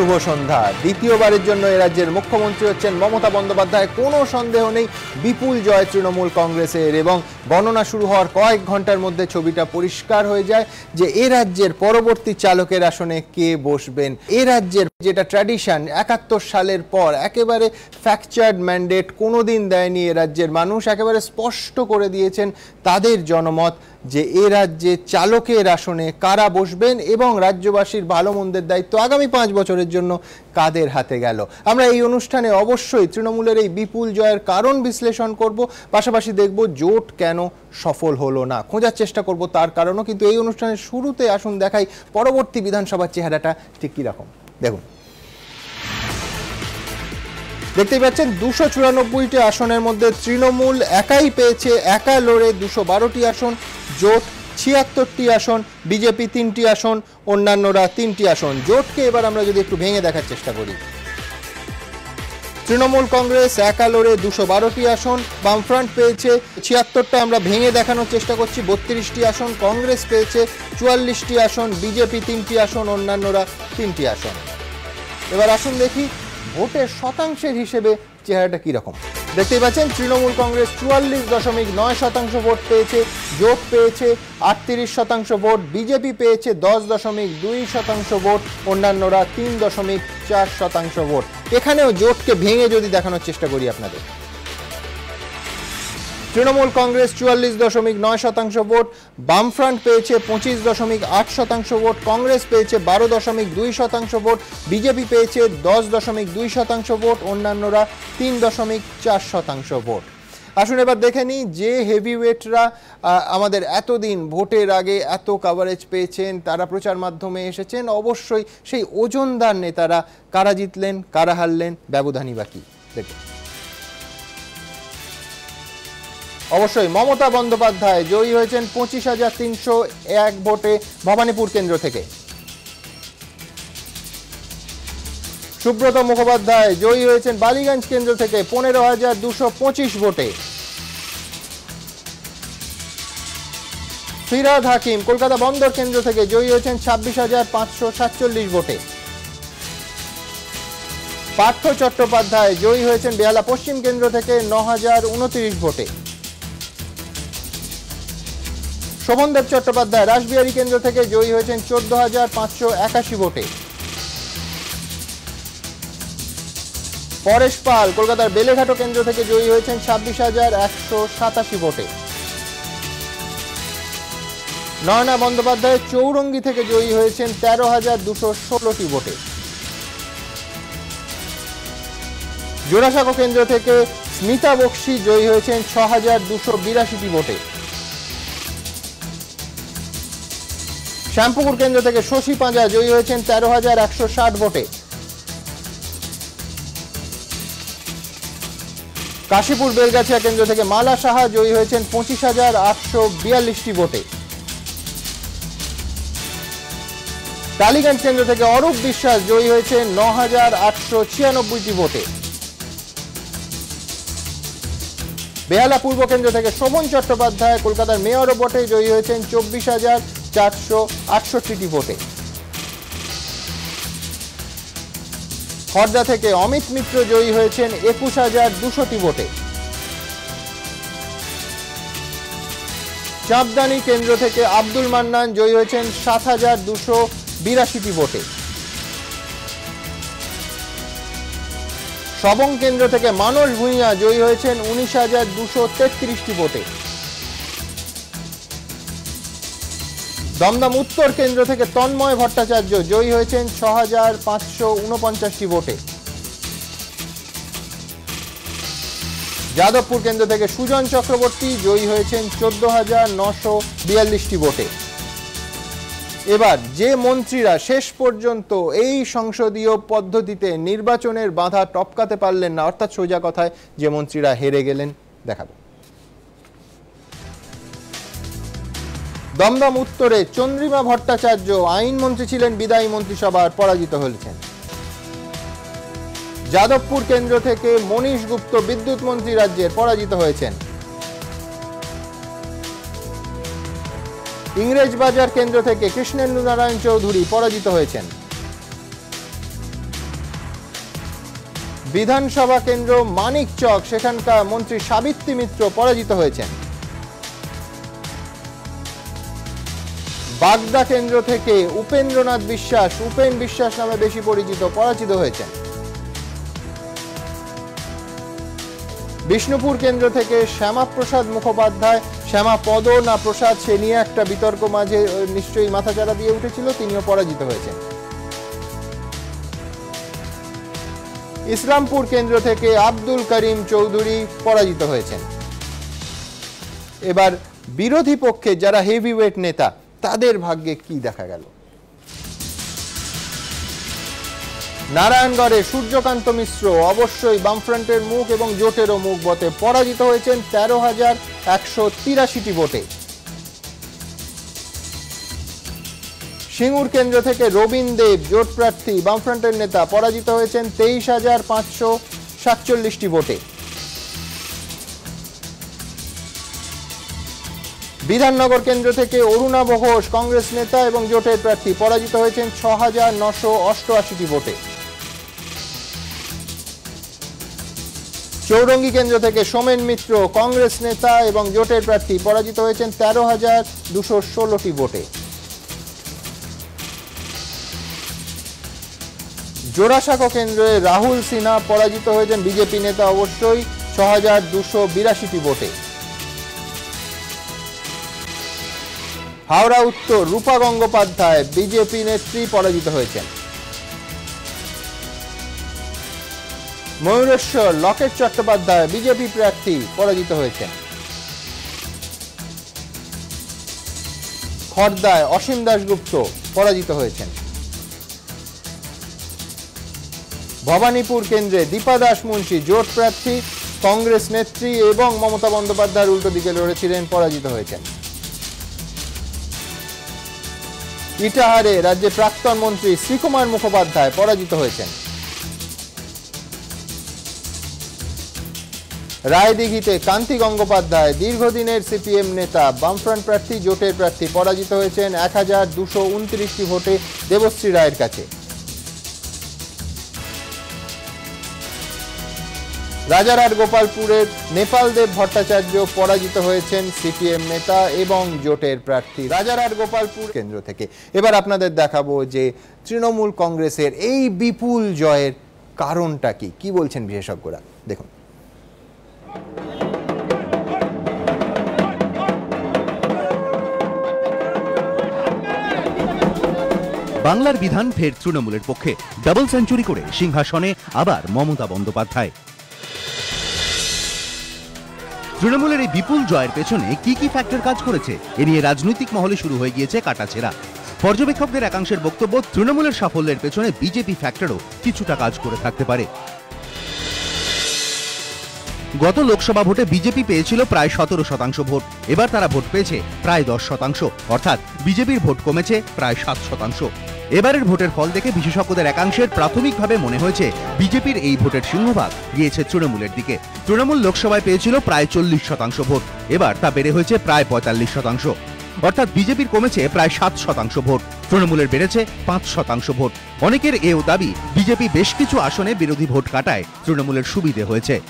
শুভ সন্ধ্যা। দ্বিতীয়বারের জন্য এ রাজ্যের মুখ্যমন্ত্রী হচ্ছেন মমতা বন্দ্যোপাধ্যায়। কোনো সন্দেহ নেই, বিপুল জয় তৃণমূল কংগ্রেসের এবং গণনা শুরু হওয়ার কয়েক ঘণ্টার মধ্যে ছবিটা পরিষ্কার হয়ে যায় যে এ রাজ্যের পরবর্তী চালকের আসনে কে বসবেন। এ রাজ্যের যেটা ট্র্যাডিশন একাত্তর সালের পর একেবারে ফ্র্যাকচার্ড ম্যান্ডেট কোনো দিন দেয়নি এ রাজ্যের মানুষ। একেবারে স্পষ্ট করে দিয়েছেন তাদের জনমত। যে এ রাজ্যে চালকের আসনে কারা বসবেন এবং রাজ্যবাসীর ভালো মন্দের দায়িত্ব আগামী পাঁচ বছরের জন্য কাদের হাতে গেল? আমরা এই অনুষ্ঠানে অবশ্যই তৃণমূলের এই বিপুল জয়ের কারণ বিশ্লেষণ করব। পাশাপাশি দেখব জোট কেন সফল হলো না। খোঁজার চেষ্টা করব তার কারণও, কিন্তু এই অনুষ্ঠানের শুরুতে আসুন দেখাই পরবর্তী বিধানসভার চেহারাটা ঠিক কীরকম। দেখুন। দেখতেই পাচ্ছেন, দুশো চুরানব্বইটি আসনের মধ্যে তৃণমূল একাই পেয়েছে, একা লড়ে দুশো বারোটি আসন। জোট, ছিয়াত্তরটি আসন, বিজেপি তিনটি আসন, অন্যান্যরা তিনটি আসন। জোটকে এবার আমরা যদি একটু ভেঙে দেখার চেষ্টা করি। তৃণমূল কংগ্রেস একা লড়ে দুশো বারোটি আসন, বামফ্রন্ট পেয়েছে ছিয়াত্তরটা, আমরা ভেঙে দেখানোর চেষ্টা করছি, বত্রিশটি আসন, কংগ্রেস পেয়েছে চুয়াল্লিশটি আসন, বিজেপি তিনটি আসন, অন্যান্যরা তিনটি আসন। এবার আসুন দেখি, ভোটের শতাংশের হিসেবে চেহারাটা কীরকম দেখতেই পাচ্ছেন, তৃণমূল কংগ্রেস চুয়াল্লিশ দশমিক নয় শতাংশ ভোট পেয়েছে জোট পেয়েছে আটত্রিশ শতাংশ ভোট, বিজেপি পেয়েছে দশ দশমিক দুই শতাংশ ভোট, অন্যান্যরা তিন দশমিক চার শতাংশ ভোট। এখানেও জোটকে ভেঙে যদি দেখানোর চেষ্টা করি আপনাদের। তৃণমূল কংগ্রেস চুয়াল্লিশ দশমিক নয় শতাংশ ভোট, বামফ্রন্ট পেয়েছে পঁচিশ দশমিক আট শতাংশ ভোট, কংগ্রেস পেয়েছে বারো দশমিক দুই শতাংশ ভোট, বিজেপি পেয়েছে দশ দশমিক দুই শতাংশ ভোট, অন্যান্যরা তিন দশমিক চার শতাংশ ভোট। আসুন এবার দেখে নিই যে হেভিওয়েটরা আমাদের এতদিন ভোটের আগে এত কাভারেজ পেয়েছেন, তারা প্রচার মাধ্যমে এসেছেন, অবশ্যই সেই ওজনদার নেতারা কারা জিতলেন, কারা হারলেন, ব্যবধানই বাকি দেখুন। অবশ্যই মমতা বন্দ্যোপাধ্যায় জয়ী হয়েছেন পঁচিশ হাজার তিনশো এক ভোটে ভবানীপুর কেন্দ্র থেকে। সুব্রত মুখোপাধ্যায় জয়ী হয়েছেন বালিগঞ্জ কেন্দ্র থেকে পনেরো হাজার দুশো পঁচিশ ভোটে। ফিরাদ হাকিম কলকাতা বন্দর কেন্দ্র থেকে জয়ী হয়েছেন ছাব্বিশ হাজার পাঁচশো সাতচল্লিশ ভোটে। পার্থ চট্টোপাধ্যায় জয়ী হয়েছেন বেহালা পশ্চিম কেন্দ্র থেকে ন হাজার উনত্রিশ ভোটে। শোভনদেব চট্টোপাধ্যায় রাসবিহারী কেন্দ্র থেকে জয়ী হয়েছেন চোদ্দ হাজার পাঁচশো একাশি ভোটে। পরেশ পাল কলকাতার বেলেঘাটো কেন্দ্র থেকে জয়ী হয়েছেন ছাব্বিশ হাজার একশো সাতাশি ভোটে। নয়না বন্দ্যোপাধ্যায় চৌরঙ্গি থেকে জয়ী হয়েছেন তেরো হাজার দুশো ষোলোটি ভোটে। জোড়াসাঁকো কেন্দ্র থেকে স্মিতা বক্সি জয়ী হয়েছেন ছ হাজার দুশো বিরাশিটি ভোটে। শ্যামপুকুর কেন্দ্র থেকে শশী পাঁজা জয়ী হয়েছেন তেরো হাজার একশো ষাট ভোটে। কাশীপুর বেলগাছিয়া কেন্দ্র থেকে মালা সাহা জয়ী হয়েছেন পঁচিশ হাজার আটশো বিয়াল্লিশটি ভোটে। টালিগঞ্জ কেন্দ্র থেকে অরূপ বিশ্বাস জয়ী হয়েছেন ন হাজার আটশো ছিয়ানব্বইটি ভোটে। বেহালা পূর্ব কেন্দ্র থেকে শোভন চট্টোপাধ্যায় কলকাতার মেয়র ভোটে জয়ী হয়েছেন চব্বিশ হাজার চারশো আটষট্টিটি ভোটে। খর্দা থেকে অমিত মিত্র জয়ী হয়েছেন একুশ হাজার দুশোটি ভোটে। চাঁদদানি কেন্দ্র থেকে আব্দুল মান্নান জয়ী হয়েছেন সাত হাজার দুশো বিরাশিটি ভোটে। সবং কেন্দ্র থেকে মানস ভূঁইয়া জয়ী হয়েছেন উনিশ হাজার দুশো তেত্রিশটি ভোটে। দমদম উত্তর কেন্দ্র থেকে তন্ময় ভট্টাচার্য জয়ী হয়েছেন ছ হাজার পাঁচশো উনপঞ্চাশটি ভোটে। যাদবপুর কেন্দ্র থেকে সুজন চক্রবর্তী জয়ী হয়েছেন চোদ্দ হাজার নশো বিয়াল্লিশটি ভোটে। এবার যে মন্ত্রীরা শেষ পর্যন্ত এই সংসদীয় পদ্ধতিতে নির্বাচনের বাধা টপকাতে পারলেন না, অর্থাৎ সোজা কথায় যে মন্ত্রীরা হেরে গেলেন, দেখাবো। দমদম উত্তরে চন্দ্রিমা ভট্টাচার্য আইনমন্ত্রী ছিলেন, বিদায়ী মন্ত্রিসভার পরাজিত হয়েছেন। যাদবপুর কেন্দ্র থেকে মনীষ গুপ্ত বিদ্যুৎ মন্ত্রী রাজ্যের পরাজিত হয়েছেন। ইংরেজ বাজার কেন্দ্র থেকে কৃষ্ণেন্দু নারায়ণ চৌধুরী পরাজিত হয়েছেন। বিধানসভা কেন্দ্র মানিকচক, সেখানকার মন্ত্রী সাবিত্রী মিত্র পরাজিত হয়েছেন। বাগদা কেন্দ্র থেকে উপেন্দ্রনাথ বিশ্বাস, উপেন বিশ্বাস নামে বেশি পরিচিত, পরাজিত হয়েছেন। বিষ্ণুপুর কেন্দ্র থেকে শ্যামাপ্রসাদ মুখোপাধ্যায় শ্যামা পদ না প্রসাদ, সে নিয়ে একটা বিতর্ক মাঝে নিশ্চয়ই মাথাচাড়া দিয়ে উঠেছিল, তিনিও পরাজিত হয়েছেন। ইসলামপুর কেন্দ্র থেকে আব্দুল করিম চৌধুরী পরাজিত হয়েছেন। এবার বিরোধী পক্ষে যারা হেভিওয়েট নেতা তাদের ভাগ্যে কি দেখা গেল? নারায়ণগড়ে সূর্যকান্ত মিশ্র অবশ্যই বামফ্রন্টের মুখ এবং জোটেরও মুখ বতে পরাজিত হয়েছেন তেরো হাজার একশো তিরাশিটি ভোটে। সিঙ্গুর কেন্দ্র থেকে রবীন দেব, জোট প্রার্থী, বামফ্রন্টের নেতা, পরাজিত হয়েছেন তেইশ হাজার পাঁচশো সাতচল্লিশটি ভোটে। বিধাননগর কেন্দ্র থেকে অরুণাভ ঘোষ কংগ্রেস নেতা এবং জোটের প্রার্থী পরাজিত হয়েছেন ছ হাজার নশো অষ্টআশিটি ভোটে। চৌরঙ্গি কেন্দ্র থেকে সোমেন মিত্র, কংগ্রেস নেতা এবং জোটের প্রার্থী পরাজিত হয়েছেন তেরো হাজার দুশো ষোলোটি ভোটে। জোড়াসাঁকো কেন্দ্রে রাহুল সিনহা পরাজিত হয়েছেন বিজেপি নেতা অবশ্যই ছ হাজার দুশো বিরাশিটি ভোটে। হাওড়া উত্তর রূপা গঙ্গোপাধ্যায় বিজেপি নেত্রী পরাজিত হয়েছেন। ময়ূরেশ্বর লকেট চট্টোপাধ্যায় বিজেপি প্রার্থী পরাজিত হয়েছেন। খর্দায় অসীম দাশগুপ্ত পরাজিত হয়েছেন। ভবানীপুর কেন্দ্রে দীপা দাস মুন্সি জোট প্রার্থী, কংগ্রেস নেত্রী এবং মমতা বন্দ্যোপাধ্যায়ের উল্টো দিকে লড়েছিলেন, পরাজিত হয়েছেন। ইটাহারে রাজ্যে প্রাক্তন মন্ত্রী শ্রীকুমার মুখোপাধ্যায় পরাজিত হয়েছেন। রায়দিঘিতে কান্তি গঙ্গোপাধ্যায় দীর্ঘদিনের সিপিএম নেতা, বামফ্রন্ট প্রার্থী, জোটের প্রার্থী পরাজিত হয়েছেন এক হাজার দুশো উনত্রিশটি ভোটে দেবশ্রী রায়ের কাছে। রাজারহাট গোপালপুরের নেপালদেব ভট্টাচার্য পরাজিত হয়েছেন সিপিএম নেতা এবং জোটের প্রার্থী রাজারহাট গোপালপুর কেন্দ্র থেকে। এবার আপনাদের দেখাবো যে তৃণমূল কংগ্রেসের এই বিপুল জয়ের কারণটা কি? কি বলছেন বিশেষজ্ঞরা? দেখুন। বাংলার বিধান ফের তৃণমূলের পক্ষে। ডাবল সেঞ্চুরি করে সিংহাসনে আবার মমতা বন্দ্যোপাধ্যায়। তৃণমূলের এই বিপুল জয়ের পেছনে কি কি ফ্যাক্টর কাজ করেছে, এ নিয়ে রাজনৈতিক মহলে শুরু হয়ে গিয়েছে কাটাছেরা পর্যবেক্ষকদের একাংশের বক্তব্য, তৃণমূলের সাফল্যের পেছনে বিজেপি ফ্যাক্টরও কিছুটা কাজ করে থাকতে পারে। গত লোকসভা ভোটে বিজেপি পেয়েছিল প্রায় সতেরো শতাংশ ভোট। এবার তারা ভোট পেয়েছে প্রায় দশ শতাংশ। অর্থাৎ বিজেপির ভোট কমেছে প্রায় সাত শতাংশ। এবারের ভোটের ফল দেখে বিশেষজ্ঞদের একাংশের প্রাথমিকভাবে মনে হয়েছে বিজেপির এই ভোটের সিংহভাগ গিয়েছে তৃণমূলের দিকে। তৃণমূল লোকসভায় পেয়েছিল প্রায় চল্লিশ শতাংশ ভোট। এবার তা বেড়ে হয়েছে প্রায় পঁয়তাল্লিশ শতাংশ। অর্থাৎ বিজেপির কমেছে প্রায় সাত শতাংশ ভোট। তৃণমূলের বেড়েছে পাঁচ শতাংশ ভোট। অনেকের এও দাবি, বিজেপি বেশ কিছু আসনে বিরোধী ভোট কাটায় তৃণমূলের সুবিধে হয়েছে।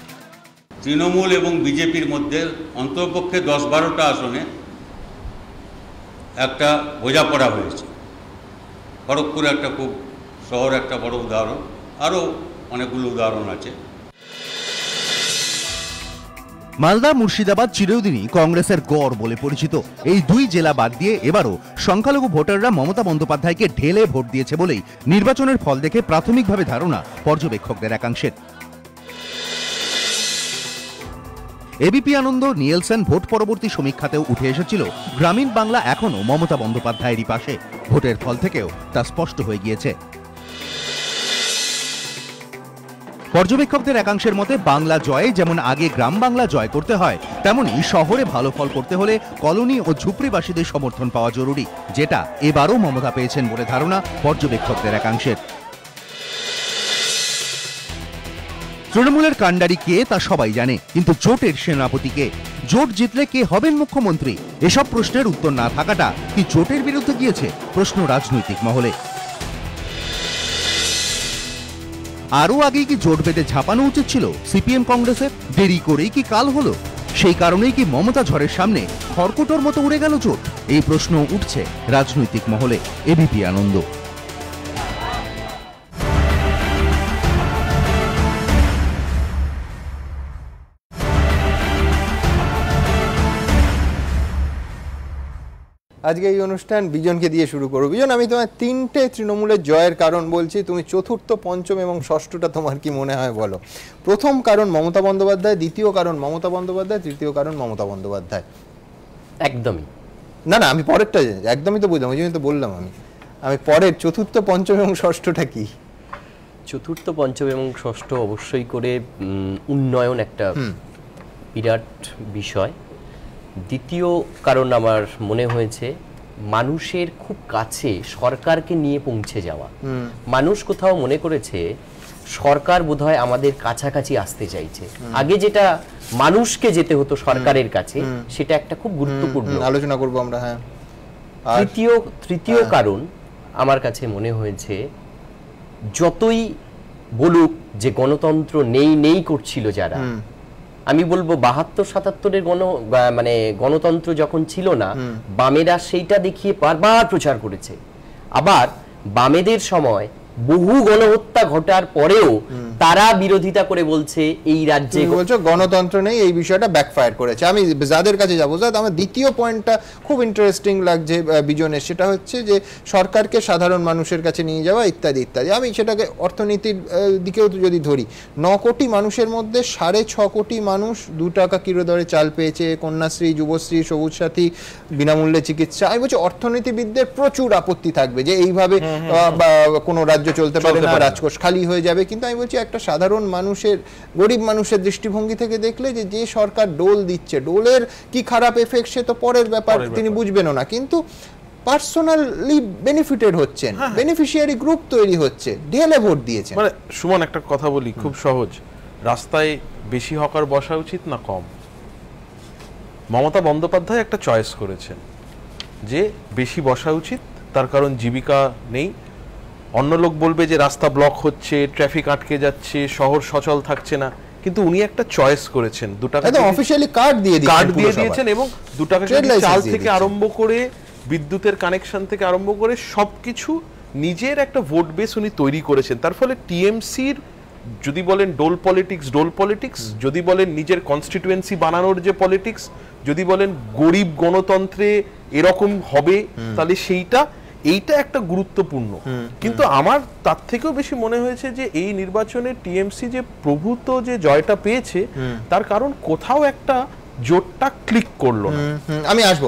তৃণমূল এবং বিজেপির মধ্যে অন্তপক্ষে দশ বারোটা আসনে একটা বোঝাপড়া হয়েছে। খড়গপুর একটা খুব শহর, একটা বড় উদাহরণ, আরও অনেকগুলো উদাহরণ আছে। মালদা মুর্শিদাবাদ চিরদিনই কংগ্রেসের গড় বলে পরিচিত। এই দুই জেলা বাদ দিয়ে এবারও সংখ্যালঘু ভোটাররা মমতা বন্দ্যোপাধ্যায়কে ঢেলে ভোট দিয়েছে বলেই নির্বাচনের ফল দেখে প্রাথমিকভাবে ধারণা পর্যবেক্ষকদের একাংশের। এবিপি আনন্দ, নিয়েলসন ভোট পরবর্তী সমীক্ষাতেও উঠে এসেছিল। গ্রামীণ বাংলা এখনও মমতা বন্দ্যোপাধ্যায়েরই পাশে। ভোটের ফল থেকেও তা স্পষ্ট হয়ে গিয়েছে। পর্যবেক্ষকদের একাংশের মতে, বাংলা জয়ে যেমন আগে গ্রাম বাংলা জয় করতে হয়, তেমনি শহরে ভালো ফল করতে হলে কলোনি ও ঝুপড়িবাসীদের সমর্থন পাওয়া জরুরি, যেটা এবারও মমতা পেয়েছেন বলে ধারণা পর্যবেক্ষকদের একাংশের। তৃণমূলের কাণ্ডারি কে তা সবাই জানে, কিন্তু জোটের সেনাপতি কে? জোট জিতলে কে হবেন মুখ্যমন্ত্রী? এসব প্রশ্নের উত্তর না থাকাটা কি জোটের বিরুদ্ধে গিয়েছে? প্রশ্ন রাজনৈতিক মহলে। আরও আগেই কি জোট বেঁধে ঝাঁপানো উচিত ছিল সিপিএম কংগ্রেসের? দেরি করেই কি কাল হলো? সেই কারণেই কি মমতা ঝড়ের সামনে খড়কুটোর মতো উড়ে গেল জোট? এই প্রশ্ন উঠছে রাজনৈতিক মহলে। এবিপি আনন্দ। আজকে এই অনুষ্ঠান বিজনকে দিয়ে শুরু করব। বিজন আমি তোমার তিনটে তৃণমূলের জয়ের কারণ বলছি তুমি চতুর্থ পঞ্চম এবং ষষ্ঠটা তোমার কি মনে হয় বলো? প্রথম কারণ মমতা বন্দ্যোপাধ্যায় দ্বিতীয় কারণ মমতা বন্দ্যোপাধ্যায় তৃতীয় কারণ মমতা বন্দ্যোপাধ্যায়। একদমই। না না আমি পরেরটা একদমই তো বুঝলাম ওই জন্য তো বললাম আমি। আমি পরের চতুর্থ পঞ্চম এবং ষষ্ঠটা কি? চতুর্থ পঞ্চম এবং ষষ্ঠ অবশ্যই করে উন্নয়ন একটা বিরাট বিষয়। দ্বিতীয় কারণ আমার মনে হয়েছে মানুষের খুব কাছে সরকারকে নিয়ে পৌঁছে যাওয়া। মানুষ কোথাও মনে করেছে সরকার বোধহয় আমাদের কাছাকাছি আসতে চাইছে। আগে যেটা মানুষকে যেতে হতো সরকারের কাছে সেটা একটা খুব গুরুত্বপূর্ণ। আলোচনা করব আমরা হ্যাঁ। তৃতীয় তৃতীয় কারণ আমার কাছে মনে হয়েছে যতই বলুক যে গণতন্ত্র নেই নেই করছিল যারা আমি বলব বাহাত্তর সাতাত্তরের গণ মানে গণতন্ত্র যখন ছিল না বামেরা সেইটা দেখিয়ে বারবার প্রচার করেছে। আবার বামেদের সময় বহু গণহত্যা ঘটার পরেও তারা বিরোধিতা করে বলছে এই রাজ্যে বলছো গণতন্ত্র নেই এই বিষয়টা ব্যাকফায়ার করেছে। আমি যাদের কাছে যাব জাদ আমার দ্বিতীয় পয়েন্টটা খুব ইন্টারেস্টিং লাগছে বিজনের সেটা হচ্ছে যে সরকারকে সাধারণ মানুষের কাছে নিয়ে যাওয়া ইত্যাদি ইত্যাদি। আমি সেটাকে অর্থনীতির দিকেও যদি ধরি ন কোটি মানুষের মধ্যে সাড়ে ছ কোটি মানুষ দু টাকা কিলো দরে চাল পেয়েছে কন্যাশ্রী যুবশ্রী সবুজ সাথী বিনামূল্যে চিকিৎসা। আমি বলছি অর্থনীতিবিদদের প্রচুর আপত্তি থাকবে যে এইভাবে কোনো রাজ্য চলতে পারে না রাজকোষ খালি হয়ে যাবে। কিন্তু আমি বলছি একটা সাধারণ মানুষের গরিব মানুষের দৃষ্টিভঙ্গি থেকে দেখলে যে যে সরকার ডোল দিচ্ছে ডোলের কি খারাপ এফেক্ট সে তো পরের ব্যাপার তিনি বুঝবেনও না। কিন্তু পার্সোনালি বেনিফিটেড হচ্ছেন বেনিফিশিয়ারি গ্রুপ তৈরি হচ্ছে ঢেলে ভোট দিয়েছেন। মানে সুমন একটা কথা বলি খুব সহজ। রাস্তায় বেশি হকার বসা উচিত না কম? মমতা বন্দ্যোপাধ্যায় একটা চয়েস করেছেন যে বেশি বসা উচিত তার কারণ জীবিকা নেই অন্য লোক বলবে যে রাস্তা ব্লক হচ্ছে ট্রাফিক আটকে যাচ্ছে শহর সচল থাকছে না। কিন্তু উনি একটা চয়েস করেছেন। দু টাকা অফিসিয়ালি কার্ড দিয়ে কার্ড দিয়ে দিয়েছেন এবং দু টাকা চাল থেকে আরম্ভ করে বিদ্যুতের কানেকশন থেকে আরম্ভ করে সবকিছু নিজের একটা ভোট বেস উনি তৈরি করেছেন। তার ফলে টিএমসির যদি বলেন ডোল পলিটিক্স ডোল পলিটিক্স যদি বলেন নিজের কনস্টিটুয়েন্সি বানানোর যে পলিটিক্স যদি বলেন গরিব গণতন্ত্রে এরকম হবে তাহলে সেইটা এইটা একটা গুরুত্বপূর্ণ। কিন্তু আমার তার থেকেও বেশি মনে হয়েছে যে এই নির্বাচনে টিএমসি যে প্রভূত যে জয়টা পেয়েছে তার কারণ কোথাও একটা জোটটা ক্লিক করল আমি আসব।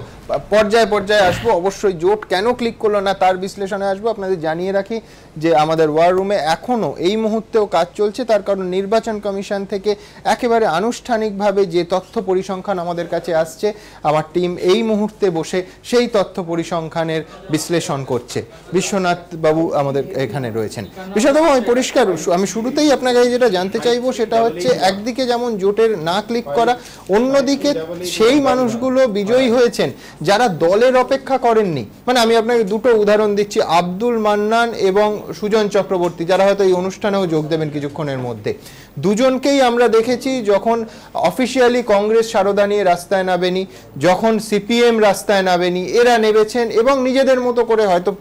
পর্যায়ে পর্যায়ে আসব। অবশ্যই জোট কেন ক্লিক করল না তার বিশ্লেষণে আসব। আপনাদের জানিয়ে রাখি যে আমাদের ওয়ার রুমে এখনও এই মুহূর্তেও কাজ চলছে। তার কারণ নির্বাচন কমিশন থেকে একেবারে আনুষ্ঠানিকভাবে যে তথ্য পরিসংখ্যান আমাদের কাছে আসছে, আমার টিম এই মুহূর্তে বসে সেই তথ্য পরিসংখ্যানের বিশ্লেষণ করছে। বিশ্বনাথ বাবু আমাদের এখানে রয়েছেন। বিশ্বনাথ বাবু আমি পরিষ্কার, আমি শুরুতেই আপনার কাছে যেটা জানতে চাইব সেটা হচ্ছে একদিকে যেমন জোটের না ক্লিক করা, অন্যদিকে সেই মানুষগুলো বিজয়ী হয়েছেন। যারা দলের অপেক্ষা করেননি মানে আমি আপনাকে দুটো উদাহরণ দিচ্ছি, আব্দুল মান্নান এবং সুজন চক্রবর্তী, যারা হয়তো এই অনুষ্ঠানেও যোগ দেবেন কিছুক্ষণের মধ্যে। দুজনকেই আমরা দেখেছি যখন অফিসিয়ালি কংগ্রেস সারদা নিয়ে রাস্তায় নামেনি যখন সিপিএম রাস্তায় নামেনি এরা নেবেছেন এবং নিজেদের মতো করে হয়তো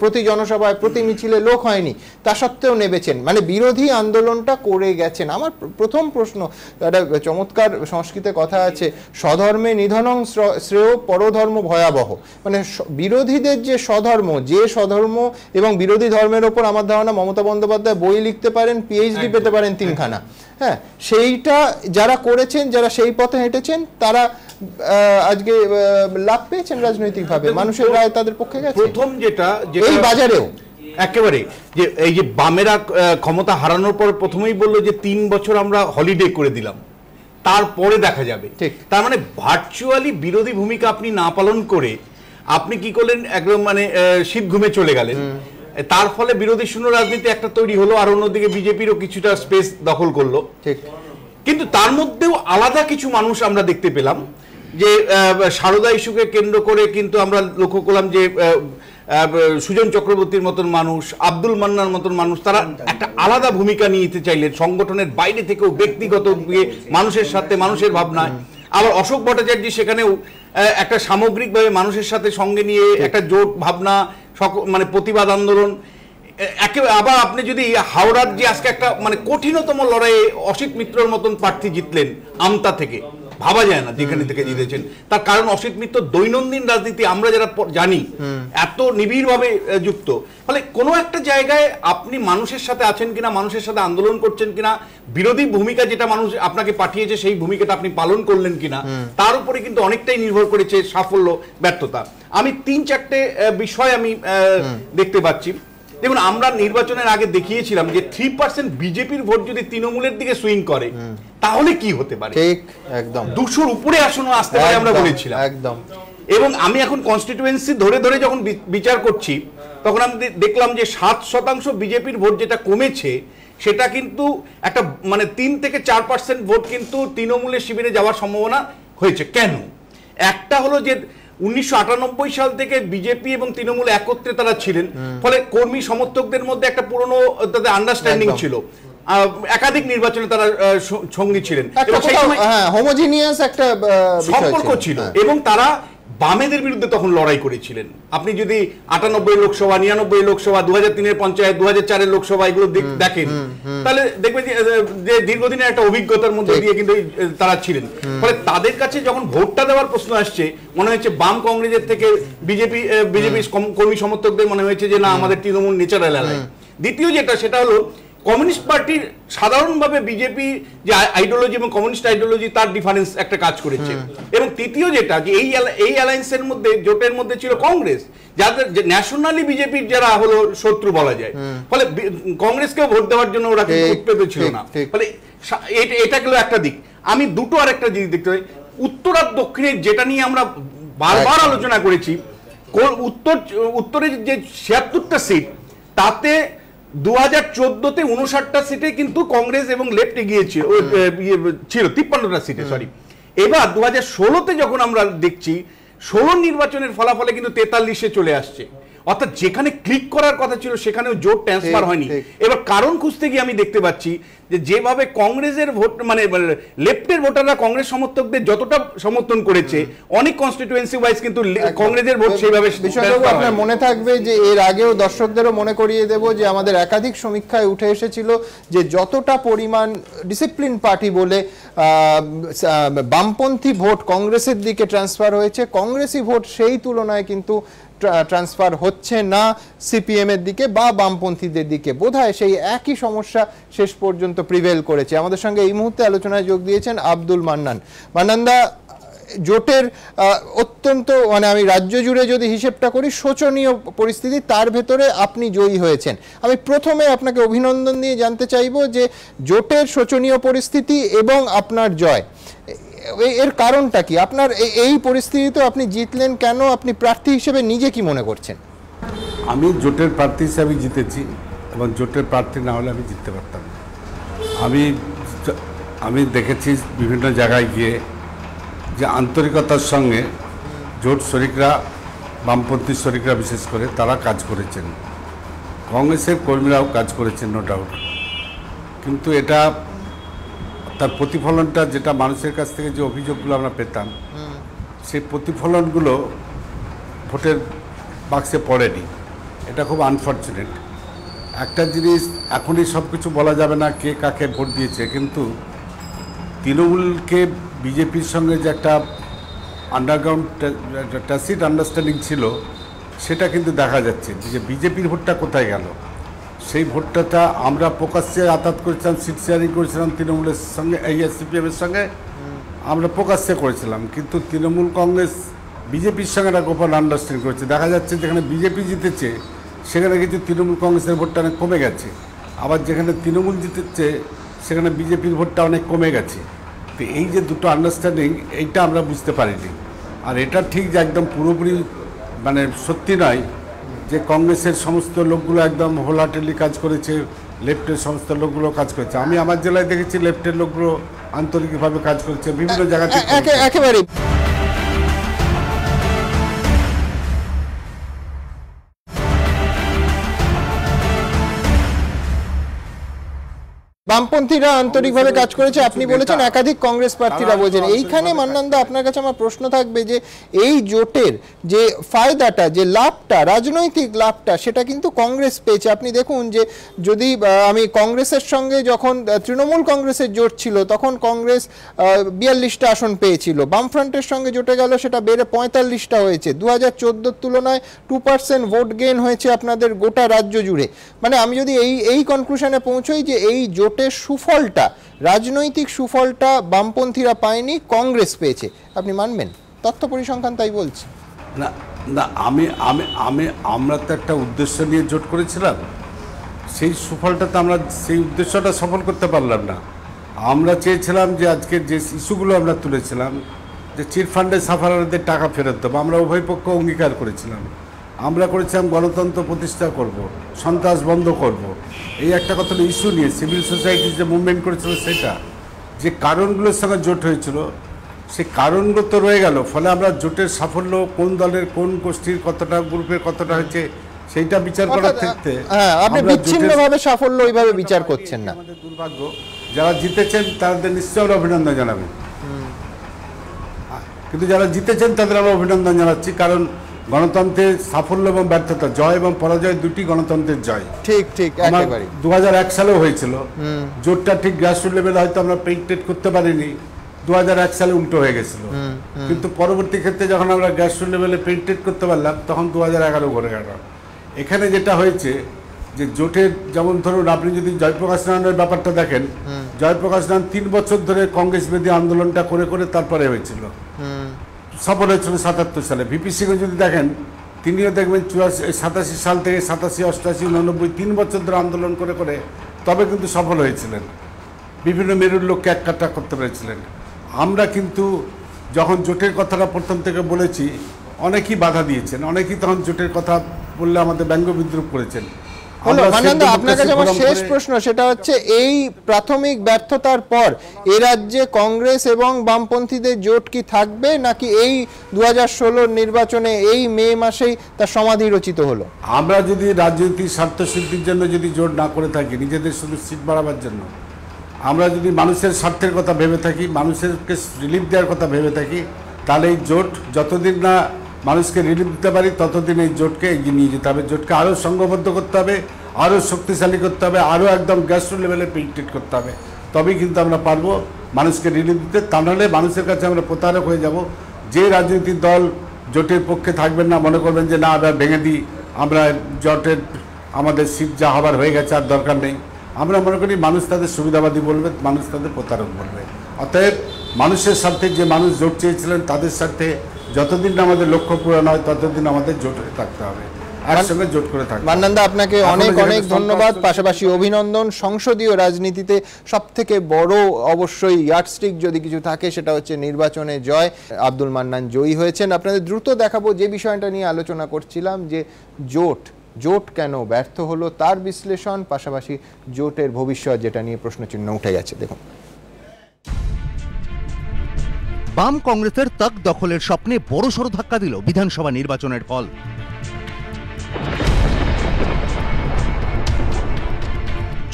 প্রতি জনসভায় প্রতি মিছিলে লোক হয়নি তা সত্ত্বেও নেবেছেন মানে বিরোধী আন্দোলনটা করে গেছেন। আমার প্রথম প্রশ্ন একটা চমৎকার সংস্কৃতে কথা আছে স্বধর্মে নিধনং শ্র- শ্রেয় পরধর্ম ভয়াবহ। মানে বিরোধীদের যে স্বধর্ম যে স্বধর্ম এবং বিরোধী ধর্মের ওপর আমার ধারণা মমতা বন্দ্যোপাধ্যায় বই লিখতে পারেন পিএইচডি পেতে পারেন তিনখানা। হ্যাঁ সেইটা যারা করেছেন যারা সেই পথে হেঁটেছেন তারা আজকে লাভ পেয়েছেন রাজনৈতিকভাবে। মানুষের রায় তাদের পক্ষে গেছে। প্রথম যেটা এই বাজারেও। একেবারে যে এই যে বামেরা ক্ষমতা হারানোর পর প্রথমেই বলল যে তিন বছর আমরা হলিডে করে দিলাম। তারপরে দেখা যাবে। ঠিক। তার মানে ভার্চুয়ালি বিরোধী ভূমিকা আপনি না পালন করে আপনি কি করলেন? একদম মানে শীত ঘুমে চলে গেলেন। তার ফলে বিরোধী শূন্য রাজনীতি একটা তৈরি হলো আর অন্যদিকে বিজেপিরও কিছুটা স্পেস দখল করল। ঠিক। কিন্তু তার মধ্যেও আলাদা কিছু মানুষ আমরা দেখতে পেলাম যে সারদা ইস্যুকে কেন্দ্র করে কিন্তু আমরা লক্ষ্য করলাম যে সুজন চক্রবর্তীর মতন মানুষ আব্দুল মান্নার মতন মানুষ তারা একটা আলাদা ভূমিকা নিতে চাইলেন। সংগঠনের বাইরে থেকেও ব্যক্তিগত মানুষের সাথে মানুষের ভাবনায়। আবার অশোক ভট্টাচার্য সেখানেও একটা সামগ্রিকভাবে মানুষের সাথে সঙ্গে নিয়ে একটা জোট ভাবনা মানে প্রতিবাদ আন্দোলন। একেবারে আবার আপনি যদি হাওড়ার যে আজকে একটা মানে কঠিনতম লড়াইয়ে অসিত মিত্রর মতন প্রার্থী জিতলেন আমতা থেকে ভাবা যায় না যেখানে থেকে জিতেছেন। তার কারণ অসিত মিত্র দৈনন্দিন রাজনীতি আমরা যারা জানি এত নিবিড়ভাবে যুক্ত। ফলে কোনো একটা জায়গায় আপনি মানুষের সাথে আছেন কিনা মানুষের সাথে আন্দোলন করছেন কিনা বিরোধী ভূমিকা যেটা মানুষ আপনাকে পাঠিয়েছে সেই ভূমিকাটা আপনি পালন করলেন কিনা তার উপরে কিন্তু অনেকটাই নির্ভর করেছে সাফল্য ব্যর্থতা। আমি তিন চারটে বিষয় আমি আহ, দেখতে পাচ্ছি। দেখুন আমরা নির্বাচনের আগে দেখিয়েছিলাম যে থ্রি পার্সেন্ট বিজেপির ভোট যদি তৃণমূলের দিকে সুইং করে তাহলে কি হতে পারে? ঠিক একদম। দুশোর উপরে আসনও আসতে পারে আমরা বলেছিলাম। একদম। এবং আমি এখন কনস্টিটিউয়েন্সি ধরে ধরে যখন বিচার করছি তখন আমি দেখলাম যে সাত শতাংশ বিজেপির ভোট যেটা কমেছে সেটা কিন্তু একটা মানে তিন থেকে চার পার্সেন্ট ভোট কিন্তু তৃণমূলের শিবিরে যাওয়ার সম্ভাবনা হয়েছে। কেন? একটা হলো যে উনিশশো আটানব্বই সাল থেকে বিজেপি এবং তৃণমূল একত্রে তারা ছিলেন। ফলে কর্মী সমর্থকদের মধ্যে একটা পুরনো তাদের আন্ডারস্ট্যান্ডিং ছিল। একাধিক নির্বাচনে তারা সঙ্গী ছিলেন। হ্যাঁ হোমোজিনিয়াস একটা সম্পর্ক ছিল। হ্যাঁ। এবং তারা বামেদের বিরুদ্ধে তখন লড়াই করেছিলেন। আপনি যদি আটানব্বই লোকসভা নিরানব্বই লোকসভা দু হাজার তিনের পঞ্চায়েত দু হাজার চারের লোকসভা এগুলো দেখেন তাহলে দেখবেন যে, দীর্ঘদিনের একটা অভিজ্ঞতার মধ্যে দিয়ে কিন্তু তারা ছিলেন। ফলে তাদের কাছে যখন ভোটটা দেওয়ার প্রশ্ন আসছে মনে হচ্ছে বাম কংগ্রেসের থেকে বিজেপি বিজেপি কর্মী সমর্থকদের মনে হয়েছে যে না আমাদের তৃণমূল নেচারাল দ্বিতীয় যেটা সেটা হলো কমিউনিস্ট পার্টির সাধারণভাবে বিজেপি যে আইডিওলজি এবং কমিউনিস্ট আইডিওলজি তার ডিফারেন্স একটা কাজ করেছে। এবং তৃতীয় যেটা যে এই এই অ্যালায়েন্সের মধ্যে জোটের মধ্যে ছিল কংগ্রেস। যাদের ন্যাশনালি বিজেপির যারা হলো শত্রু বলা যায়। ফলে কংগ্রেসকেও ভোট দেওয়ার জন্য ওরা কিন্তু উৎপেত ছিল না। ফলে এটা- এটা গেল একটা দিক। আমি দুটো আর একটা জিনিস দেখতে পাই। উত্তর আর দক্ষিণের যেটা নিয়ে আমরা বারবার আলোচনা করেছি উত্তর উত্তরের যে ছিয়াত্তরটা সিট তাতে দু হাজার চোদ্দতে উনষাটটা সিটে কিন্তু কংগ্রেস এবং লেফট এগিয়েছিল ইয়ে, ছিল তিপ্পান্নটা সিটে সরি এবার দু হাজার ষোলোতে যখন আমরা দেখছি ষোলো নির্বাচনের ফলাফলে কিন্তু তেতাল্লিশে চলে আসছে। অর্থাৎ যেখানে ক্লিক করার কথা ছিল সেখানেও জোট ট্রান্সফার হয়নি। এবার কারণ খুঁজতে গিয়ে আমি দেখতে পাচ্ছি যে যেভাবে কংগ্রেসের ভোট মানে লেফটের ভোটাররা কংগ্রেস সমর্থকদের যতটা সমর্থন করেছে অনেক কনস্টিটিউয়েন্সি ওয়াইজ কিন্তু কংগ্রেসের ভোট সেইভাবে আপনার মনে থাকবে যে এর আগেও দর্শকদেরও মনে করিয়ে দেব যে আমাদের একাধিক সমীক্ষায় উঠে এসেছিল যে যতটা পরিমাণ ডিসিপ্লিন পার্টি বলে বামপন্থী ভোট কংগ্রেসের দিকে ট্রান্সফার হয়েছে। কংগ্রেসি ভোট সেই তুলনায় কিন্তু ট্রান্সফার হচ্ছে না সিপিএম এর দিকে বা বামপন্থীদের দিকে। বোধহয় সেই একই সমস্যা শেষ পর্যন্ত প্রিভেল করেছে। আমাদের সঙ্গে এই মুহূর্তে আলোচনায় যোগ দিয়েছেন আব্দুল মান্নান। মান্নানদা জোটের অত্যন্ত মানে আমি রাজ্য জুড়ে যদি হিসেবটা করি, শোচনীয় পরিস্থিতি, তার ভেতরে আপনি জয়ী হয়েছেন। আমি প্রথমে আপনাকে অভিনন্দন দিয়ে জানতে চাইব যে জোটের শোচনীয় পরিস্থিতি এবং আপনার জয়। এর কারণটা কি? আপনার এই পরিস্থিতিতে আপনি জিতলেন কেন? আপনি প্রার্থী হিসেবে নিজে কি মনে করছেন? আমি জোটের প্রার্থী হিসাবে জিতেছি এবং জোটের প্রার্থী না হলে আমি জিততে পারতাম না। আমি আমি দেখেছি বিভিন্ন জায়গায় গিয়ে যে আন্তরিকতার সঙ্গে জোট শরিকরা, বামপন্থী শরিকরা বিশেষ করে তারা কাজ করেছেন। কংগ্রেসের কর্মীরাও কাজ করেছেন নো ডাউট কিন্তু এটা তার প্রতিফলনটা যেটা মানুষের কাছ থেকে যে অভিযোগগুলো আমরা পেতাম, সেই প্রতিফলনগুলো ভোটের বাক্সে পড়েনি। এটা খুব আনফর্চুনেট একটা জিনিস এখনই সব কিছু বলা যাবে না কে কাকে ভোট দিয়েছে, কিন্তু তৃণমূলকে বিজেপির সঙ্গে যে একটা আন্ডারগ্রাউন্ড ট্যাসিড আন্ডারস্ট্যান্ডিং ছিল, সেটা কিন্তু দেখা যাচ্ছে যে বিজেপির ভোটটা কোথায় গেল। সেই ভোটটাটা আমরা প্রকাশ্যে আতাত করেছিলাম, সিট শেয়ারিং করেছিলাম তৃণমূলের সঙ্গে, এই সিপিএমের সঙ্গে, আমরা প্রকাশ্যে করেছিলাম। কিন্তু তৃণমূল কংগ্রেস বিজেপির সঙ্গে একটা গোপন আন্ডারস্ট্যান্ড করেছে। দেখা যাচ্ছে যেখানে বিজেপি জিতেছে, সেখানে কিন্তু তৃণমূল কংগ্রেসের ভোটটা অনেক কমে গেছে। আবার যেখানে তৃণমূল জিতেছে, সেখানে বিজেপির ভোটটা অনেক কমে গেছে। তো এই যে দুটো আন্ডারস্ট্যান্ডিং এইটা আমরা বুঝতে পারিনি। আর এটা ঠিক যে একদম পুরোপুরি মানে সত্যি নয় যে কংগ্রেসের সমস্ত লোকগুলো একদম হোলাটেলি কাজ করেছে, লেফটের সমস্ত লোকগুলো কাজ করেছে। আমি আমার জেলায় দেখেছি লেফটের লোকগুলো আন্তরিকভাবে কাজ করেছে, বিভিন্ন জায়গা থেকে এ- বামপন্থীরা আন্তরিকভাবে কাজ করেছে। আপনি বলেছেন একাধিক কংগ্রেস প্রার্থীরা বলছেন এইখানে মান্নান্দা আপনার কাছে আমার প্রশ্ন থাকবে যে এই জোটের যে ফায়দাটা যে লাভটা রাজনৈতিক লাভটা সেটা কিন্তু কংগ্রেস পেয়েছে। আপনি দেখুন যে যদি আমি কংগ্রেসের সঙ্গে যখন তৃণমূল কংগ্রেসের জোট ছিল তখন কংগ্রেস বিয়াল্লিশটা আসন পেয়েছিল। বামফ্রন্টের সঙ্গে জোটে গেল সেটা বেড়ে পঁয়তাল্লিশটা হয়েছে। দু হাজার চোদ্দোর তুলনায় টু পার্সেন্ট ভোট গেন হয়েছে আপনাদের গোটা রাজ্য জুড়ে। মানে আমি যদি এই এই কনক্লুশনে পৌঁছই যে এই জোটের সুফলটা, রাজনৈতিক সুফলটা বামপন্থীরা পায়নি, কংগ্রেস পেয়েছে। আপনি মানবেন? তথ্য পরিসংখ্যান তাই বলছে। না না, আমি আমি আমি, আমরা তো একটা উদ্দেশ্য নিয়ে জোট করেছিলাম। সেই সুফলটা তো আমরা, সেই উদ্দেশ্যটা সফল করতে পারলাম না। আমরা চেয়েছিলাম যে আজকে যে ইস্যুগুলো আমরা তুলেছিলাম, যে চিট ফান্ডে সাফারারদের টাকা ফেরত দেবো, আমরা উভয় পক্ষ অঙ্গীকার করেছিলাম। আমরা করেছিলাম গণতন্ত্র প্রতিষ্ঠা করব সন্ত্রাস বন্ধ করব। এই একটা কথা ইস্যু নিয়ে সিভিল সোসাইটি যে মুভমেন্ট করেছিল সেটা যে কারণগুলোর সঙ্গে জোট হয়েছিল সেই কারণগুলো তো রয়ে গেল ফলে আমরা জোটের সাফল্য কোন দলের কোন গোষ্ঠীর কতটা গ্রুপের কতটা হয়েছে সেইটা বিচার করার ক্ষেত্রে হ্যাঁ আপনি বিচ্ছিন্নভাবে সাফল্য ওইভাবে বিচার করছেন না। আমাদের দুর্ভাগ্য যারা জিতেছেন তাদের নিশ্চয় আমরা অভিনন্দন জানাবেন কিন্তু যারা জিতেছেন তাদের আমরা অভিনন্দন জানাচ্ছি কারণ গণতন্ত্রের সাফল্য এবং ব্যর্থতা জয় এবং পরাজয় দুটি গণতন্ত্রের জয়। ঠিক ঠিক একেবারে দু হাজার এক সালেও হয়েছিল। জোটটা ঠিক গ্রাসরুট লেভেলে হয়তো আমরা পেইন্টেড করতে পারিনি। দু হাজার এক সালে উল্টো হয়ে গেছিল। কিন্তু পরবর্তী ক্ষেত্রে যখন আমরা গ্রাসরুট লেভেলে পেইন্টেড করতে পারলাম তখন দু হাজার এগারো ঘরে গেল। এখানে যেটা হয়েছে যে জোটের যেমন ধরুন আপনি যদি জয়প্রকাশ নারায়ণের ব্যাপারটা দেখেন জয়প্রকাশ নারায়ণ তিন বছর ধরে কংগ্রেস বিরোধী আন্দোলনটা করে করে তারপরে হয়েছিল। সফল হয়েছিল সাতাত্তর সালে। ভিপি সিংহ যদি দেখেন, তিনিও দেখবেন চুরাশি সাতাশি সাল থেকে সাতাশি, অষ্টাশি, উননব্বই, তিন বছর ধরে আন্দোলন করে করে তবে কিন্তু সফল হয়েছিলেন। বিভিন্ন মেরুর লোককে এক কাটা করতে পেরেছিলেন। আমরা কিন্তু যখন জোটের কথাটা প্রথম থেকে বলেছি, অনেকেই বাধা দিয়েছেন। অনেকেই তখন জোটের কথা বললে আমাদের ব্যঙ্গ বিদ্রুপ করেছেন। আপনার কাছে আমার democracy শেষ প্রশ্ন সেটা হচ্ছে এই প্রাথমিক ব্যর্থতার পর এ রাজ্যে কংগ্রেস এবং বামপন্থীদের জোট কি থাকবে নাকি এই দু নির্বাচনে এই মে মাসেই তার সমাধি রচিত হলো? আমরা যদি রাজনৈতিক স্বার্থ সিদ্ধির জন্য যদি জোর না করে থাকি নিজেদের শুধু সিট বাড়াবার জন্য আমরা যদি মানুষের স্বার্থের কথা ভেবে থাকি মানুষেরকে রিলিফ দেওয়ার কথা ভেবে থাকি তাহলে এই জোট যতদিন না মানুষকে রিলিফ দিতে পারি, ততদিন এই জোটকে এগিয়ে নিয়ে যেতে হবে। জোটকে আরও সংঘবদ্ধ করতে হবে আরও শক্তিশালী করতে হবে আরও একদম গ্যাস্ট্রো লেভেলে পেন্টেড করতে হবে। তবেই কিন্তু আমরা পারব মানুষকে রিলিফ দিতে। তা নাহলে মানুষের কাছে আমরা প্রতারক হয়ে যাব। যে রাজনৈতিক দল জোটের পক্ষে থাকবেন না, মনে করবেন যে না, আমরা ভেঙে দিই, আমরা জোটের, আমাদের সিট যা হবার হয়ে গেছে, আর দরকার নেই। আমরা মনে করি মানুষ তাদের সুবিধাবাদী বলবে, মানুষ তাদের প্রতারক বলবে। অতএব মানুষের স্বার্থে যে মানুষ জোট চেয়েছিলেন, তাদের স্বার্থে যতদিন আমাদের লক্ষ্য পূরণ হয় ততদিন আমাদের জোটে থাকতে হবে। একসঙ্গে জোট করে থাকতে হবে। মান্নান্দা আপনাকে অনেক অনেক ধন্যবাদ। পাশাপাশি অভিনন্দন। সংসদীয় রাজনীতিতে সব থেকে বড় অবশ্যই ইয়ার্ডস্টিক যদি কিছু থাকে সেটা হচ্ছে নির্বাচনে জয়। আব্দুল মান্নান জয়ী হয়েছেন। আপনাদের দ্রুত দেখাবো যে বিষয়টা নিয়ে আলোচনা করছিলাম যে জোট জোট কেন ব্যর্থ হলো তার বিশ্লেষণ পাশাপাশি জোটের ভবিষ্যৎ যেটা নিয়ে প্রশ্নচিহ্ন উঠে গেছে। দেখুন। বাম কংগ্রেসের তক দখলের স্বপ্নে বড়সড় ধাক্কা দিল বিধানসভা নির্বাচনের ফল।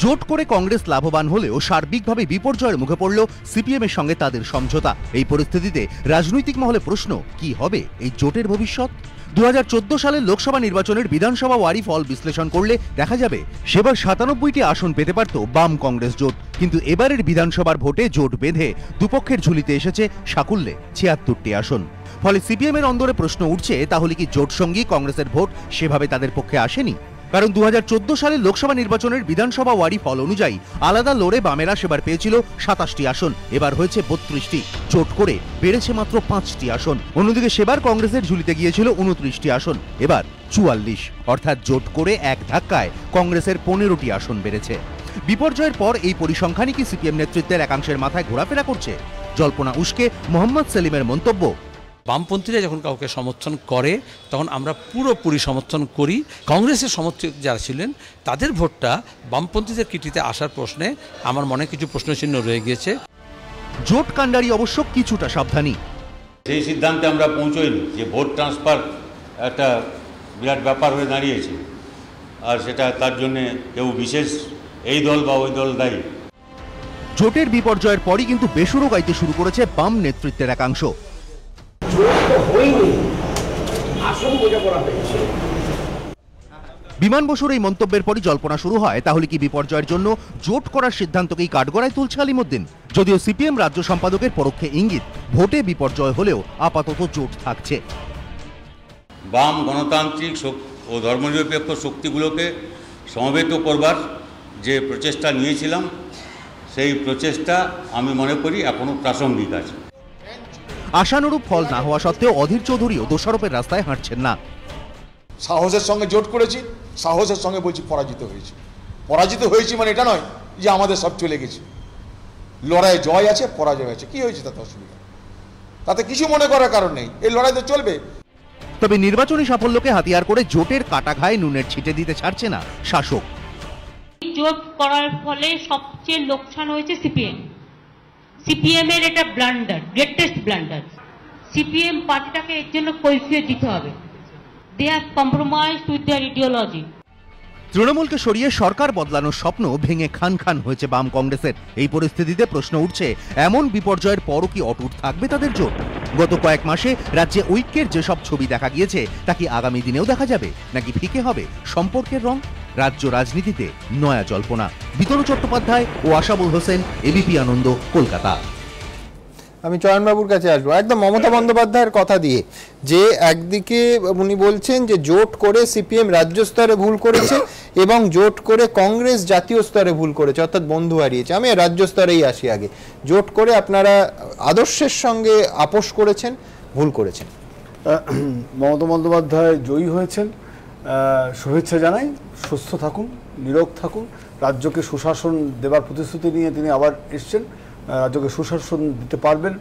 জোট করে কংগ্রেস লাভবান হলেও সার্বিকভাবে বিপর্যয়ের মুখে পড়ল সিপিএমের সঙ্গে তাদের সমঝোতা। এই পরিস্থিতিতে রাজনৈতিক মহলে প্রশ্ন, কি হবে এই জোটের ভবিষ্যৎ? দু সালের লোকসভা নির্বাচনের বিধানসভা ওয়ারি ফল বিশ্লেষণ করলে দেখা যাবে সেবার সাতানব্বইটি আসন পেতে পারত বাম কংগ্রেস জোট। কিন্তু এবারের বিধানসভার ভোটে জোট বেঁধে দুপক্ষের ঝুলিতে এসেছে সাকুল্যে ছিয়াত্তরটি আসন। ফলে সিপিএমের অন্দরে প্রশ্ন উঠছে, তাহলে কি জোট সঙ্গী কংগ্রেসের ভোট সেভাবে তাদের পক্ষে আসেনি? কারণ দু সালের লোকসভা নির্বাচনের বিধানসভা ওয়ারি ফল অনুযায়ী আলাদা লড়ে বামেরা সেবার পেয়েছিল সাতাশটি আসন। এবার হয়েছে বত্রিশটি। চোট করে বেড়েছে মাত্র পাঁচটি আসন। অন্যদিকে সেবার কংগ্রেসের ঝুলিতে গিয়েছিল উনত্রিশটি আসন। এবার চুয়াল্লিশ। অর্থাৎ জোট করে এক ধাক্কায় কংগ্রেসের পনেরোটি আসন বেড়েছে। বিপর্যয়ের পর এই পরিসংখ্যানই কি সিপিএম নেতৃত্বের একাংশের মাথায় ঘোরাফেরা করছে? জল্পনা উস্কে, মোহাম্মদ সেলিমের মন্তব্য বামপন্থীরা যখন কাউকে সমর্থন করে তখন আমরা পুরোপুরি সমর্থন করি। কংগ্রেসের সমর্থক যারা ছিলেন তাদের ভোটটা বামপন্থীদের কিটিতে আসার প্রশ্নে আমার মনে কিছু প্রশ্নচিহ্ন রয়ে গিয়েছে। জোট কাণ্ডারি অবশ্য কিছুটা সাবধানী। সেই সিদ্ধান্তে আমরা পৌঁছইনি যে ভোট ট্রান্সফার একটা বিরাট ব্যাপার হয়ে দাঁড়িয়েছে। আর সেটা তার জন্যে কেউ বিশেষ এই দল বা ওই দল দায়ী। জোটের বিপর্যয়ের পরই কিন্তু বেসুরো গাইতে শুরু করেছে বাম নেতৃত্বের একাংশ। বিমান বসুর এই মন্তব্যের পরই জল্পনা শুরু হয়। তাহলে কি বিপর্যয়ের জন্য জোট করার সিদ্ধান্তকেই কাঠগড়ায় তুলছে আলিমুদ্দিন? যদিও সিপিএম রাজ্য সম্পাদকের পরোক্ষে ইঙ্গিত ভোটে বিপর্যয় হলেও আপাতত জোট থাকছে। বাম গণতান্ত্রিক ও ধর্মনিরপেক্ষ শক্তিগুলোকে সমবেত করবার যে প্রচেষ্টা নিয়েছিলাম সেই প্রচেষ্টা আমি মনে করি এখনও প্রাসঙ্গিক আছে। আশানুরূপ ফল না হওয়া সত্ত্বেও অধীর চৌধুরীও দোষারোপের রাস্তায় হাঁটছেন না। সাহসের সঙ্গে জোট করেছি সাহসের সঙ্গে বলছি পরাজিত হয়েছি। পরাজিত হয়েছি মানে এটা নয় যে আমাদের সব চলে গেছে। লড়াই জয় আছে পরাজয় আছে কি হয়েছে তাতে অসুবিধা? তাতে কিছু মনে করার কারণ নেই। এই লড়াই তো চলবে। তবে নির্বাচনী সাফল্যকে হাতিয়ার করে জোটের কাটা ঘায়ে নুনের ছিটে দিতে ছাড়ছে না শাসক। জোট করার ফলে সবচেয়ে লোকসান হয়েছে সিপিএম। সিপিএম এর এটা ব্লান্ডার গ্রেটেস্ট ব্লান্ডার সিপিএম পার্টিটাকে এর জন্য কৈফিয়ত দিতে হবে। They have compromise with their ideology তৃণমূলকে সরিয়ে সরকার বদলানোর স্বপ্ন ভেঙে খান খান হয়েছে বাম কংগ্রেসের। এই পরিস্থিতিতে প্রশ্ন উঠছে, এমন বিপর্যয়ের পরও কি অটুট থাকবে তাদের জোট? গত কয়েক মাসে রাজ্যে ঐক্যের যেসব ছবি দেখা গিয়েছে, তা কি আগামী দিনেও দেখা যাবে? নাকি ফিকে হবে সম্পর্কের রং? রাজ্য রাজনীতিতে নয়া জল্পনা। বিতরু চট্টোপাধ্যায় ও আশাবুল হোসেন এবিপি আনন্দ কলকাতা। আমি চয়নবাবুর কাছে আসব। একদম মমতা বন্দ্যোপাধ্যায়ের কথা দিয়ে যে একদিকে উনি বলছেন যে জোট করে সিপিএম রাজ্য স্তরে ভুল করেছে এবং জোট করে কংগ্রেস জাতীয় স্তরে ভুল করেছে অর্থাৎ বন্ধু হারিয়েছে। আমি রাজ্য স্তরেই আসি আগে। জোট করে আপনারা আদর্শের সঙ্গে আপোষ করেছেন ভুল করেছেন। মমতা বন্দ্যোপাধ্যায় জয়ী হয়েছেন। শুভেচ্ছা জানাই। সুস্থ থাকুন, নিরোগ থাকুন। রাজ্যকে সুশাসন দেবার প্রতিশ্রুতি নিয়ে তিনি আবার এসছেন। রাজ্যকে সুশাসন দিতে পারবেন।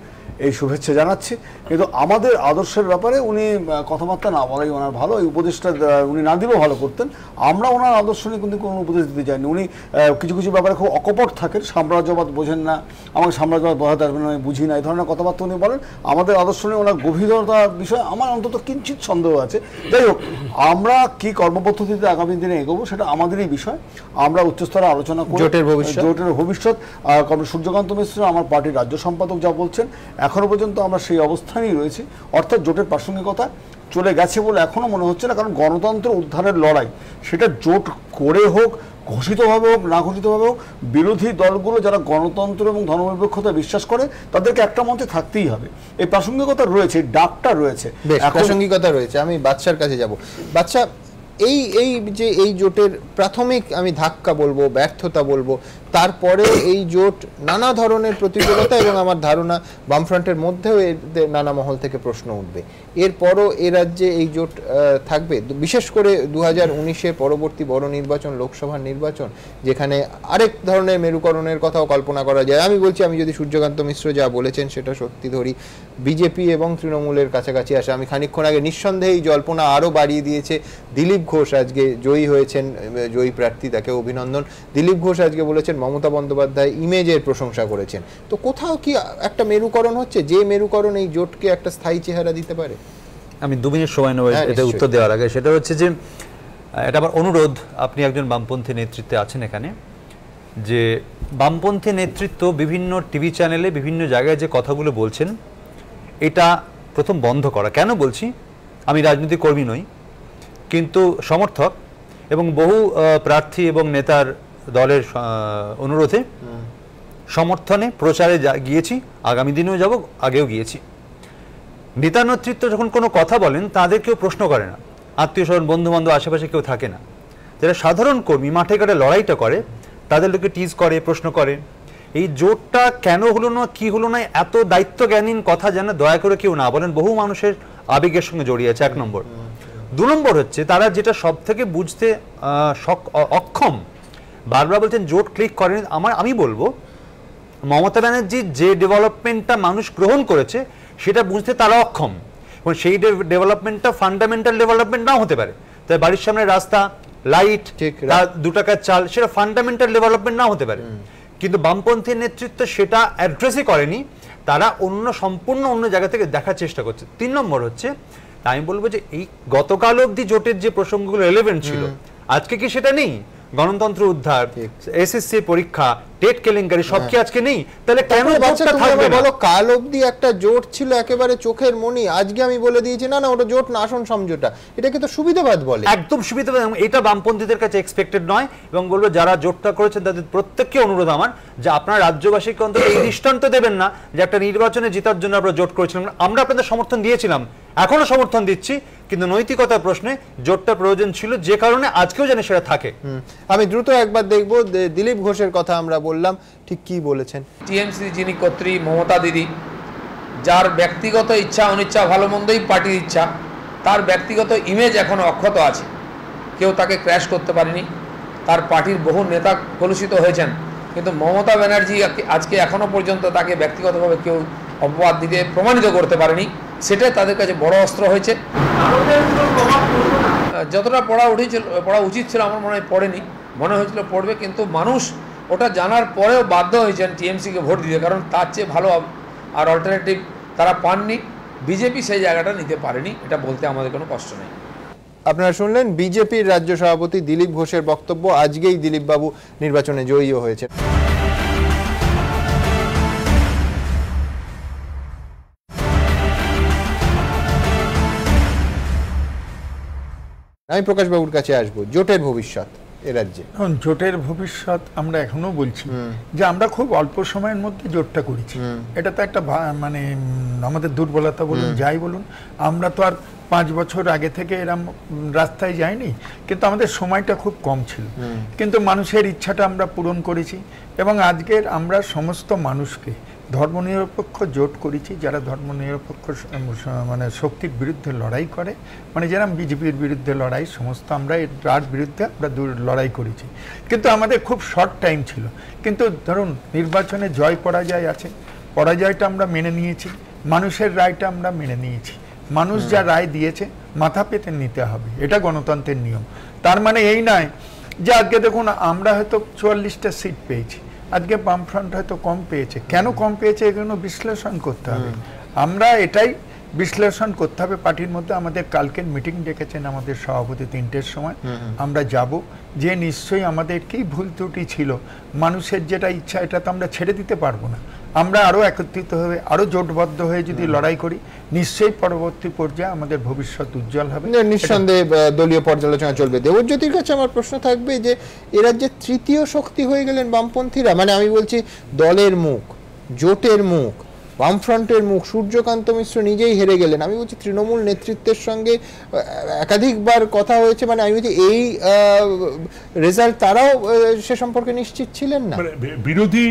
এই শুভেচ্ছা জানাচ্ছি। কিন্তু আমাদের আদর্শের ব্যাপারে উনি কথাবার্তা না বলাই ওনার ভালো এই উপদেশটা উনি না দিলেও ভালো করতেন। আমরা ওনার আদর্শ নিয়ে কিন্তু কোনো উপদেশ দিতে চাইনি। উনি কিছু কিছু ব্যাপারে খুব অকপট থাকেন সাম্রাজ্যবাদ বোঝেন না আমাকে সাম্রাজ্যবাদ বোঝাতে আসবেন না, আমি বুঝি না এই ধরনের কথাবার্তা উনি বলেন। আমাদের আদর্শ নিয়ে ওনার গভীরতার বিষয়ে আমার অন্তত কিঞ্চিত সন্দেহ আছে। যাই হোক আমরা কি কর্মপদ্ধতিতে আগামী দিনে এগোবো সেটা আমাদেরই বিষয়। আমরা উচ্চস্তরে আলোচনা করি জোটের ভবিষ্যৎ? জোটের ভবিষ্যৎ কমরেড সূর্যকান্ত মিশ্র আমার পার্টির রাজ্য সম্পাদক যা বলছেন এখনও পর্যন্ত আমরা সেই অবস্থানেই রয়েছি। অর্থাৎ জোটের প্রাসঙ্গিকতা চলে গেছে বলে এখনও মনে হচ্ছে না কারণ গণতন্ত্র উদ্ধারের লড়াই সেটা জোট করে হোক ঘোষিতভাবে হোক না ঘোষিতভাবে হোক বিরোধী দলগুলো যারা গণতন্ত্র এবং ধর্মনিরপেক্ষতা বিশ্বাস করে তাদেরকে একটা মঞ্চে থাকতেই হবে। এই প্রাসঙ্গিকতা রয়েছে এই ডাকটা রয়েছে। প্রাসঙ্গিকতা রয়েছে আমি বাচ্চার কাছে যাব। বাচ্চা এই এই যে এই জোটের প্রাথমিক আমি ধাক্কা বলব ব্যর্থতা বলব তারপরে এই জোট নানা ধরনের প্রতিকূলতা এবং আমার ধারণা বামফ্রন্টের মধ্যেও এদের নানা মহল থেকে প্রশ্ন উঠবে। এরপরও এ রাজ্যে এই জোট থাকবে। বিশেষ করে দু হাজার পরবর্তী বড় নির্বাচন, লোকসভার নির্বাচন, যেখানে আরেক ধরনের মেরুকরণের কথাও কল্পনা করা যায়। আমি বলছি, আমি যদি সূর্যকান্ত মিশ্র যা বলেছেন সেটা সত্যি ধরি। বিজেপি এবং তৃণমূলের কাছাকাছি আসে, আমি খানিকক্ষণ আগে নিঃসন্দেহে এই জল্পনা আরও বাড়িয়ে দিয়েছে। দিলীপ ঘোষ আজকে জয়ী হয়েছেন জয়ী প্রার্থী তাকে অভিনন্দন। দিলীপ ঘোষ আজকে বলেছেন মমতা বন্দ্যোপাধ্যায় ইমেজের প্রশংসা করেছেন। তো কোথাও কি একটা মেরুকরণ হচ্ছে? যে মেরুকরণ এই জোটকে একটা স্থায়ী চেহারা দিতে পারে? আমি দু মিনিট সময় নেব হ্যাঁ, এটা উত্তর দেওয়ার আগে। সেটা হচ্ছে যে এটা আমার অনুরোধ আপনি একজন বামপন্থী নেতৃত্বে আছেন এখানে যে বামপন্থী নেতৃত্ব বিভিন্ন টিভি চ্যানেলে বিভিন্ন জায়গায় যে কথাগুলো বলছেন এটা প্রথম বন্ধ করা। কেন বলছি? আমি রাজনৈতিক কর্মী নই কিন্তু সমর্থক এবং বহু প্রার্থী এবং নেতার দলের অনুরোধে সমর্থনে প্রচারে গিয়েছি আগামী দিনেও যাব আগেও গিয়েছি। নেতা নেতৃত্ব যখন কোনো কথা বলেন তাদের কেউ প্রশ্ন করে না। আত্মীয় স্বজন বন্ধু বান্ধব আশেপাশে কেউ থাকে না। যারা সাধারণ কর্মী মাঠে ঘাটে লড়াইটা করে তাদের লোকে টিজ করে প্রশ্ন করে। এই জোটটা কেন হলো না কি হলো না এত দায়িত্ব জ্ঞানীন কথা যেন দয়া করে কেউ না বলেন বহু মানুষের আবেগের সঙ্গে জড়িয়ে আছে এক নম্বর। দু নম্বর হচ্ছে তারা যেটা সব থেকে বুঝতে আহ, অক্ষম বারবার বলছেন জোট ক্লিক করেনি। আমার আমি বলব মমতা ব্যানার্জির যে ডেভেলপমেন্টটা মানুষ গ্রহণ করেছে সেটা বুঝতে তারা অক্ষম। এবং সেই ডেভেলপমেন্টটা ফান্ডামেন্টাল ডেভেলপমেন্ট নাও হতে পারে। তাই বাড়ির সামনে রাস্তা লাইট দু টাকার চাল সেটা ফান্ডামেন্টাল ডেভেলপমেন্ট নাও হতে পারে। কিন্তু বামপন্থী নেতৃত্ব সেটা অ্যাড্রেসই করেনি। তারা অন্য সম্পূর্ণ অন্য জায়গা থেকে দেখার চেষ্টা করছে। তিন নম্বর হচ্ছে আমি বলব যে এই গতকাল অবধি জোটের যে প্রসঙ্গগুলো রেলেভেন্ট ছিল আজকে কি সেটা নেই? গণতন্ত্র উদ্ধার এসএসসি পরীক্ষা টেট কেলেঙ্কারি সব কি আজকে নেই? তাহলে কেন ভোটটা থাকবে বলো কাল অবধি একটা জোট ছিল একেবারে চোখের মনি আজকে আমি বলে দিয়েছি না না ওটা জোট না আসন সমঝোতা এটাকে তো সুবিধাবাদ বলে। একদম সুবিধা এবং এটা বামপন্থীদের কাছে এক্সপেক্টেড নয় এবং বলব যারা জোটটা করেছেন তাদের প্রত্যেককে অনুরোধ আমার যে আপনারা রাজ্যবাসীকে অন্তত এই দৃষ্টান্ত দেবেন না যে একটা নির্বাচনে জেতার জন্য আপনারা জোট করেছিলেন আমরা আপনাদের সমর্থন দিয়েছিলাম এখনও সমর্থন দিচ্ছি কিন্তু নৈতিকতার প্রশ্নে জোটটা প্রয়োজন ছিল যে কারণে আজকেও যেন সেটা থাকে। আমি দ্রুত একবার দেখব দিলীপ ঘোষের কথা আমরা বললাম, ঠিক কি বলেছেন? টিএমসি যিনি কর্ত্রী, মমতা দিদি, যার ব্যক্তিগত ইচ্ছা, অনিচ্ছা, ভালো মন্দই পার্টির ইচ্ছা, তার ব্যক্তিগত ইমেজ এখন অক্ষত আছে। কেউ তাকে ক্র্যাশ করতে পারেনি। তার পার্টির বহু নেতা কলুষিত হয়েছেন। কিন্তু মমতা ব্যানার্জি আজকে- আজকে এখনও পর্যন্ত তাকে ব্যক্তিগতভাবে কেউ অপবাদ দিতে প্রমাণিত করতে পারেনি। সেটাই তাদের কাছে বড় অস্ত্র হয়েছে। যতটা পড়া উঠেছিল, পড়া উচিত ছিল, আমার মনে হয় পড়েনি। মনে হয়েছিল পড়বে, কিন্তু মানুষ ওটা জানার পরেও বাধ্য হয়েছেন টিএমসিকে ভোট দিতে, কারণ তার চেয়ে ভালো আর অল্টারনেটিভ তারা পাননি। বিজেপি সেই জায়গাটা নিতে পারেনি, এটা বলতে আমাদের কোনো কষ্ট নেই। আপনারা শুনলেন বিজেপির রাজ্য সভাপতি দিলীপ ঘোষের বক্তব্য, আজকেই দিলীপ বাবু নির্বাচনে জয়ীও হয়েছে আমি প্রকাশ বাবুর কাছে আসব, জোটের ভবিষ্যৎ। এ রাজ্যে। এখন জোটের ভবিষ্যৎ আমরা এখনও বলছি যে আমরা খুব অল্প সময়ের মধ্যে জোটটা করেছি। এটা তো একটা মানে আমাদের দুর্বলতা বলুন যাই বলুন। আমরা তো আর পাঁচ বছর আগে থেকে এরম রাস্তায় যাইনি। কিন্তু আমাদের সময়টা খুব কম ছিল। কিন্তু মানুষের ইচ্ছাটা আমরা পূরণ করেছি। এবং আজকের আমরা সমস্ত মানুষকে ধর্মনিরপেক্ষ জোট করেছি যারা ধর্মনিরপেক্ষ মানে শক্তির বিরুদ্ধে লড়াই করে। মানে যেরকম বিজেপির বিরুদ্ধে লড়াই সমস্ত আমরা এর তার বিরুদ্ধে আমরা দূর লড়াই করেছি। কিন্তু আমাদের খুব শর্ট টাইম ছিল। কিন্তু ধরুন নির্বাচনে জয় পরাজয় আছে। পরাজয়টা আমরা মেনে নিয়েছি। মানুষের রায়টা আমরা মেনে নিয়েছি। মানুষ যা রায় দিয়েছে মাথা পেতে নিতে হবে। এটা গণতন্ত্রের নিয়ম। তার মানে এই নয় যে আজকে দেখুন আমরা হয়তো চুয়াল্লিশটা সিট পেয়েছি। আজকে বামফ্রন্ট হয়তো কম পেয়েছে। কেন কম পেয়েছে এগুলো বিশ্লেষণ করতে হবে। আমরা এটাই বিশ্লেষণ করতে হবে। পার্টির মধ্যে আমাদের কালকের মিটিং ডেকেছেন আমাদের সভাপতি তিনটের সময়। আমরা যাব। যে নিশ্চয়ই আমাদের কি ভুল ত্রুটি ছিল মানুষের যেটা ইচ্ছা এটা তো আমরা ছেড়ে দিতে পারব না। আমরা আরও একত্রিত হয়ে আরও জোটবদ্ধ হয়ে যদি লড়াই করি নিশ্চয়ই পরবর্তী পর্যায়ে আমাদের ভবিষ্যৎ উজ্জ্বল হবে। নিঃসন্দেহে দলীয় পর্যালোচনা চলবে। দেবজ্যোতির কাছে আমার প্রশ্ন থাকবে যে এরা যে তৃতীয় শক্তি হয়ে গেলেন বামপন্থীরা? মানে আমি বলছি দলের মুখ জোটের মুখ। বামফ্রন্টের মুখ সূর্যকান্ত মিশ্র নিজেই হেরে গেলেন। আমি বলছি তৃণমূল নেতৃত্বের সঙ্গে একাধিকবার কথা হয়েছে মানে আমি বলছি এই রেজাল্ট তারাও সে সম্পর্কে নিশ্চিত ছিলেন না। মানে বিরোধী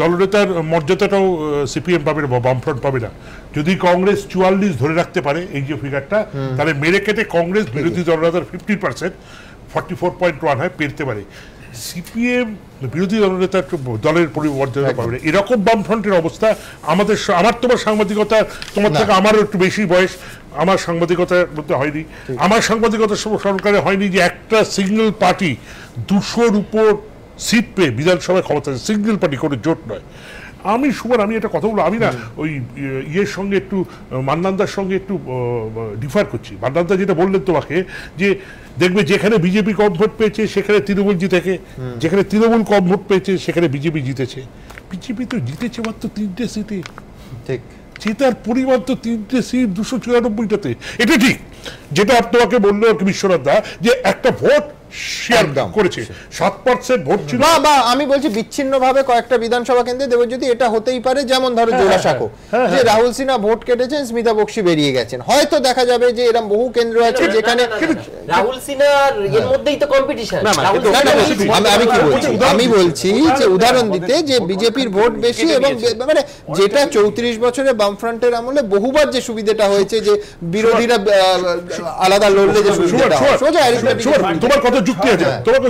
দলনেতার মর্যাদাটাও সিপিএম পাবে না বামফ্রন্ট পাবে না। যদি কংগ্রেস চুয়াল্লিশ ধরে রাখতে পারে এই যে ফিগারটা তাহলে মেরে কেটে কংগ্রেস বিরোধী দলনেতার fifty percent forty four point one হয় পেরতে পারে। সিপিএম বিরোধী দলনেতা দলের পরিবর্তন পাবে এরকম বামফ্রন্টের অবস্থা আমাদের আমার তোমার সাংবাদিকতা তোমার থেকে আমারও একটু বেশি বয়স। আমার সাংবাদিকতার মধ্যে হয়নি। আমার সাংবাদিকতা সব সরকারে হয়নি যে একটা সিঙ্গেল পার্টি দুশোর উপর সিট পেয়ে বিধানসভায় ক্ষমতা সিঙ্গেল পার্টি কোনো জোট নয়। আমি সুমন আমি একটা কথা বলব। আমি না ওই ইয়ে- ইয়ের সঙ্গে একটু মান্নানদার সঙ্গে একটু ডিফার করছি। মান্নানদা যেটা বললেন তোমাকে যে দেখবে যেখানে বিজেপি কম ভোট পেয়েছে সেখানে তৃণমূল জিতেছে। যেখানে তৃণমূল কম ভোট পেয়েছে সেখানে বিজেপি জিতেছে। বিজেপি তো জিতেছে মাত্র তিনটে সিটে। ঠিক। জেতার পরিমাণ তো তিনটে সিট দুশো চুরানব্বইটাতে। এটা ঠিক। যেটা তোমাকে বলল আর কি বিশ্বনাথ দা যে একটা ভোট শেয়ার। করেছে। সাত পার্সেন্ট ভোট ছিল। বা বা আমি বলছি বিচ্ছিন্ন ভাবে কয়েকটা বিধানসভা কেন্দ্রে দেবজ্যোতি এটা হতেই পারে যেমন ধরো জোড়াসাঁকো যে রাহুল সিনহা ভোট কেটেছেন স্মিতা বক্সি বেরিয়ে গেছেন। হয়তো দেখা যাবে যে এরকম বহু কেন্দ্র আছে যেখানে রাহুল সিনহার এর মধ্যেই তো কম্পিটিশন না, না, না, না, আমি আমি কি বলছি আমি বলছি যে উদাহরণ দিতে যে বিজেপির ভোট বেশি এবং মানে যেটা চৌত্রিশ বছরে বামফ্রন্টের আমলে বহুবার যে সুবিধাটা হয়েছে যে বিরোধীরা আলাদা লড়লে যে সুবিধাটা সোজা সুবিধা। তোমার কথা যুক্তি আছে।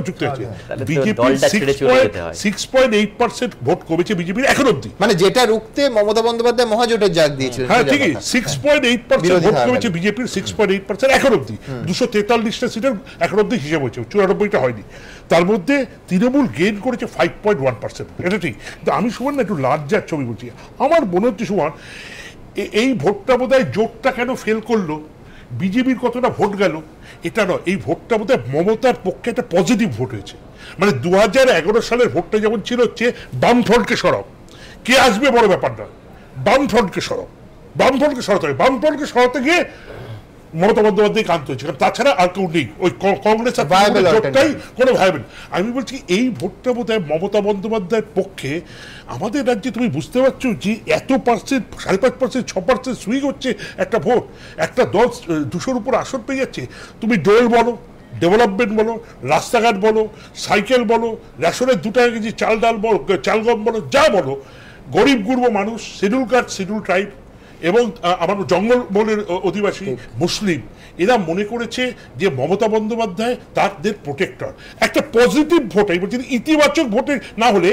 যুক্তি আছে। বিজেপি দলটা ছেড়ে চলে যেতে হয়। Six point eight percent vote কমেছে বিজেপির এখন অব্দি মানে যেটা রুখতে মমতা বন্দ্যোপাধ্যায় মহাজোটের জাগ দিয়েছিলেন হ্যাঁ ঠিকই six point eight percent vote কমেছে বিজেপির সিক্স পয়েন্ট এইট পার্সেন্ট এখন অব্দি দুশো তেতাল্লিশটা সিটের এখন অব্দি হিসেব হয়েছে চুরানব্বইটা হয়নি। তার মধ্যে তৃণমূল গেইন করেছে ফাইভ পয়েন্ট ওয়ান পার্সেন্ট এটা ঠিক। কিন্তু আমি সুমান না একটু লাজ্জার ছবি বলছি। আমার মনে হচ্ছে সুমান এই ভোটটা বোধ হয় জোটটা কেন ফেল করল? বিজেপির কতটা ভোট গেল, এটা নয়, এই ভোটটা বোধহয় মমতার পক্ষে একটা পজিটিভ ভোট হয়েছে। মানে দু হাজার এগারো সালের ভোটটা যেমন ছিল হচ্ছে বামফ্রন্টকে সরব কে আসবে বড় ব্যাপার নয়, বামফ্রন্টকে সরব বামফ্রন্টকে সরাতে হবে। বামফ্রন্টকে সরাতে গিয়ে মমতা বন্দ্যোপাধ্যায় কান্ত হয়েছে। কারণ তাছাড়া আর কেউ নেই। ওই কংগ্রেস আর কোনো ভাবেন আমি বলছি এই ভোটটা বোধ হয় মমতা বন্দ্যোপাধ্যায়ের পক্ষে আমাদের রাজ্যে তুমি বুঝতে পারছ যে এত পার্সেন্ট সাড়ে পাঁচ পার্সেন্ট ছ পার্সেন্ট সুইং হচ্ছে একটা ভোট। একটা দল দুশোর উপর আসন পেয়ে যাচ্ছে। তুমি ডোল বলো ডেভেলপমেন্ট বলো রাস্তাঘাট বলো সাইকেল বলো রেশনের দু টাকা কেজি চাল ডাল বলো চাল গম বলো যা বলো গরিব গুরব মানুষ শিডিউল কাস্ট শিডিউল ট্রাইব এবং আমার জঙ্গল অ- অধিবাসী মুসলিম এরা মনে করেছে যে মমতা বন্দ্যোপাধ্যায় তাদের প্রোটেক্টর একটা পজিটিভ ভোট এই বলছি ইতিবাচক ভোটে না হলে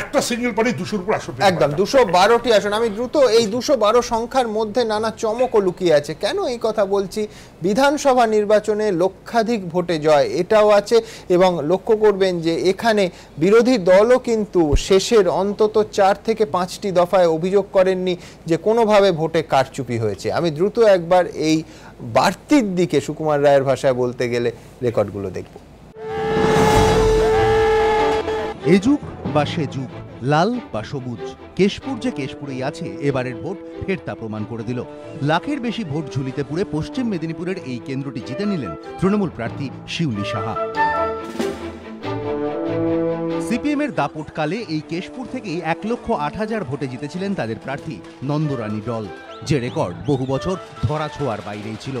একটা সিঙ্গেল পার্টি দুশোর উপর আসন একদম দুশো বারোটি আসন। আমি দ্রুত এই দুশো বারো সংখ্যার মধ্যে নানা চমকও লুকিয়ে আছে। কেন এই কথা বলছি? বিধানসভা নির্বাচনে লক্ষাধিক ভোটে জয় এটাও আছে এবং লক্ষ্য করবেন যে এখানে বিরোধী দলও কিন্তু শেষের অন্তত চার থেকে পাঁচটি দফায় অভিযোগ করেননি যে কোনোভাবে ভোটে কারচুপি হয়েছে। আমি দ্রুত একবার এই বাড়তির দিকে সুকুমার রায়ের ভাষায় বলতে গেলে রেকর্ডগুলো দেখব। এ যুগ বা সে যুগ লাল বা সবুজ। কেশপুর যে কেশপুরেই আছে, এবারের ভোট ফের তা প্রমাণ করে দিল। লাখের বেশি ভোট ঝুলিতে পুরে পশ্চিম মেদিনীপুরের এই কেন্দ্রটি জিতে নিলেন তৃণমূল প্রার্থী শিউলি সাহা। সিপিএমের দাপটকালে এই কেশপুর থেকেই এক লক্ষ আট হাজার ভোটে জিতেছিলেন তাদের প্রার্থী নন্দরানী দল। যে রেকর্ড বহু বছর ধরা ছোঁয়ার বাইরেই ছিল।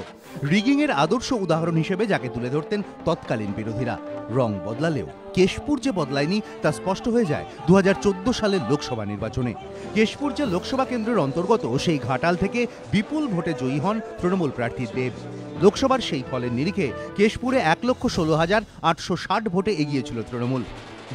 রিগিংয়ের আদর্শ উদাহরণ হিসেবে যাকে তুলে ধরতেন তৎকালীন বিরোধীরা। রং বদলালেও কেশপুর যে বদলায়নি তা স্পষ্ট হয়ে যায় দু হাজার চোদ্দ সালের লোকসভা নির্বাচনে। কেশপুর যে লোকসভা কেন্দ্রের অন্তর্গত সেই ঘাটাল থেকে বিপুল ভোটে জয়ী হন তৃণমূল প্রার্থী দেব। লোকসভার সেই ফলের নিরিখে কেশপুরে এক লক্ষ ষোলো হাজার আটশো ষাট ভোটে এগিয়েছিল তৃণমূল।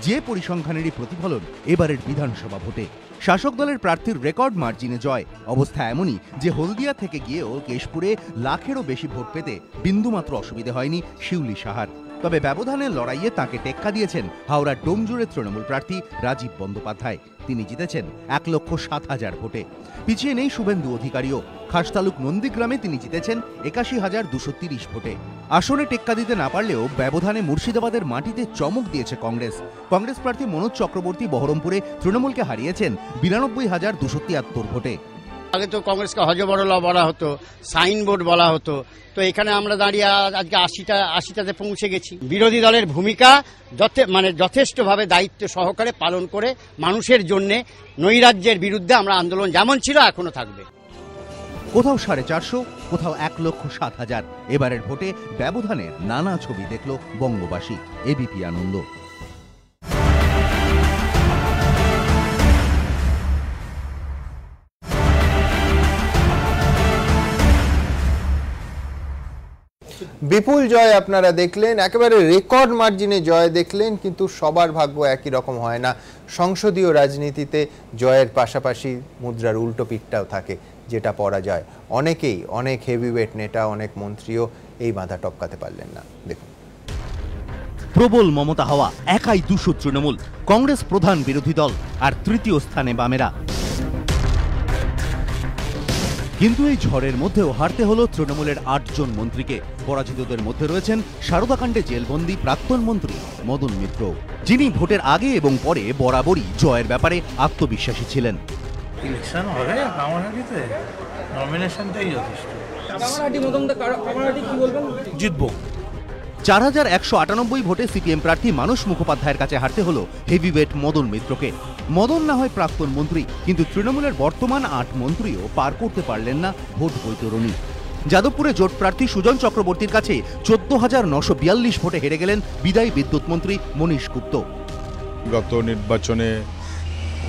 যে পরিসংখ্যানেরই প্রতিফলন এবারের বিধানসভা ভোটে। শাসক দলের প্রার্থীর রেকর্ড মার্জিনে জয়। অবস্থা এমনই যে হলদিয়া থেকে গিয়েও কেশপুরে লাখেরও বেশি ভোট পেতে বিন্দুমাত্র অসুবিধে হয়নি শিউলি সাহার। তবে ব্যবধানের লড়াইয়ে তাকে টেক্কা দিয়েছেন হাওড়ার ডোমজুড়ে তৃণমূল প্রার্থী রাজীব বন্দ্যোপাধ্যায়। তিনি জিতেছেন এক লক্ষ সাত হাজার ভোটে। পিছিয়ে নেই শুভেন্দু অধিকারীও। খাসতালুক নন্দীগ্রামে তিনি জিতেছেন একাশি হাজার দুশো তিরিশ ভোটে। আসনে টেক্কা দিতে না পারলেও ব্যবধানে মুর্শিদাবাদের মাটিতে চমক দিয়েছে কংগ্রেস। কংগ্রেস প্রার্থী মনোজ চক্রবর্তী বহরমপুরে তৃণমূলকে হারিয়েছেন বিরানব্বই হাজার দুশো তিয়াত্তর ভোটে। আগে তো কংগ্রেসকে হজবরলা বলা হতো, সাইনবোর্ড বলা হতো। তো এখানে আমরা দাঁড়িয়ে আজকে আশিটা, আশিটাতে পৌঁছে গেছি। বিরোধী দলের ভূমিকা যথে মানে যথেষ্টভাবে দায়িত্ব সহকারে পালন করে মানুষের জন্য নৈরাজ্যের বিরুদ্ধে আমরা আন্দোলন যেমন ছিল, এখনও থাকবে। কোথাও সাড়ে চারশো, কোথাও এক লক্ষ সাত হাজার। এবারের ভোটে ব্যবধানের নানা ছবি দেখল বঙ্গবাসী, এবিপি আনন্দ। বিপুল জয় আপনারা দেখলেন, একেবারে রেকর্ড মার্জিনে জয় দেখলেন, কিন্তু সবার ভাগ্য একই রকম হয় না। সংসদীয় রাজনীতিতে জয়ের পাশাপাশি মুদ্রার উল্টো পিঠটাও থাকে, যেটা পরাজয়। অনেকেই, অনেক হেভিওয়েট নেতা, অনেক মন্ত্রীও এই বাধা টপকাতে পারলেন না। দেখুন। প্রবল মমতা হওয়া, একাই দুশো তৃণমূল, কংগ্রেস প্রধান বিরোধী দল, আর তৃতীয় স্থানে বামেরা। কিন্তু এই ঝড়ের মধ্যেও হারতে হলো তৃণমূলের আটজন মন্ত্রীকে। পরাজিতদের মধ্যে রয়েছেন সারদাকাণ্ডে জেলবন্দি প্রাক্তন মন্ত্রী মদন মিত্র যিনি ভোটের আগে এবং পরে বরাবরই জয়ের ব্যাপারে আত্মবিশ্বাসী ছিলেন। ইলেকশন হবে কামারহাটিতে নমিনেশনটাই যথেষ্ট। জিতব। চার হাজার একশো আটানব্বই ভোটে সিপিএম প্রার্থী মানুষ মুখোপাধ্যায়ের কাছে হারতে হলো হেভিওয়েট মদন মিত্রকে। মদন না হয় প্রাক্তন মন্ত্রী, কিন্তু তৃণমূলের বর্তমান আট মন্ত্রীও পার করতে পারলেন না ভোট বৈতরণী। যাদবপুরে জোট প্রার্থী সুজন চক্রবর্তীর কাছে চোদ্দ হাজার নশো বিয়াল্লিশ ভোটে হেরে গেলেন বিদায়ী বিদ্যুৎ মন্ত্রী মনীষ গুপ্ত। গত নির্বাচনে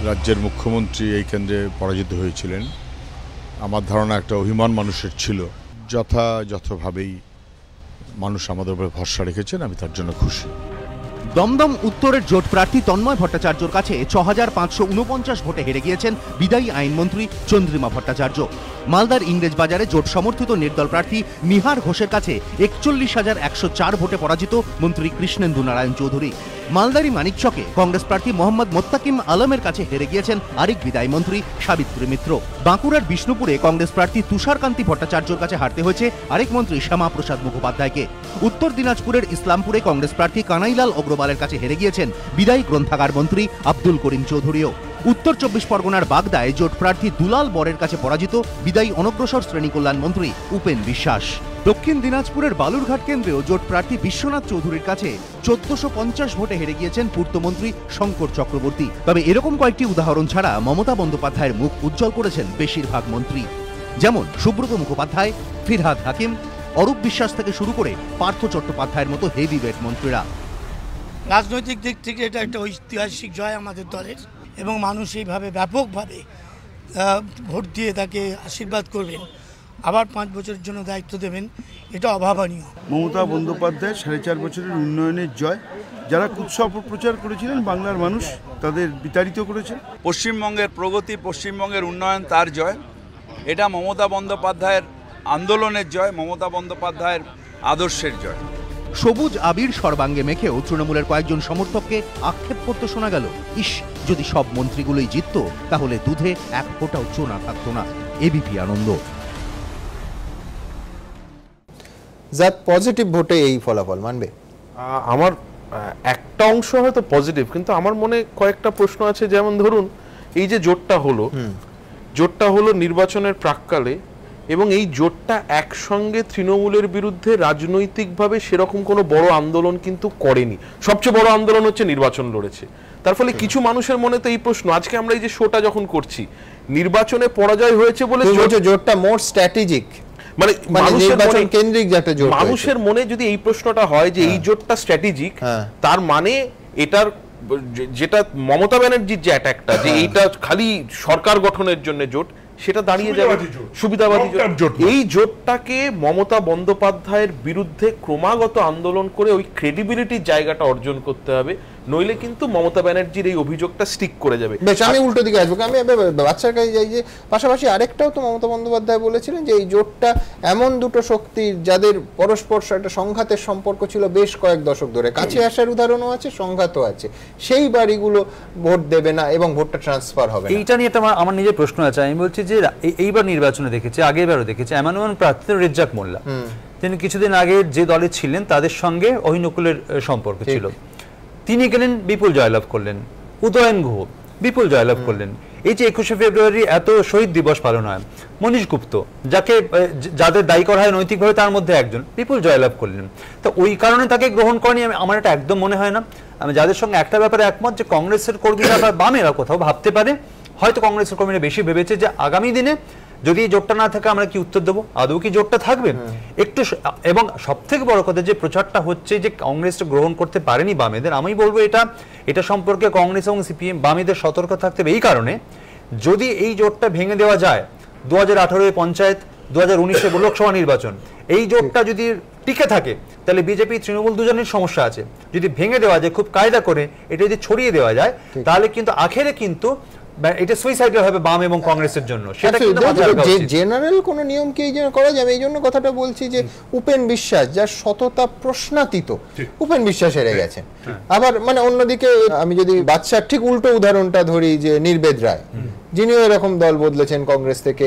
রাজ্যের মুখ্যমন্ত্রী এই কেন্দ্রে পরাজিত হয়েছিলেন। আমার ধারণা একটা অভিমান মানুষের ছিল যথাযথভাবেই মানুষ আমাদের উপরে ভরসা রেখেছেন, আমি তার জন্য খুশি। দমদম উত্তরের জোট প্রার্থী তন্ময় ভট্টাচার্যর কাছে ছ হাজার পাঁচশো উনপঞ্চাশ ভোটে হেরে গিয়েছেন বিদায়ী আইনমন্ত্রী চন্দ্রিমা ভট্টাচার্য। মালদার ইংরেজ বাজারে জোট সমর্থিত নির্দল প্রার্থী নিহার ঘোষের কাছে একচল্লিশ হাজার একশো চার ভোটে পরাজিত মন্ত্রী কৃষ্ণেন্দু নারায়ণ চৌধুরী। মালদারি মানিকচকে কংগ্রেস প্রার্থী মোহাম্মদ মোত্তাকিম আলমের কাছে হেরে গিয়েছেন আরেক বিদায় মন্ত্রী সাবিত্রী মিত্র। বাঁকুড়ার বিষ্ণুপুরে কংগ্রেস প্রার্থী তুষারকান্তি ভট্টাচার্যর কাছে হারতে হয়েছে আরেক মন্ত্রী শ্যামা প্রসাদ মুখোপাধ্যায়কে। উত্তর দিনাজপুরের ইসলামপুরে কংগ্রেস প্রার্থী কানাইলাল অগ্রওয়ালের কাছে হেরে গিয়েছেন বিদায়ী গ্রন্থাগার মন্ত্রী আব্দুল করিম চৌধুরীও। উত্তর চব্বিশ পরগনার বাগদায় জোট প্রার্থী দুলাল বরের কাছে পরাজিত বিদায়ী অনগ্রসর শ্রেণি কল্যাণ মন্ত্রী উপেন বিশ্বাস। দক্ষিণ দিনাজপুরের বালুরঘাট কেন্দ্রেও জোট প্রার্থী বিশ্বনাথ চৌধুরীর কাছে চোদ্দশো পঞ্চাশ ভোটে হেরে গিয়েছেন পূর্তমন্ত্রী শঙ্কর চক্রবর্তী। তবে এরকম কয়েকটি উদাহরণ ছাড়া মমতা বন্দ্যোপাধ্যায়ের মুখ উজ্জ্বল করেছেন বেশিরভাগ মন্ত্রী। যেমন সুব্রত মুখোপাধ্যায়, ফিরহাদ হাকিম, অরূপ বিশ্বাস থেকে শুরু করে পার্থ চট্টোপাধ্যায়ের মতো হেভিওয়েট মন্ত্রীরা। রাজনৈতিক দিক থেকে এটা একটা ঐতিহাসিক জয় আমাদের দলের। এবং মানুষ এইভাবে ব্যাপকভাবে ভোট দিয়ে তাকে আশীর্বাদ করবেন আবার পাঁচ বছরের জন্য দায়িত্ব দেবেন এটা অভাবনীয়। মমতা বন্দ্যোপাধ্যায় সাড়ে চার বছরের উন্নয়নের জয়। যারা কুৎসা অপপ্রচার করেছিলেন বাংলার মানুষ তাদের বিতাড়িত করেছে পশ্চিমবঙ্গের প্রগতি পশ্চিমবঙ্গের উন্নয়ন তার জয়। এটা মমতা বন্দ্যোপাধ্যায়ের আন্দোলনের জয় মমতা বন্দ্যোপাধ্যায়ের আদর্শের জয়। সবুজ আবির সর্বাঙ্গে মেখেও তৃণমূলের কয়েকজন সমর্থককে আক্ষেপ করতে শোনা গেল। ইস যদি সব মন্ত্রীগুলোই জিতত তাহলে দুধে এক ফোঁটাও চোনা থাকতো না। এবিপি আনন্দ। জাত পজিটিভ ভোটে এই ফলাফল মানবে? আহ, আমার আহ, একটা অংশ হয়তো পজিটিভ কিন্তু আমার মনে কয়েকটা প্রশ্ন আছে। যেমন ধরুন এই যে জোটটা হলো জোটটা হলো নির্বাচনের প্রাককালে এবং এই জোটটা একসঙ্গে তৃণমূলের বিরুদ্ধে রাজনৈতিকভাবে সেরকম কোনো বড় আন্দোলন কিন্তু করেনি। সবচেয়ে বড় আন্দোলন হচ্ছে নির্বাচন লড়েছে। তার ফলে কিছু মানুষের মনে তো এই প্রশ্ন আজকে আমরা এই যে শোটা যখন করছি নির্বাচনে পরাজয় হয়েছে বলে জোটটা মোর স্ট্র্যাটেজিক মানে মানে মানুষের কেন্দ্রিক একটা জোট মানুষের মনে যদি এই প্রশ্নটা হয় যে এই জোটটা স্ট্র্যাটেজিক তার মানে এটার যেটা মমতা ব্যানার্জির যে অ্যাটাকটা যে হ্যাঁ। এইটা খালি সরকার গঠনের জন্য জোট সেটা দাঁড়িয়ে যাবে। সুবিধাবাদী জোট। এই জোটটাকে মমতা বন্দ্যোপাধ্যায়ের বিরুদ্ধে ক্রমাগত আন্দোলন করে ওই ক্রেডিবিলিটির জায়গাটা অর্জন করতে হবে। নইলে কিন্তু মমতা ব্যানার্জির এই অভিযোগটা স্টিক করে যাবে। বেশ আমি উল্টো দিকে আসব আমি বাচ্চার কাছে যাই যে পাশাপাশি আরেকটাও তো মমতা বন্দ্যোপাধ্যায় বলেছিলেন যে এই জোটটা এমন দুটো শক্তি যাদের পরস্পর একটা সংঘাতের সম্পর্ক ছিল বেশ কয়েক দশক ধরে। কাছে আসার উদাহরণও আছে সংঘাতও আছে। সেই বাড়িগুলো ভোট দেবে না এবং ভোটটা ট্রান্সফার হবে না। এইটা নিয়ে একটা আমার- নিজের প্রশ্ন আছে। আমি বলছি যে এইবার নির্বাচনে দেখেছি আগেরবারও দেখেছি এমন এমন প্রার্থী রেজ্জাক মোল্লা। তিনি কিছুদিন আগে যে দলে ছিলেন তাদের সঙ্গে অহিনকুলের সম্পর্ক ছিল। তিনি গেলেন বিপুল জয়লাভ করলেন। উদয়ন গুহ বিপুল জয়লাভ করলেন। এই যে একুশে ফেব্রুয়ারি এত শহীদ দিবস পালন হয় মনীষ গুপ্ত যাকে যাদের দায়ী করা হয় নৈতিকভাবে তার মধ্যে একজন বিপুল জয়লাভ করলেন। তো ওই কারণে তাকে গ্রহণ করেনি আমি- আমার এটা একদম মনে হয় না। আমি যাদের সঙ্গে একটা ব্যাপারে একমত যে কংগ্রেসের কর্মীরা বা বামেরা কোথাও ভাবতে পারে হয়তো কংগ্রেসের কর্মীরা বেশি ভেবেছে যে আগামী দিনে যদি এই জোটটা না থাকে আমরা কি উত্তর দেবো? আদৌ কি জোটটা থাকবে? একটু এবং সব থেকে বড় কথা যে প্রচারটা হচ্ছে যে কংগ্রেস গ্রহণ করতে পারেনি বামেদের আমি বলব এটা এটা সম্পর্কে কংগ্রেস এবং সিপিএম বামেদের সতর্ক থাকতে হবে। এই কারণে যদি এই জোটটা ভেঙে দেওয়া যায় দু হাজার আঠারোয় পঞ্চায়েত দু হাজার উনিশে লোকসভা নির্বাচন এই জোটটা যদি টিকে থাকে তাহলে বিজেপি তৃণমূল দুজনের সমস্যা আছে। যদি ভেঙে দেওয়া যায় খুব কায়দা করে এটা যদি ছড়িয়ে দেওয়া যায় তাহলে কিন্তু আখেরে কিন্তু এটা সুইসাইডাল হবে বাম এবং কংগ্রেসের জন্য। সেটা কিন্তু মাথায় রাখা উচিত। জেনারেল কোন নিয়ম কি এইজন্য করা যাবে এই জন্য কথাটা বলছি যে উপেন বিশ্বাস যার সততা প্রশ্নাতীত উপেন বিশ্বাস হেরে গেছেন। আবার মানে অন্যদিকে আমি যদি বাচ্চার ঠিক উল্টো উদাহরণটা ধরি যে নির্বেদ রায়। যিনিও এরকম দল বদলেছেন কংগ্রেস থেকে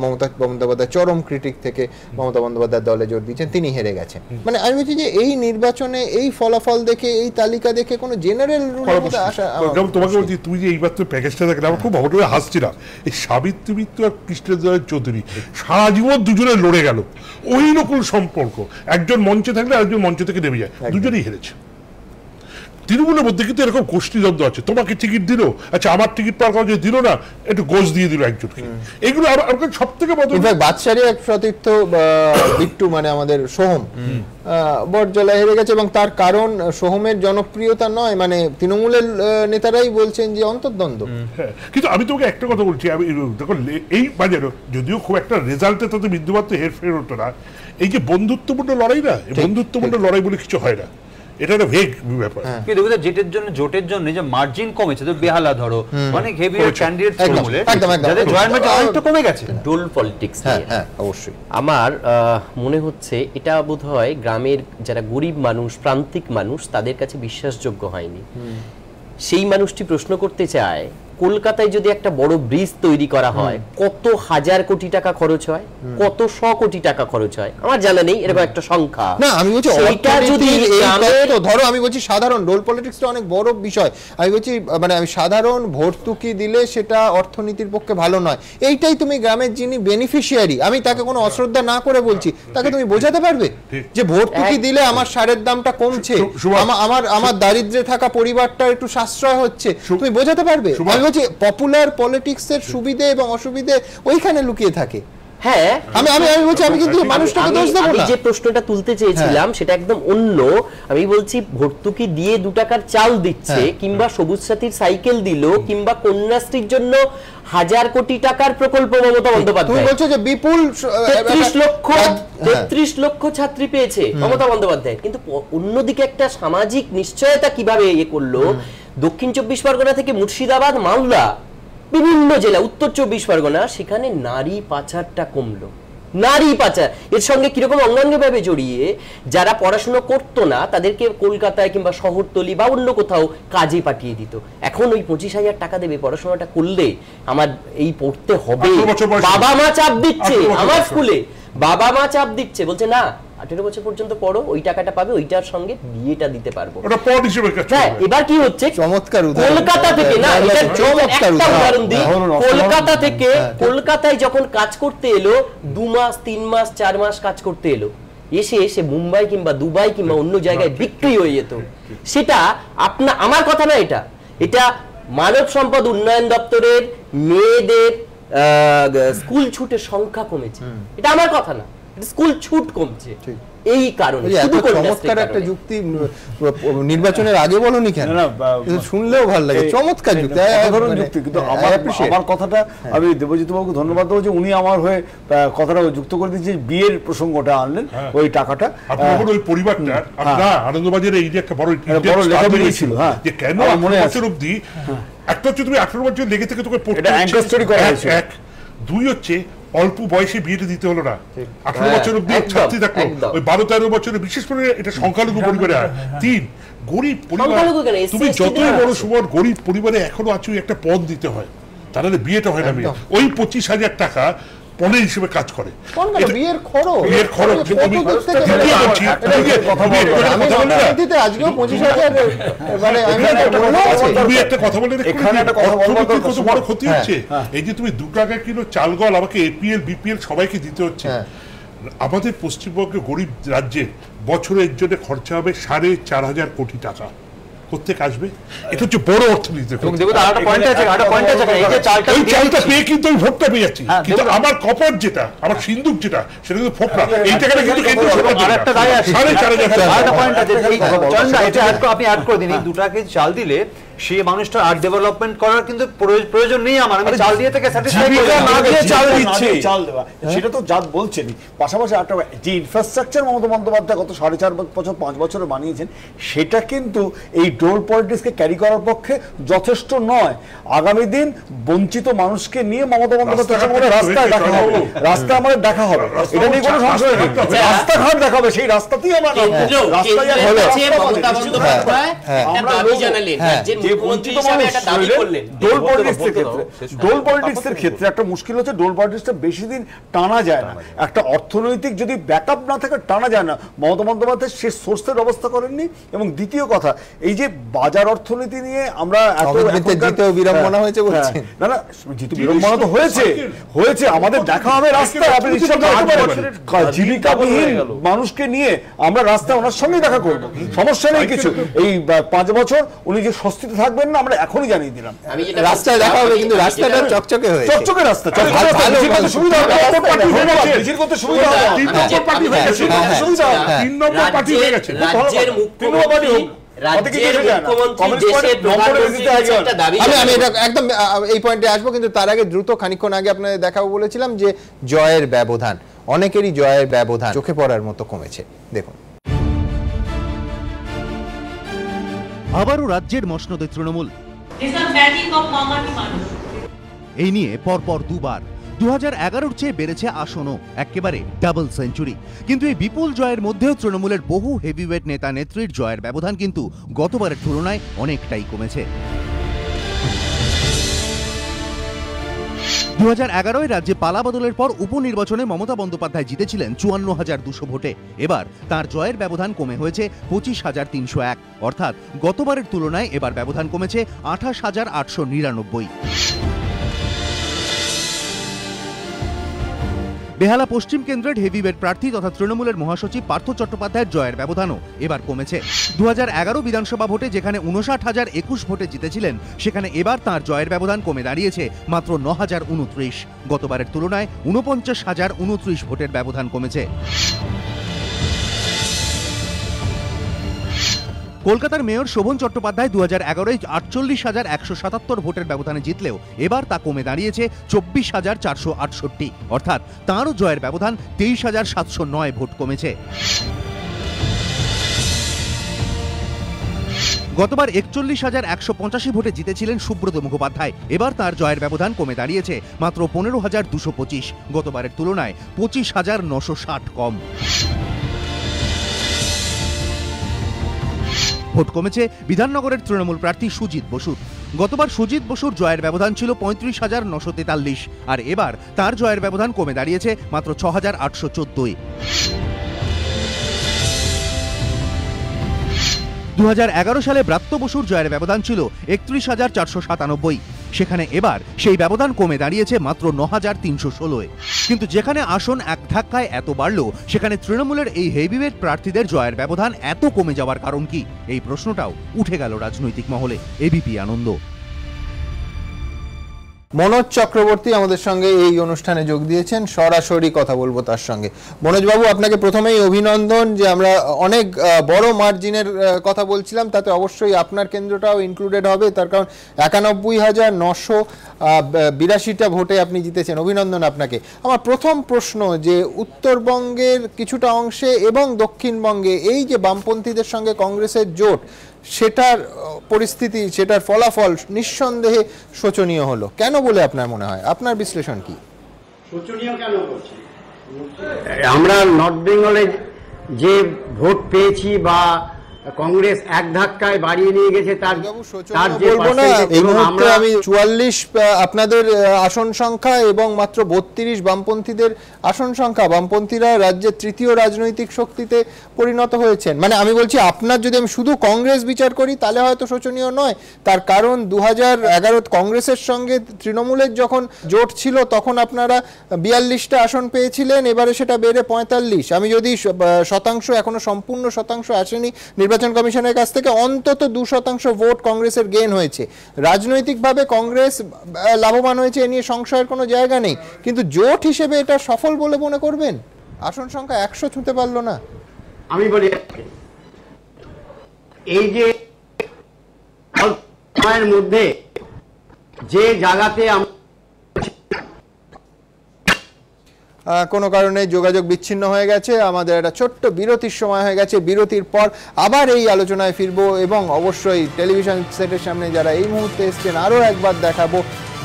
মমতা বন্দ্যোপাধ্যায় চরম ক্রিটিক থেকে মমতা বন্দ্যোপাধ্যায় দলে জোর দিয়েছেন তিনি হেরে গেছেন। মানে আমি বলছি যে এই নির্বাচনে এই ফলাফল দেখে এই তালিকা দেখে কোনো জেনারেল আসা তোমাকে বলছি তুমি যে এইবার তো প্যাকেজটা দেখলে আমার খুব ভালো করে হাসছিলাম এই সাবিত্রী মিত্র আর কৃষ্ণেন্দ্র চৌধুরী সারা জীবন দুজনে লড়ে গেল। ওই রকম সম্পর্ক। একজন মঞ্চে থাকলে আরেকজন মঞ্চ থেকে নেমে যায়। দুজনেই হেরেছে। তৃণমূলের মধ্যে কিন্তু এরকম গোষ্ঠীদ্বন্দ্ব আছে। তোমাকে টিকিট দিল। আচ্ছা আমার টিকিট পাওয়ার কারণে দিল না একটু গোজ দিয়ে দিল একজনকে। এগুলো আমার সব থেকে বদল বাদশারই এক সতীর্থ বিট্টু মানে আমাদের সোহম বটজলা হেরে গেছে এবং তার কারণ সোহমের জনপ্রিয়তা নয় মানে তৃণমূলের নেতারাই বলছেন যে অন্তর্দ্বন্দ্ব। হ্যাঁ, কিন্তু আমি তোমাকে একটা কথা বলছি আমি দেখো এই বাজারে যদিও খুব একটা রেজাল্টে তাতে বিন্দুমাত্র হেরফের হতো না এই যে বন্ধুত্বপূর্ণ লড়াই না বন্ধুত্বপূর্ণ লড়াই বলে কিছু হয় না। এটা একটা ভেগ ব্যাপার। কিন্তু দেখো জেটের জন্য জোটের জন্য যে মার্জিন কমেছে তো বেহালা ধরো অনেক হেভি ক্যান্ডিডেট তৃণমূলে। যাদের জয়েন্ট মার্জিন কমে গেছে। ডোল পলিটিক্স হ্যাঁ, হ্যাঁ, অবশ্যই। আমার আহ, মনে হচ্ছে এটা বোধহয় গ্রামের যারা গরিব মানুষ প্রান্তিক মানুষ তাদের কাছে বিশ্বাসযোগ্য হয়নি। সেই মানুষটি প্রশ্ন করতে চায় কলকাতায় যদি একটা বড় ব্রিজ তৈরি করা হয় কত হাজার কোটি টাকা খরচ হয়? কত শ কোটি টাকা খরচ হয়? আমার জানা নেই এরকম একটা সংখ্যা। না আমি বলছি সেইটা যদি গ্রামের- ধরো আমি বলছি সাধারণ রোল পলিটিক্সটা অনেক বড় বিষয়। আমি বলছি মানে আমি সাধারণ ভর্তুকি দিলে সেটা অর্থনীতির পক্ষে ভালো নয়। এইটাই তুমি গ্রামের যিনি বেনিফিশিয়ারি আমি তাকে কোনো অশ্রদ্ধা না করে বলছি তাকে তুমি বোঝাতে পারবে? যে ভর্তুকি দিলে আমার সারের দামটা কমছে। আমা- আমার আমার দারিদ্র্যে থাকা পরিবারটা একটু সাশ্রয় হচ্ছে। তুমি বোঝাতে পারবে? বলছি পপুলার পলিটিক্সের সুবিধে এবং অসুবিধে ওইখানে লুকিয়ে থাকে। হ্যাঁ। আমি আমি আমি বলছি আমি কিন্তু মানুষটাকে দোষ দেবো না। যে প্রশ্নটা তুলতে চেয়েছিলাম সেটা একদম অন্য। আমি বলছি ভর্তুকি দিয়ে দু টাকার চাল দিচ্ছে হ্যাঁ। কিংবা সবুজ সাথীর সাইকেল দিল কিংবা কন্যাশ্রীর জন্য হাজার কোটি টাকার প্রকল্প মমতা তুমি বন্দ্যোপাধ্যায়। বলছো যে বিপুল স- তেত্রিশ লক্ষ হ্যাঁ। তেত্রিশ লক্ষ ছাত্রী পেয়েছে মমতা বন্দ্যোপাধ্যায়। কিন্তু অন্যদিকে একটা সামাজিক নিশ্চয়তা কীভাবে ইয়ে করল দক্ষিণ চব্বিশ পরগনা থেকে মুর্শিদাবাদ মালদা বিভিন্ন জেলা উত্তর চব্বিশ পরগনা সেখানে নারী পাচারটা কমলো। নারী পাচার এর সঙ্গে কীরকম অঙ্গাঙ্গভাবে জড়িয়ে যারা পড়াশুনো করতো না তাদেরকে কলকাতায় কিংবা শহরতলি বা অন্য কোথাও কাজে পাঠিয়ে দিত। এখন ওই পঁচিশ হাজার টাকা দেবে পড়াশোনাটা করলে আমার এই পড়তে হবে। বাবা মা চাপ দিচ্ছে আমার স্কুলে। বাবা মা চাপ দিচ্ছে। বলছে না আঠেরো বছর পর্যন্ত পড়ো ওই টাকাটা পাবে ওইটার সঙ্গে বিয়েটা দিতে পারব। ওটা পদ হিসেবে হ্যাঁ এবার কি হচ্ছে? চমৎকার কলকাতা থেকে না হ্যাঁ, এটা চমৎকার উদাহরণ। দিই হ্যাঁ, হ্যাঁ, কলকাতা থেকে হ্যাঁ। কলকাতায় যখন কাজ করতে এলো দু মাস তিন মাস চার মাস কাজ করতে এলো এসে এসে মুম্বাই কিংবা দুবাই কিংবা অন্য জায়গায় বিক্রি হয়ে যেত। সেটা আপনা আমার কথা না এটা। এটা মানব সম্পদ উন্নয়ন দপ্তরের মেয়েদের আহ, স্কুল ছুটের সংখ্যা কমেছে। এটা আমার কথা না। স্কুল ছুট কমছে। এই কারণে শুধু চমৎকার একটা যুক্তি নির্বাচনের আগে বলনি কেন? শুনলেও ভালো লাগে। চমৎকার যুক্তি। I- মানে, যুক্তি। কিন্তু হ্যাঁ, আমার আমার কথাটা আমি দেবজিৎ বাবুকে ধন্যবাদ দেবো যে উনি আমার হয়ে কথাটা যুক্ত করে দিয়েছে বিয়ের প্রসঙ্গটা আনলেন ওই টাকাটা। ওই পরিবারটা। হ্যাঁ। আনন্দবাজারে এই যে একটা বড় বড় লেখা বেরিয়েছিল, হ্যাঁ। যে কেন মনে আছে। বছর অবধি একটা হচ্ছে তুমি আঠারো বছর লেগে থেকে তোকে। এক। দুই হচ্ছে অল্প বয়সে বিয়েটা দিতে হলো না। আঠারো হ্যাঁ, বছর অব্দি ছাত্রী থাকল। ওই বারো তেরো বছরে বিশেষ করে এটা সংখ্যালঘু পরিবারে হয় তিন গরিব পরিবার তুমি যতই বড় সময় সুমন গরিব পরিবারে এখনও আছো একটা পদ দিতে হয়। তাহলে বিয়েটা হয় না ওই পঁচিশ হাজার টাকা পণের হিসেবে কাজ করে। বিয়ের খরচ। বিয়ের আমি মানে একটা কথা বলে। কত বড় ক্ষতি হ্যাঁ, হচ্ছে হ্যাঁ। এই যে তুমি দু টাকা কিলো চাল গল আমাকে এপিএল বিপিএল সবাইকে দিতে হচ্ছে। আমাদের পশ্চিমবঙ্গে গরিব রাজ্যে বছরের জন্য খরচা হবে সাড়ে চার হাজার কোটি টাকা। কোথেকে আসবে। এটা হচ্ছে বড় অর্থনীতিতে এবং দেখো তো আরেকটা point আছে, আরেকটা point আছে, এই চালটা ওই চালটা পেয়ে কিন্তু আমি ভোটটা পেয়ে যাচ্ছি। হ্যাঁ, কিন্তু আমার কপট যেটা আমার সিন্ধুক যেটা সেটা কিন্তু ফোকরা এই টাকাটা কিন্তু কেন্দ্র সরকার দেবে আরেকটা না। দায় আছে। সাড়ে চার হাজার টাকা। আপনি অ্যাড করে দিন, এই দুটাকে চাল দিলে সেই মানুষটা আর ডেভেলপমেন্ট করার কিন্তু প্রয়োজন নেই আমার। আমি চাল দিয়ে থেকে চাল দিচ্ছি। চাল দেওয়া। সেটা তো জাত বলছেনই। পাশাপাশি একটা যে ইনফ্রাস্ট্রাকচার মমতা বন্দ্যোপাধ্যায় গত সাড়ে চার বছর পাঁচ বছরে বানিয়েছেন সেটা কিন্তু এই ডোল পলিটিক্সকে ক্যারি করার পক্ষে যথেষ্ট নয়। আগামী দিন বঞ্চিত মানুষকে নিয়ে মমতা বন্দ্যোপাধ্যায় রাস্তায় দেখা হবে। রাস্তায় আমাদের দেখা হবে। এটা নিয়ে কোনো সংশয় নেই। রাস্তাঘাট দেখা হবে সেই রাস্তাতেই আমরা রাস্তায় হবে। মমতা আমাদের। বন্দ্যোপাধ্যায় হ্যাঁ, একটা আমরা দাবি জানালেন, হ্যাঁ, রাজ্যের যে বঞ্চিত মানুষ একটা দাবি রইলেন, করলেন। ডোল পলিটিক্সের ক্ষেত্রে ডোল পলিটিক্সের ক্ষেত্রে একটা মুশকিল হচ্ছে ডোল পলিটিক্সটা বেশি দিন টানা যায় না। একটা অর্থনৈতিক যদি ব্যাকআপ না থাকে টানা যায় না। মমতা বন্দ্যোপাধ্যায় সে সোর্সের ব্যবস্থা করেননি। এবং দ্বিতীয় কথা এই যে বাজার অর্থনীতি নিয়ে আমরা বিড়ম্বনা হ্যাঁ, হয়েছে হ্যাঁ, না না জিতু বিড়ম্বনা তো হয়েছে। হয়েছে। আমাদের দেখা হবে রাস্তায়। আপনি। জীবিকাবিহীন মানুষকে নিয়ে আমরা রাস্তায় ওনার সঙ্গেই দেখা করব। সমস্যা নেই কিছু। এই পাঁচ বছর উনি যে স্বস্তিতে থাকবেন না আমরা এখনই জানিয়ে দিলাম। রাস্তায় দেখা হবে কিন্তু রাস্তাটা চকচকে হয়েছে। চকচকে রাস্তা ভালো, ভালো, ভালো। সুবিধা হবে হয়ে করতে সুবিধা হবে। তিন নম্বর পার্টি হয়ে গেছে হ্যাঁ, হ্যাঁ, সুবিধা হবে। হ্যাঁ। তিন নম্বর পার্টি হয়ে গেছে। রাজ্যের মুখ্যমন্ত্রী রাজ্যের মুখ্যমন্ত্রী দেশের প্রধানমন্ত্রীর কাছে একটা দাবি আমি আমি এটা একদম এই পয়েন্টে আসব কিন্তু তার আগে দ্রুত খানিকক্ষণ আগে আপনাদের দেখাবো বলেছিলাম যে জয়ের ব্যবধান অনেকেরই জয়ের ব্যবধান চোখে পড়ার মতো কমেছে। দেখুন। আবারও রাজ্যের মসনদে তৃণমূল। এই নিয়ে পরপর দুবার। দু হাজার এগারোর চেয়ে বেড়েছে আসনও একেবারে ডাবল সেঞ্চুরি কিন্তু এই বিপুল জয়ের মধ্যেও তৃণমূলের বহু হেভিওয়েট নেতা নেত্রীর জয়ের ব্যবধান কিন্তু গতবারের তুলনায় অনেকটাই কমেছে। দু হাজার এগারোয় রাজ্যে পালা বদলের পর উপনির্বাচনে মমতা বন্দ্যোপাধ্যায় জিতেছিলেন চুয়ান্ন হাজার দুশো ভোটে। এবার তার জয়ের ব্যবধান কমে হয়েছে পঁচিশ হাজার তিনশো এক। অর্থাৎ গতবারের তুলনায় এবার ব্যবধান কমেছে আঠাশ হাজার আটশো নিরানব্বই। বেহালা পশ্চিম কেন্দ্রের হেভিওয়েট প্রার্থী তথা তৃণমূলের মহাসচিব পার্থ চট্টোপাধ্যায়ের জয়ের ব্যবধানও এবার কমেছে। দু হাজার এগারো বিধানসভা ভোটে যেখানে উনষাট হাজার একুশ ভোটে জিতেছিলেন, সেখানে এবার তার জয়ের ব্যবধান কমে দাঁড়িয়েছে মাত্র ন হাজার উনত্রিশ। গতবারের তুলনায় উনপঞ্চাশ হাজার উনত্রিশ ভোটের ব্যবধান কমেছে। কলকাতার মেয়র শোভন চট্টোপাধ্যায় দু হাজার এগারোয় আটচল্লিশ হাজার একশো সাতাত্তর ভোটের ব্যবধানে জিতলেও এবার তা কমে দাঁড়িয়েছে চব্বিশ হাজার চারশো আটষট্টি। অর্থাৎ তাঁরও জয়ের ব্যবধান তেইশ হাজার সাতশো নয় ভোট কমেছে। গতবার একচল্লিশ হাজার একশো পঁচাশি ভোটে জিতেছিলেন সুব্রত মুখোপাধ্যায়। এবার তার জয়ের ব্যবধান কমে দাঁড়িয়েছে মাত্র পনেরো হাজার দুশো পঁচিশ। গতবারের তুলনায় পঁচিশ হাজার নশো ষাট কম। ভোট কমেছে বিধাননগরের তৃণমূল প্রার্থী সুজিত বসুর। গতবার সুজিত বসুর জয়ের ব্যবধান ছিল পঁয়ত্রিশ হাজার নশো তেতাল্লিশ, আর এবার তার জয়ের ব্যবধান কমে দাঁড়িয়েছে মাত্র ছ হাজার আটশো চোদ্দই। দু হাজার এগারো সালে ব্রাত্য বসুর জয়ের ব্যবধান ছিল একত্রিশ হাজার চারশো সাতানব্বই। সেখানে এবার সেই ব্যবধান কমে দাঁড়িয়েছে মাত্র ন হাজার তিনশো ষোলোয়। কিন্তু যেখানে আসন এক ধাক্কায় এত বাড়ল, সেখানে তৃণমূলের এই হেভিওয়েট প্রার্থীদের জয়ের ব্যবধান এত কমে যাওয়ার কারণ কি? এই প্রশ্নটাও উঠে গেল রাজনৈতিক মহলে। এবিপি আনন্দ। মনোজ চক্রবর্তী আমাদের সঙ্গে এই অনুষ্ঠানে যোগ দিয়েছেন। সরাসরি কথা বলব তার সঙ্গে। মনোজবাবু, আপনাকে প্রথমেই অভিনন্দন যে আমরা অনেক বড় মার্জিনের কথা বলছিলাম, তাতে অবশ্যই আপনার কেন্দ্রটাও ইনক্লুডেড হবে। তার কারণ একানব্বই হাজার নশো বিরাশিটা ভোটে আপনি জিতেছেন। অভিনন্দন আপনাকে। আমার প্রথম প্রশ্ন যে উত্তরবঙ্গের কিছুটা অংশে এবং দক্ষিণবঙ্গে এই যে বামপন্থীদের সঙ্গে কংগ্রেসের জোট সেটার পরিস্থিতি সেটার ফলাফল নিঃসন্দেহে শোচনীয় হলো। কেন বলে আপনার মনে হয়? আপনার বিশ্লেষণ কি? শোচনীয় কেন আমরা নর্থ বেঙ্গলে যে ভোট পেয়েছি বা কংগ্রেস এক ধাক্কায় বাড়িয়ে নিয়ে গেছে তার তার যে বলব না এই মুহূর্তে আমি চুয়াল্লিশ আপনাদের আসন সংখ্যা এবং মাত্র বত্রিশ বামপন্থীদের আসন সংখ্যা। বামপন্থীরা রাজ্যের তৃতীয় রাজনৈতিক শক্তিতে পরিণত হয়েছেন। মানে আমি বলছি আপনার যদি আমি শুধু কংগ্রেস বিচার করি তাহলে হয়তো শোচনীয় নয়। তার কারণ দু হাজার এগারো কংগ্রেসের সঙ্গে তৃণমূলের যখন জোট ছিল তখন আপনারা বিয়াল্লিশটা আসন পেয়েছিলেন এবারে সেটা বেড়ে পঁয়তাল্লিশ। আমি যদি শতাংশ এখনও সম্পূর্ণ শতাংশ আসেনি নির্বাচন কমিশনের কাছ থেকে অন্তত দু শতাংশ ভোট কংগ্রেসের গেন হয়েছে। রাজনৈতিকভাবে কংগ্রেস লাভবান হয়েছে, এ নিয়ে সংশয়ের কোনো জায়গা নেই। কিন্তু জোট হিসেবে এটা সফল বলে মনে করবেন? আসন সংখ্যা একশো ছুঁতে পারল না। আমি বলি, এই যে সময়ের মধ্যে যে জায়গাতে আমরা কোনো কারণে যোগাযোগ বিচ্ছিন্ন হয়ে গেছে। আমাদের একটা ছোট্ট বিরতির সময় হয়ে গেছে। বিরতির পর আবার এই আলোচনায় ফিরবো এবং অবশ্যই টেলিভিশন সেটের সামনে যারা এই মুহূর্তে এসছেন, আরও একবার দেখাবো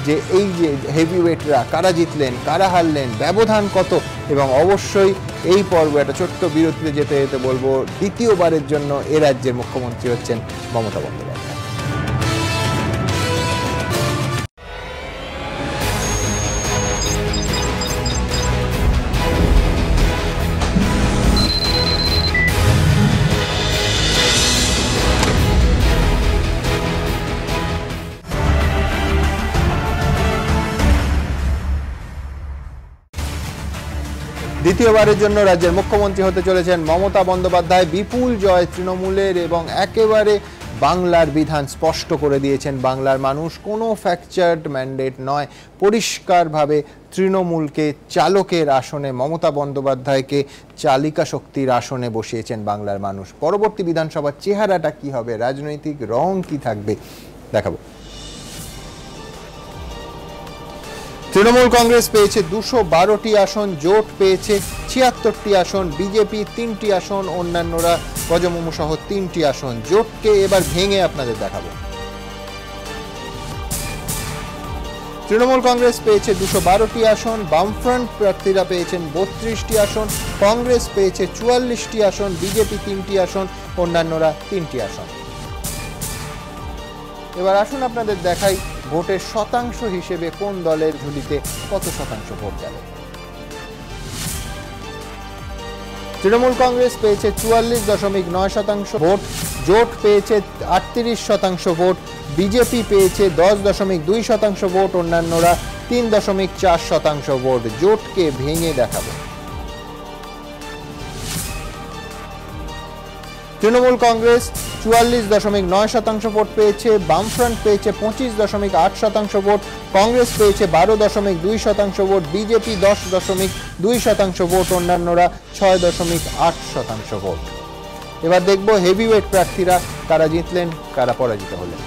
যে এই যে হেভিওয়েটরা কারা জিতলেন, কারা হারলেন, ব্যবধান কত এবং অবশ্যই এই পর্ব একটা ছোট্ট বিরতিতে যেতে যেতে বলব, দ্বিতীয়বারের জন্য এ রাজ্যের মুখ্যমন্ত্রী হচ্ছেন মমতা বন্দ্যোপাধ্যায়। দ্বিতীয়বারের জন্য রাজ্যের মুখ্যমন্ত্রী হতে চলেছেন মমতা বন্দ্যোপাধ্যায়। বিপুল জয় তৃণমূলের এবং একেবারে বাংলার বিধান স্পষ্ট করে দিয়েছেন বাংলার মানুষ। কোনো ফ্র্যাকচার্ড ম্যান্ডেট নয়। পরিষ্কারভাবে তৃণমূলকে চালকের আসনে, মমতা বন্দ্যোপাধ্যায়কে চালিকা শক্তির আসনে বসিয়েছেন বাংলার মানুষ। পরবর্তী বিধানসভার চেহারাটা কি হবে? রাজনৈতিক রং কি থাকবে? দেখাবো। তৃণমূল কংগ্রেস পেয়েছে দুশো বারোটি আসন, জোট পেয়েছে ছিয়াত্তরটি আসন, বিজেপি তিনটি আসন, অন্যান্যরা গজমুমু সহ তিনটি আসন। জোটকে এবার ভেঙে আপনাদের দেখাবো। তৃণমূল কংগ্রেস পেয়েছে দুশো বারোটি আসন, বামফ্রন্ট প্রার্থীরা পেয়েছেন বত্রিশটি আসন, কংগ্রেস পেয়েছে চুয়াল্লিশটি আসন, বিজেপি তিনটি আসন, অন্যান্যরা তিনটি আসন। এবার আসুন আপনাদের দেখাই ভোটের শতাংশ হিসেবে কোন দলের ঝুলিতে কত শতাংশ ভোট গেল? তৃণমূল কংগ্রেস পেয়েছে চুয়াল্লিশ দশমিক নয় শতাংশ ভোট, জোট পেয়েছে আটত্রিশ শতাংশ ভোট, বিজেপি পেয়েছে দশ দশমিক দুই শতাংশ ভোট, অন্যান্যরা তিন দশমিক চার শতাংশ ভোট। জোটকে ভেঙে দেখাবো। তৃণমূল কংগ্রেস চুয়াল্লিশ দশমিক নয় শতাংশ ভোট পেয়েছে, বামফ্রন্ট পেয়েছে পঁচিশ দশমিক আট শতাংশ ভোট, কংগ্রেস পেয়েছে বারো দশমিক দুই শতাংশ ভোট, বিজেপি দশ দশমিক দুই শতাংশ ভোট, অন্যান্যরা ছয় দশমিক আট শতাংশ ভোট। এবার দেখব হেভিওয়েট প্রার্থীরা কারা জিতলেন, কারা পরাজিত হলেন।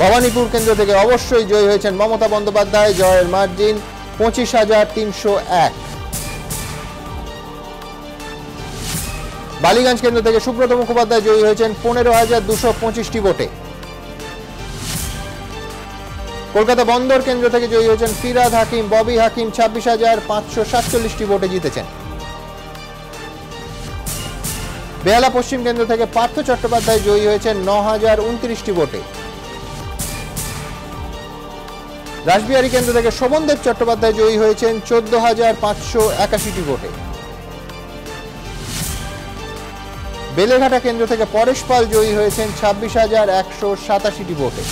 ভবানীপুর কেন্দ্র থেকে অবশ্যই জয়ী হয়েছেন মমতা বন্দ্যোপাধ্যায়, জয়ের মার্জিন পঁচিশ হাজার তিনশো এক। বালিগঞ্জ কেন্দ্র থেকে সুব্রত মুখোপাধ্যায় জয়ী হয়েছেন পনেরো হাজার দুশো পঁচিশটি ভোটে। কলকাতা বন্দর কেন্দ্র থেকে জয়ী হয়েছেন ফিরাদ হাকিম, ববি হাকিম, ছাব্বিশ হাজার পাঁচশো সাতচল্লিশটি ভোটে জিতেছেন। বেহালা পশ্চিম কেন্দ্র থেকে পার্থ চট্টোপাধ্যায় জয়ী হয়েছেন ন হাজার উনত্রিশটি ভোটে। রাসবিহারী কেন্দ্র থেকে শোভনদেব চট্টোপাধ্যায় জয়ী হয়েছেন চোদ্দ হাজার পাঁচশো একাশিটি ভোটে। বেলেঘাটা কেন্দ্র থেকে পরেশ পাল জয়ী হয়েছেন ছাব্বিশ হাজার একশো সাতাশিটি ভোটে।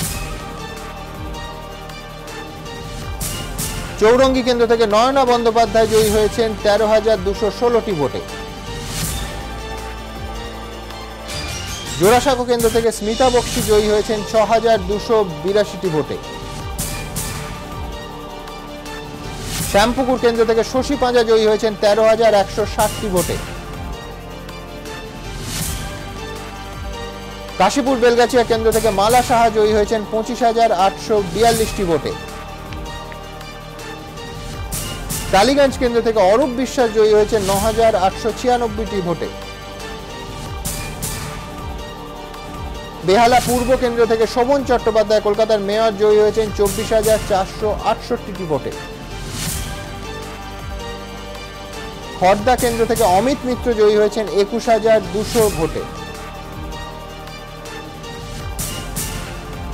চৌরঙ্গি কেন্দ্র থেকে নয়না বন্দ্যোপাধ্যায় জয়ী হয়েছেন তেরো হাজার দুশো ষোলোটি ভোটে। জোড়াসাঁকো কেন্দ্র থেকে স্মিতা বক্সি জয়ী হয়েছেন ছ হাজার দুশো বিরাশিটি ভোটে। শ্যামপুকুর কেন্দ্র থেকে শশী পাঁজা জয়ী হয়েছেন তেরো হাজার একশো ষাটটি ভোটে। কাশীপুর, বেলগাছিয়া কেন্দ্র থেকে মালা সাহা জয়ী হয়েছেন পঁচিশ হাজার আটশো বিয়াল্লিশটি ভোটে। টালিগঞ্জ কেন্দ্র থেকে অরূপ বিশ্বাস জয়ী হয়েছেন ন হাজার আটশো ছিয়ানব্বইটি ভোটে। বেহালা পূর্ব কেন্দ্র থেকে শোভন চট্টোপাধ্যায় কলকাতার মেয়র জয়ী হয়েছেন চব্বিশ হাজার চারশো আটষট্টিটি ভোটে। খর্দা কেন্দ্র থেকে অমিত মিত্র জয়ী হয়েছেন একুশ হাজার দুশো ভোটে।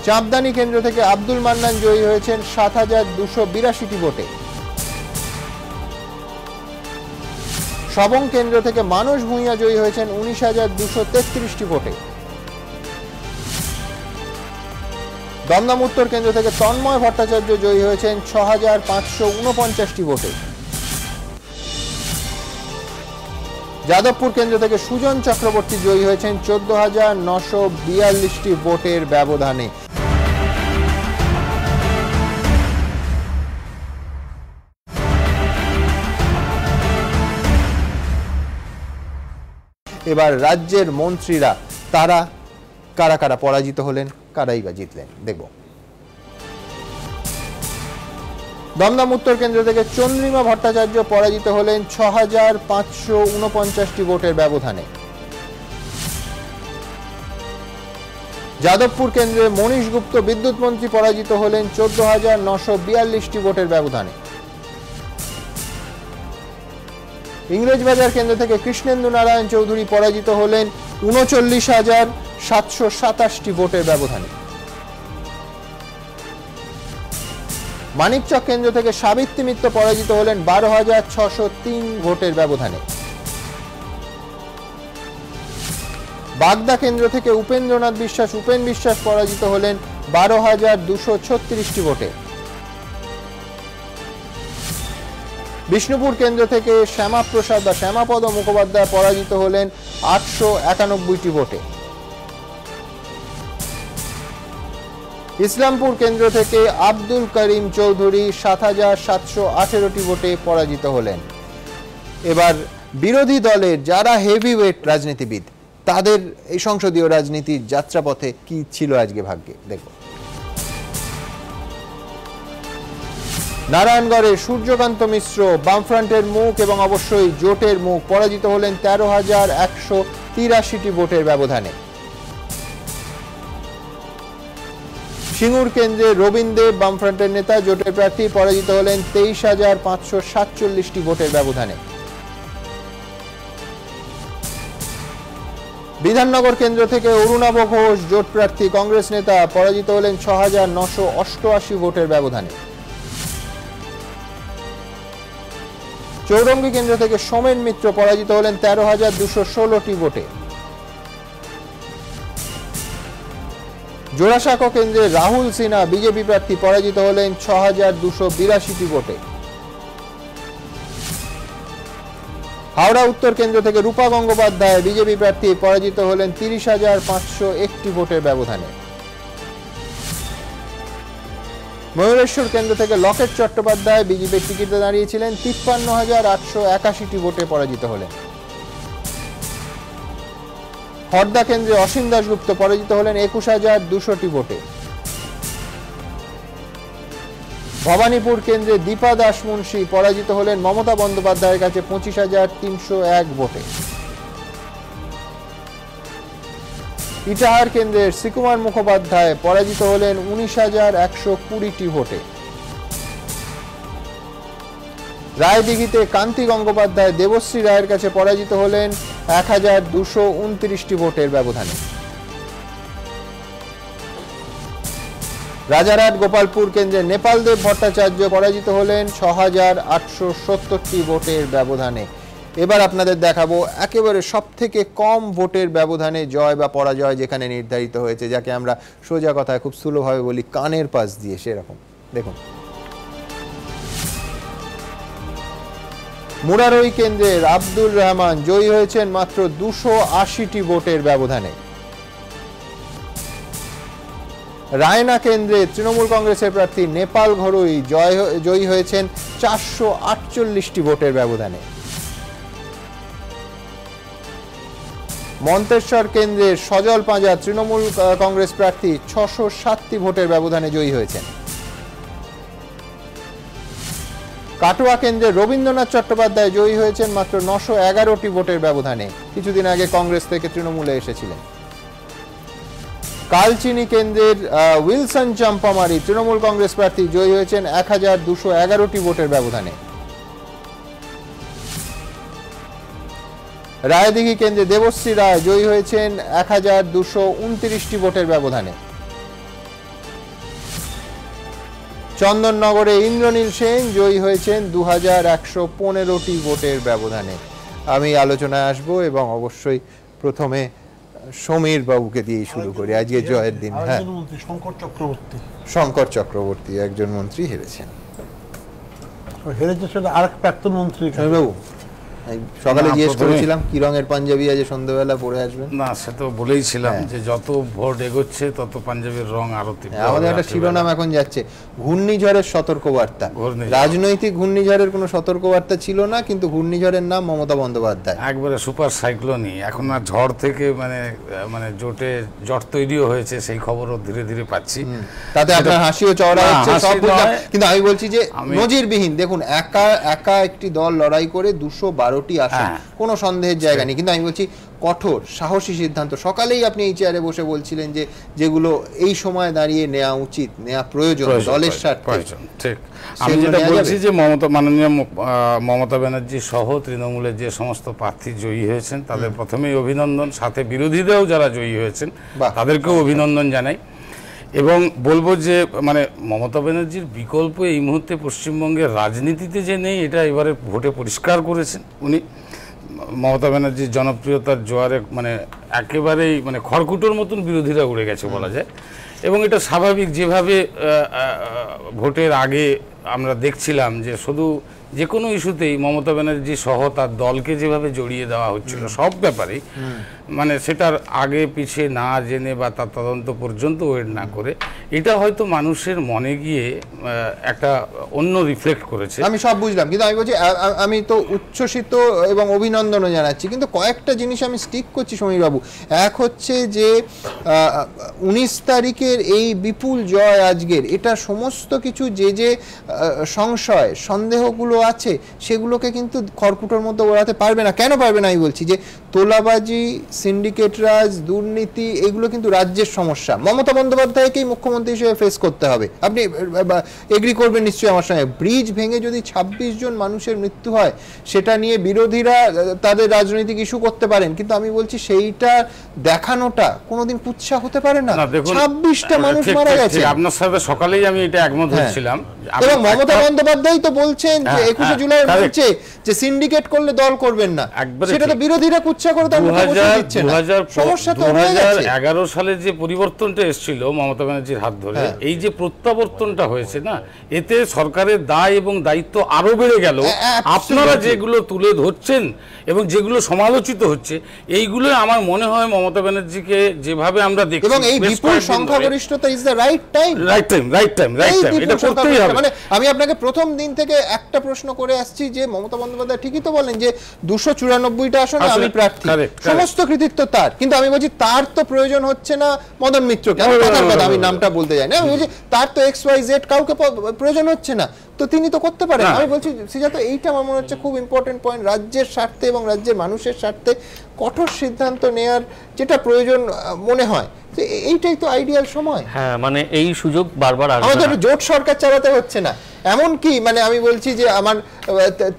চাঁপদানি কেন্দ্র থেকে আব্দুল মান্নান জয়ী হয়েছেন সাত হাজার দুশো বিরাশিটি ভোটে। সবং কেন্দ্র থেকে মানস ভূঁইয়া জয়ী হয়েছেন উনিশ হাজার দুশো তেত্রিশটি ভোটে। দমদম উত্তর কেন্দ্র থেকে তন্ময় ভট্টাচার্য জয়ী হয়েছেন ছ হাজার পাঁচশো উনপঞ্চাশটি ভোটে। যাদবপুর কেন্দ্র থেকে সুজন চক্রবর্তী জয়ী হয়েছেন চোদ্দ হাজার নশো বিয়াল্লিশটি ভোটের ব্যবধানে। এবার রাজ্যের মন্ত্রীরা তারা কারা কারা পরাজিত হলেন, কারাই বা জিতলেন, দেখব। দমদম উত্তর কেন্দ্র থেকে চন্দ্রিমা ভট্টাচার্য পরাজিত হলেন ছ হাজার পাঁচশো উনপঞ্চাশটি ভোটের ব্যবধানে। যাদবপুর কেন্দ্রে মনীষ গুপ্ত বিদ্যুৎ মন্ত্রী পরাজিত হলেন চোদ্দ হাজার নশো বিয়াল্লিশটি ভোটের ব্যবধানে। ইংরেজবাজার কেন্দ্র থেকে কৃষ্ণেন্দু নারায়ণ চৌধুরী পরাজিত হলেন উনচল্লিশ হাজার সাতশো সাতাশটি ভোটের ব্যবধানে। মানিকচক কেন্দ্র থেকে সাবিত্রী মিত্র পরাজিত হলেন বারো হাজার ছশো তিন ভোটের ব্যবধানে। বাগদা কেন্দ্র থেকে উপেন্দ্রনাথ বিশ্বাস, উপেন বিশ্বাস পরাজিত হলেন বারো হাজার দুশো ছত্রিশটি ভোটে। বিষ্ণুপুর কেন্দ্র থেকে শ্যামাপ্রসাদ বা শ্যামাপদ মুখোপাধ্যায় পরাজিত হলেন আটশো একানব্বইটি ভোটে। ইসলামপুর কেন্দ্র থেকে আব্দুল করিম চৌধুরী সাত হাজার সাতশো আঠেরোটি ভোটে পরাজিত হলেন। এবার বিরোধী দলের যারা হেভিওয়েট রাজনীতিবিদ, তাদের এই সংসদীয় রাজনীতির যাত্রাপথে কি ছিল আজকে ভাগ্যে? দেখো নারায়ণগড়ে সূর্যকান্ত মিশ্র বামফ্রন্টের মুখ এবং অবশ্যই জোটের মুখ পরাজিত হলেন তেরো হাজার একশো তিরাশিটি ভোটের ব্যবধানে। সিঙ্গুর কেন্দ্রে রবীন্দ্র বামফ্রন্টের নেতা, জোটের প্রার্থী পরাজিত হলেন তেইশ হাজার পাঁচশো সাতচল্লিশটি ভোটের ব্যবধানে। বিধাননগর কেন্দ্র থেকে অরুণাভ ঘোষ জোট প্রার্থী কংগ্রেস নেতা পরাজিত হলেন ছ হাজার নশো অষ্টআশি ভোটের ব্যবধানে। চৌরঙ্গি কেন্দ্র থেকে সোমেন মিত্র পরাজিত হলেন তেরো হাজার দুশো ষোলোটি ভোটে। জোড়াসাঁকো কেন্দ্রে রাহুল সিনহা বিজেপি প্রার্থী পরাজিত হলেন ছ হাজার দুশো বিরাশিটি ভোটে। হাওড়া উত্তর কেন্দ্র থেকে রূপা গঙ্গোপাধ্যায় বিজেপি প্রার্থী পরাজিত হলেন তিরিশ হাজার পাঁচশো একটি ভোটের ব্যবধানে। ময়ূরেশ্বর কেন্দ্র থেকে লকেট চট্টোপাধ্যায় বিজেপির টিকিটে দাঁড়িয়েছিলেন তিপ্পান্ন হাজার আটশো একাশিটি ভোটে পরাজিত হলেন। হরদা কেন্দ্রে অসীম দাশগুপ্ত পরাজিত হলেন একুশ হাজার দুশোটি ভোটে। ভবানীপুর কেন্দ্রে দীপা দাস মুন্সি পরাজিত হলেন মমতা বন্দ্যোপাধ্যায়ের কাছে পঁচিশ হাজার তিনশো এক ভোটে। ইটাহার কেন্দ্রের শ্রীকুমার মুখোপাধ্যায় পরাজিত হলেন উনিশ হাজার একশো কুড়িটি ভোটে। রায়দিঘিতে কান্তি গঙ্গোপাধ্যায় দেবশ্রী রায়ের কাছে পরাজিত হলেন এক হাজার দুশো উনত্রিশটি ভোটের ব্যবধানে। রাজারহাট গোপালপুর কেন্দ্রে নেপালদেব ভট্টাচার্য পরাজিত হলেন ছ হাজার আটশো সত্তরটি ভোটের ব্যবধানে। এবার আপনাদের দেখাবো একেবারে সব থেকে কম ভোটের ব্যবধানে জয় বা পরাজয় যেখানে নির্ধারিত হয়েছে, যাকে আমরা সোজা কথায় খুব স্থূলভাবে বলি কানের পাশ দিয়ে, সেরকম। দেখুন। মুরারই কেন্দ্রের আব্দুল রহমান জয়ী হয়েছেন মাত্র দুশো আশিটি ভোটের ব্যবধানে। রায়না কেন্দ্রে তৃণমূল কংগ্রেসের প্রার্থী নেপাল ঘরুই জয় জয়ী হয়েছেন চারশো আটচল্লিশটি ভোটের ব্যবধানে। মন্তেশ্বর কেন্দ্রের সজল পাঁজা তৃণমূল কংগ্রেস প্রার্থী ছশো সাতটি ভোটের ব্যবধানে জয়ী হয়েছেন। কাটোয়া কেন্দ্রে রবীন্দ্রনাথ চট্টোপাধ্যায় জয়ী হয়েছেন মাত্র নশো এগারোটি ভোটের ব্যবধানে। কিছুদিন আগে কংগ্রেস থেকে তৃণমূলে এসেছিলেন। কালচিনি কেন্দ্রের উইলসন চাম্পামারি তৃণমূল কংগ্রেস প্রার্থী জয়ী হয়েছেন এক হাজার দুশো এগারোটি ভোটের ব্যবধানে। রায়দিঘি কেন্দ্রে দেবশ্রী রায় জয়ী হয়েছেন এক হাজার দুশো উনত্রিশটি ভোটের ব্যবধানে। চন্দননগরে ইন্দ্রনীল সেন জয়ী হয়েছেন দু হাজার একশো পনেরোটি ভোটের ব্যবধানে। আমি আলোচনায় আসব এবং অবশ্যই প্রথমে সমীর বাবুকে দিয়ে শুরু করি। আজকে জয়ের দিন হ্যাঁ। শঙ্কর চক্রবর্তী। শঙ্কর চক্রবর্তী একজন মন্ত্রী হেরেছেন। হেরেছে সেটা আরেক প্রাক্তন মন্ত্রী। বাবু সকালে জিজ্ঞেস করেছিলাম কি রঙের পাঞ্জাবি আজ সন্ধ্যাবেলা পরে আসবেন? না সে তো বলেইছিলাম যে যত ভোট এগোচ্ছে তত পাঞ্জাবের রং আরও তীব্র হ্যাঁ, আমাদের একটা শিরোনাম এখন যাচ্ছে। ঘূর্ণিঝড়ের সতর্কবার্তা। রাজনৈতিক ঘূর্ণিঝড়ের কোনো সতর্কবার্তা ছিল না কিন্তু ঘূর্ণিঝড়ের নাম মমতা বন্দ্যোপাধ্যায়। একবারে সুপার সাইক্লোনই। এখন আর ঝড় থেকে মানে মানে জোটে জট তৈরিও হয়েছে সেই খবরও ধীরে ধীরে পাচ্ছি। তাতে আপনার হাসিও চওড়া হচ্ছে সব কিন্তু আমি বলছি যে নজিরবিহীন। দেখুন একা একা একটি দল লড়াই করে দুশো বারোটি আসন। কোনো সন্দেহের জায়গা নেই। কিন্তু আমি বলছি কঠোর সাহসী সিদ্ধান্ত। সকালেই আপনি এই চেয়ারে বসে বলছিলেন যে যেগুলো এই সময় দাঁড়িয়ে নেওয়া উচিত নেওয়া প্রয়োজন দলের স্বার্থে। ঠিক। আমি যেটা বলছি যে মমতা মাননীয় মমতা ব্যানার্জি সহ তৃণমূলের যে সমস্ত প্রার্থী জয়ী হয়েছেন তাদের প্রথমেই অভিনন্দন সাথে বিরোধীদেরও যারা জয়ী হয়েছেন তাদেরকেও অভিনন্দন জানাই। এবং বলব যে মানে মমতা ব্যানার্জির বিকল্প এই মুহূর্তে পশ্চিমবঙ্গের রাজনীতিতে যে নেই এটা এবারে ভোটে পরিষ্কার করেছেন উনি। মমতা ব্যানার্জির জনপ্রিয়তার জোয়ারে মানে একেবারেই মানে খড়কুটোর মতন বিরোধীরা উড়ে গেছে বলা যায়। এবং এটা স্বাভাবিক যেভাবে ভোটের আগে আমরা দেখছিলাম যে শুধু যে কোনো ইস্যুতেই মমতা ব্যানার্জি সহ তার দলকে যেভাবে জড়িয়ে দেওয়া হচ্ছিল সব ব্যাপারেই মানে সেটার আগে পিছিয়ে না জেনে বা তার তদন্ত পর্যন্ত ওয়েট না করে, এটা হয়তো মানুষের মনে গিয়ে একটা অন্য রিফ্লেক্ট করেছে। আমি সব বুঝলাম, কিন্তু আমি বলছি আমি তো উচ্ছ্বসিত এবং অভিনন্দনও জানাচ্ছি, কিন্তু কয়েকটা জিনিস আমি স্টিক করছি সমীরবাবু। এক হচ্ছে যে উনিশ তারিখের এই বিপুল জয় আজকের, এটা সমস্ত কিছু যে যে সংশয়, সন্দেহগুলো আছে, সেগুলোকে কিন্তু খড়কুটোর মধ্যে ওড়াতে পারবে না। কেন পারবে না আমি বলছি যে তোলাবাজি সিন্ডিকেট রাজ দুর্নীতি এগুলো কিন্তু রাজ্যের সমস্যা। মমতা বন্দ্যোপাধ্যায়কেই মুখ্যমন্ত্রী হিসেবে ফেস করতে হবে। আপনি এগ্রি করবেন নিশ্চয়ই আমার সঙ্গে। ব্রিজ ভেঙে যদি ২৬ জন মানুষের মৃত্যু হয় সেটা নিয়ে বিরোধীরা তাদের রাজনৈতিক ইস্যু করতে পারেন। কিন্তু আমি বলছি সেইটা দেখানোটা কোনোদিন কুৎসা হতে পারে না। ছাব্বিশটা মানুষ মারা গেছে। আপনার সাথে সকালেই আমি এটা একমত হ্যাঁ। হচ্ছিলাম। এবং মমতা বন্দ্যোপাধ্যায় তো বলছেন যে হ্যাঁ, একুশে হ্যাঁ, জুলাই। বলছে যে সিন্ডিকেট করলে দল করবেন না। সেটা তো। বিরোধীরা কুৎসা করে না। সমস্যা তো হয়ে গেছে। এগারো সালে যে পরিবর্তনটা এসেছিল মমতা ব্যানার্জির হাত ধরে হ্যাঁ। এই যে প্রত্যাবর্তনটা হয়েছে না এতে সরকারের দায় এবং দায়িত্ব আরও বেড়ে গেল। আপনারা যেগুলো তুলে ধরছেন এবং যেগুলো সমালোচিত হচ্ছে এইগুলো আমার মনে হয় মমতা ব্যানার্জিকে যেভাবে আমরা দেখছি এবং এই বিপুল সংখ্যাগরিষ্ঠতা is the right time right time right time right time এটা করতেই হবে। মানে আমি আপনাকে প্রথম দিন থেকে একটা প্রশ্ন করে আসছি যে মমতা বন্দ্যোপাধ্যায় ঠিকই তো বলেন যে দুশো চুরানব্বইটা আসনে আসলে আমি প্রার্থী. সমস্ত কৃতিত্ব তার। কিন্তু আমি বলছি তার তো প্রয়োজন হচ্ছে না মদন মিত্রকে কথা আমি নামটা বলতে যাই না আমি বলছি তার তো এক্স ওয়াই জেড কাউকে প্রয়োজন হচ্ছে না। তো তিনি তো করতে পারেন। আমি বলছি সিজাত এইটা আমার মনে হচ্ছে খুব ইম্পর্টেন্ট পয়েন্ট রাজ্যের স্বার্থে এবং রাজ্যের মানুষের স্বার্থে কঠোর সিদ্ধান্ত নেয়ার যেটা প্রয়োজন মনে হয়। এ- এইটাই তো আইডিয়াল সময়। হ্যাঁ মানে এই সুযোগ বারবার আসবে আমাদের জোট সরকার চালাতে হচ্ছে না। এমন কি মানে আমি বলছি যে আমার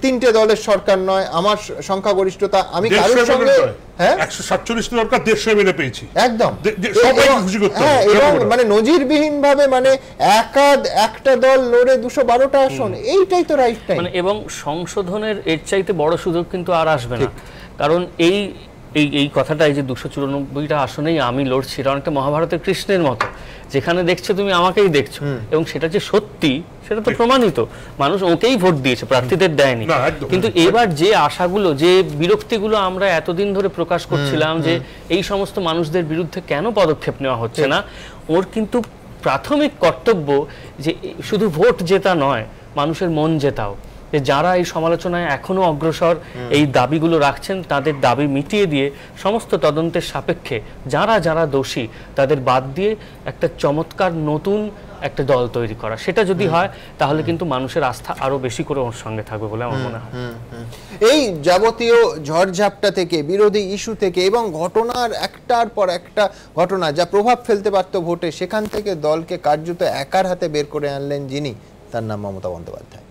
তিনটে দলের সরকার নয় আমার সংখ্যাগরিষ্ঠতা আমি কারোর সঙ্গে হ্যাঁ? একশো সাতচল্লিশটা দরকার দেড়শো এমএলএ পেয়েছি। একদম। এবং- খুশি করতে হ্যাঁ এবং মানে নজিরবিহীন ভাবে মানে একাদ একটা দল লড়ে দুশো বারোটা আসন এইটাই তো রাইট টাইম মানে এবং সংশোধনের এর চাইতে বড় সুযোগ কিন্তু আর আসবে না। কারণ এই এই এই কথাটা এই যে দুশো চুরানব্বইটা আসনেই আমি লড়ছি এটা অনেকটা মহাভারতের কৃষ্ণের মতো। যেখানে দেখছ তুমি আমাকেই দেখছ। এবং সেটা যে সত্যি সেটা তো প্রমাণিত। মানুষ ওকেই ভোট দিয়েছে প্রার্থীদের দেয়নি। কিন্তু এবার যে আশাগুলো যে বিরক্তিগুলো আমরা এতদিন ধরে প্রকাশ করছিলাম যে এই সমস্ত মানুষদের বিরুদ্ধে কেন পদক্ষেপ নেওয়া হচ্ছে না ওর কিন্তু প্রাথমিক কর্তব্য যে শুধু ভোট জেতা নয় মানুষের মন জেতাও। যে যারা এই সমালোচনায় এখনও অগ্রসর এই দাবিগুলো রাখছেন তাদের দাবি মিটিয়ে দিয়ে সমস্ত তদন্তের সাপেক্ষে যারা যারা দোষী তাদের বাদ দিয়ে একটা চমৎকার নতুন একটা দল তৈরি করা। সেটা যদি হয় তাহলে কিন্তু মানুষের আস্থা আরও বেশি করে ওর সঙ্গে থাকবে বলে আমার মনে হয়। এই যাবতীয় ঝড়ঝাপটা থেকে বিরোধী ইস্যু থেকে এবং ঘটনার একটার পর একটা ঘটনা যা প্রভাব ফেলতে পারত ভোটে সেখান থেকে দলকে কার্যত একার হাতে বের করে আনলেন যিনি তার নাম মমতা বন্দ্যোপাধ্যায়।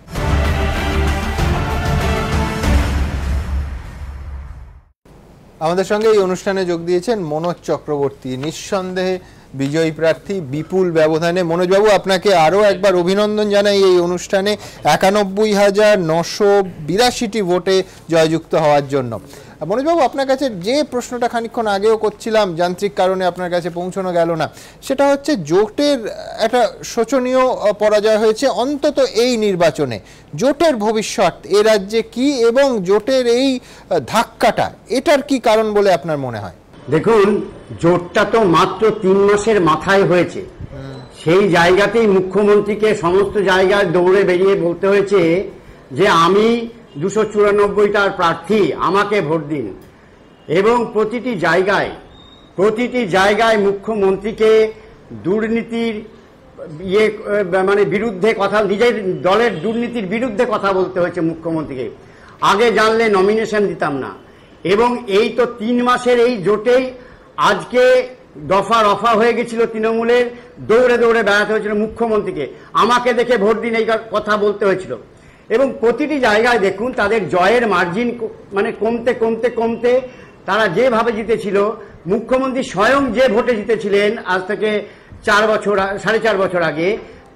আমাদের সঙ্গে এই অনুষ্ঠানে যোগ দিয়েছেন মনোজ চক্রবর্তী। নিঃসন্দেহে বিজয়ী প্রার্থী, বিপুল ব্যবধানে। মনোজবাবু, আপনাকে আরও একবার অভিনন্দন জানাই এই অনুষ্ঠানে। একানব্বই হাজার নশো বিরাশিটি ভোটে জয়যুক্ত হওয়ার জন্য। মনোজবাবু, আপনার কাছে যে প্রশ্নটা খানিকক্ষণ আগেও করছিলাম, যান্ত্রিক কারণে আপনার কাছে পৌঁছানো গেল না, সেটা হচ্ছে জোটের একটা শোচনীয় পরাজয় হয়েছে অন্তত এই নির্বাচনে। জোটের ভবিষ্যৎ, এ রাজ্যে কি এবং জোটের এই ধাক্কাটা, এটার কি কারণ বলে আপনার মনে হয়? দেখুন, জোটটা তো মাত্র তিন মাসের মাথায় হয়েছে। সেই জায়গাতেই মুখ্যমন্ত্রীকে সমস্ত জায়গায় দৌড়ে বেরিয়ে বলতে হয়েছে যে, আমি দুশো চুরানব্বইটার প্রার্থী আমাকে ভোট দিন। এবং প্রতিটি জায়গায় প্রতিটি জায়গায় মুখ্যমন্ত্রীকে দুর্নীতির ইয়ে মানে বিরুদ্ধে কথা, নিজের দলের দুর্নীতির বিরুদ্ধে কথা বলতে হয়েছে মুখ্যমন্ত্রীকে। আগে জানলে নমিনেশন দিতাম না। এবং এই তো তিন মাসের এই জোটেই আজকে দফা রফা হয়ে গেছিল তৃণমূলের, দৌড়ে দৌড়ে বেড়াতে হয়েছিল মুখ্যমন্ত্রীকে। আমাকে দেখে ভোট দিন এই কথা বলতে হয়েছিল। এবং প্রতিটি জায়গায় দেখুন, তাদের জয়ের মার্জিন মানে কমতে কমতে কমতে তারা যেভাবে জিতেছিল, মুখ্যমন্ত্রী স্বয়ং যে ভোটে জিতেছিলেন আজ থেকে চার বছর সাড়ে চার বছর আগে,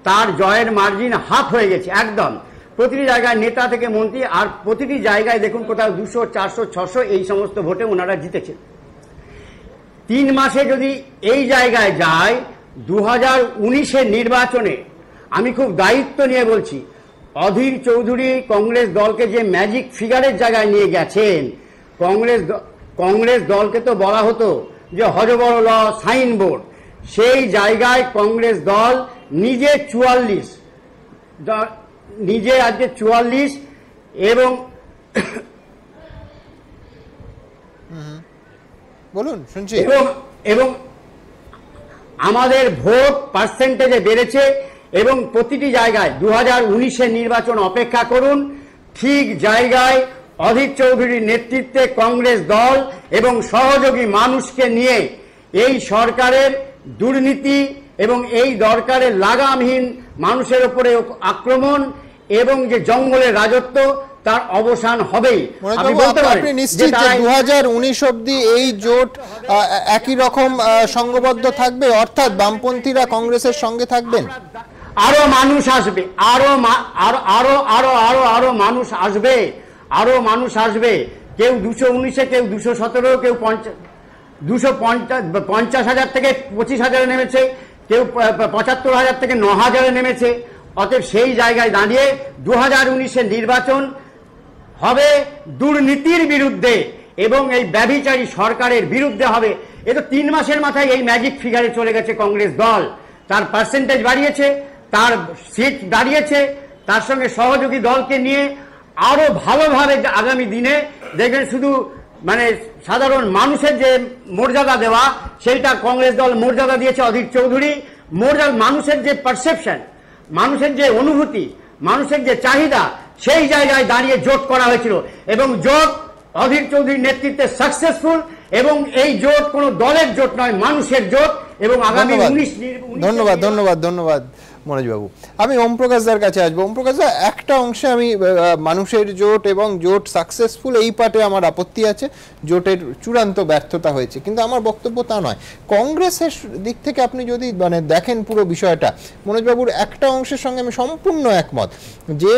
তার জয়ের মার্জিন হাফ হয়ে গেছে, একদম। প্রতিটি জায়গায় নেতা থেকে মন্ত্রী, আর প্রতিটি জায়গায় দেখুন কোথাও দুশো, চারশো, ছশো এই সমস্ত ভোটে ওনারা জিতেছেন। তিন মাসে যদি এই জায়গায় যায় দু হাজার নির্বাচনে, আমি খুব দায়িত্ব নিয়ে বলছি অধীর চৌধুরী কংগ্রেস দলকে যে ম্যাজিক ফিগারের জায়গায় নিয়ে গেছেন কংগ্রেস কংগ্রেস দলকে তো বলা হতো যে হজবরল সাইনবোর্ড। সেই জায়গায় কংগ্রেস দল নিজে চুয়াল্লিশ নিজে আজকে চুয়াল্লিশ এবং বলুন শুনছি। এবং এবং আমাদের ভোট পার্সেন্টেজে বেড়েছে এবং প্রতিটি জায়গায় দু হাজার উনিশের নির্বাচন অপেক্ষা করুন। ঠিক জায়গায় অধীর চৌধুরীর নেতৃত্বে কংগ্রেস দল এবং সহযোগী মানুষকে নিয়ে এই সরকারের দুর্নীতি এবং এই দরকারের লাগামহীন মানুষের ওপরে আক্রমণ এবং যে জঙ্গলের রাজত্ব তার অবসান হবেই। আপনি বলতে নিশ্চিত যে দু হাজার উনিশ অব্দি এই জোট একই রকম সংঘবদ্ধ থাকবে? অর্থাৎ বামপন্থীরা কংগ্রেসের সঙ্গে থাকবেন? আরও মানুষ আসবে, আরও আরও আরও আরও আরও মানুষ আসবে, আরও মানুষ আসবে। কেউ দুশো উনিশে, কেউ দুশো সতেরো, কেউ দুশো পঞ্চাশ হাজার থেকে পঁচিশ হাজারে নেমেছে, কেউ পঁচাত্তর হাজার থেকে ন হাজারে নেমেছে। অতএব সেই জায়গায় দাঁড়িয়ে দু হাজার উনিশের নির্বাচন হবে দুর্নীতির বিরুদ্ধে এবং এই ব্যভিচারী সরকারের বিরুদ্ধে হবে। এ তো তিন মাসের মাথায় এই ম্যাজিক ফিগারে চলে গেছে কংগ্রেস দল। তার পার্সেন্টেজ বাড়িয়েছে। তার সিট দাঁড়িয়েছে তার সঙ্গে সহযোগী দলকে নিয়ে আরও ভালোভাবে আগামী দিনে দেখবেন শুধু মানে সাধারণ মানুষের যে মর্যাদা দেওয়া সেইটা কংগ্রেস দল মর্যাদা দিয়েছে অধীর চৌধুরী। মর্যাদা মানুষের যে পারসেপশন মানুষের যে অনুভূতি মানুষের যে চাহিদা সেই জায়গায় দাঁড়িয়ে জোট করা হয়েছিল। এবং জোট অধীর চৌধুরীর নেতৃত্বে সাকসেসফুল এবং এই জোট কোনো দলের জোট নয় মানুষের জোট এবং আগামী উনিশ ধন্যবাদ ধন্যবাদ ধন্যবাদ। মনোজবাবু। আমি ওম প্রকাশদার কাছে আসব। ওম প্রকাশদা একটা অংশে আমি মানুষের জোট এবং জোট সাকসেসফুল এই পার্টে আমার আপত্তি আছে। জোটের চূড়ান্ত ব্যর্থতা হয়েছে। কিন্তু আমার বক্তব্য তা নয়। কংগ্রেসের দিক থেকে আপনি যদি মানে দেখেন পুরো বিষয়টা, মনোজবাবুর একটা অংশের সঙ্গে আমি সম্পূর্ণ একমত। যে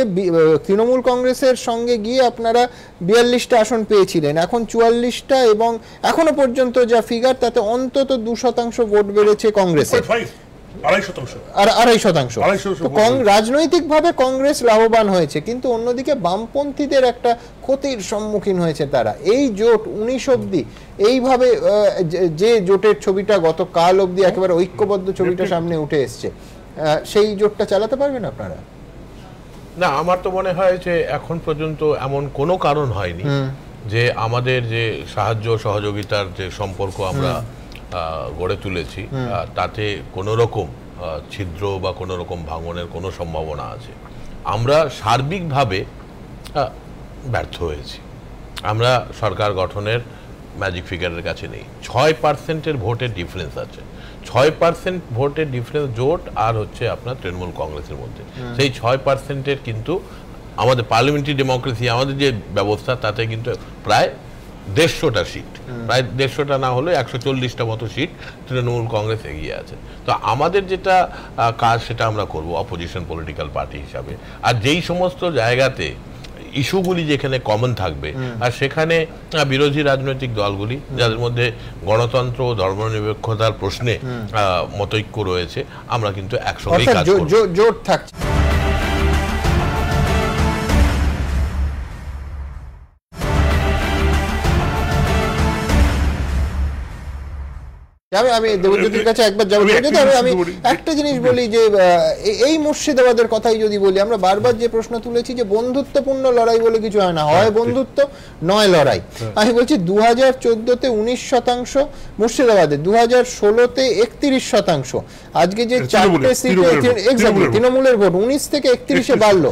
তৃণমূল কংগ্রেসের সঙ্গে গিয়ে আপনারা বিয়াল্লিশটা আসন পেয়েছিলেন। এখন চুয়াল্লিশটা এবং এখনও পর্যন্ত যা ফিগার তাতে অন্তত দু শতাংশ ভোট বেড়েছে কংগ্রেসের। আড়াই শতাংশ। রাজনৈতিকভাবে কংগ্রেস লাভবান হয়েছে কিন্তু অন্যদিকে বামপন্থীদের একটা ক্ষতির সম্মুখীন হয়েছে তারা। এই জোট উনিশ অব্দি এইভাবে যে- জোটের ছবিটা গতকাল অবধি একেবারে ঐক্যবদ্ধ ছবিটা সামনে উঠে এসছে সেই জোটটা চালাতে পারবেন আপনারা? না আমার তো মনে হয় যে এখন পর্যন্ত এমন কোনো কারণ হয়নি যে আমাদের যে সাহায্য সহযোগিতার যে সম্পর্ক আমরা গড়ে তুলেছি। তাতে কোনো রকম ছিদ্র বা কোনো রকম ভাঙনের কোনো সম্ভাবনা আছে। আমরা সার্বিকভাবে ব্যর্থ হয়েছি। আমরা সরকার গঠনের ম্যাজিক ফিগারের কাছে নেই। ছয় পার্সেন্টের ভোটের ডিফারেন্স আছে। ছয় পার্সেন্ট ভোটের ডিফারেন্স জোট আর হচ্ছে আপনার তৃণমূল কংগ্রেসের মধ্যে। সেই ছয় পার্সেন্টের কিন্তু আমাদের পার্লামেন্টারি ডেমোক্রেসি আমাদের যে ব্যবস্থা তাতে কিন্তু প্রায় দেড়শোটা সিট প্রায় দেড়শোটা না হলে একশো চল্লিশটা মতো সিট তৃণমূল কংগ্রেস এগিয়ে আছে। তো আমাদের যেটা কাজ সেটা আমরা করব অপোজিশন পলিটিক্যাল পার্টি হিসাবে। আর যেই সমস্ত জায়গাতে ইস্যুগুলি যেখানে কমন থাকবে আর সেখানে বিরোধী রাজনৈতিক দলগুলি যাদের মধ্যে গণতন্ত্র ও ধর্মনিরপেক্ষতার প্রশ্নে মতৈক্য রয়েছে আমরা কিন্তু জো- জোট থাকছে। আমি আমি দেবজ্যোতির কাছে একবার যাব। দেবজ্যোতি, আমি। একটা জিনিস বলি যে এই মুর্শিদাবাদের কথাই যদি বলি আমরা বারবার যে প্রশ্ন তুলেছি যে বন্ধুত্বপূর্ণ লড়াই বলে কিছু হয় না। হয় বন্ধুত্ব নয় লড়াই। আমি বলছি দু হাজার চোদ্দতে উনিশ শতাংশ মুর্শিদাবাদে দু হাজার ষোলোতে একত্রিশ শতাংশ। আজকে যে চারটে সিটে তৃণমূলের ভোট, তৃণমূলের ভোট। উনিশ থেকে একত্রিশে বাড়লো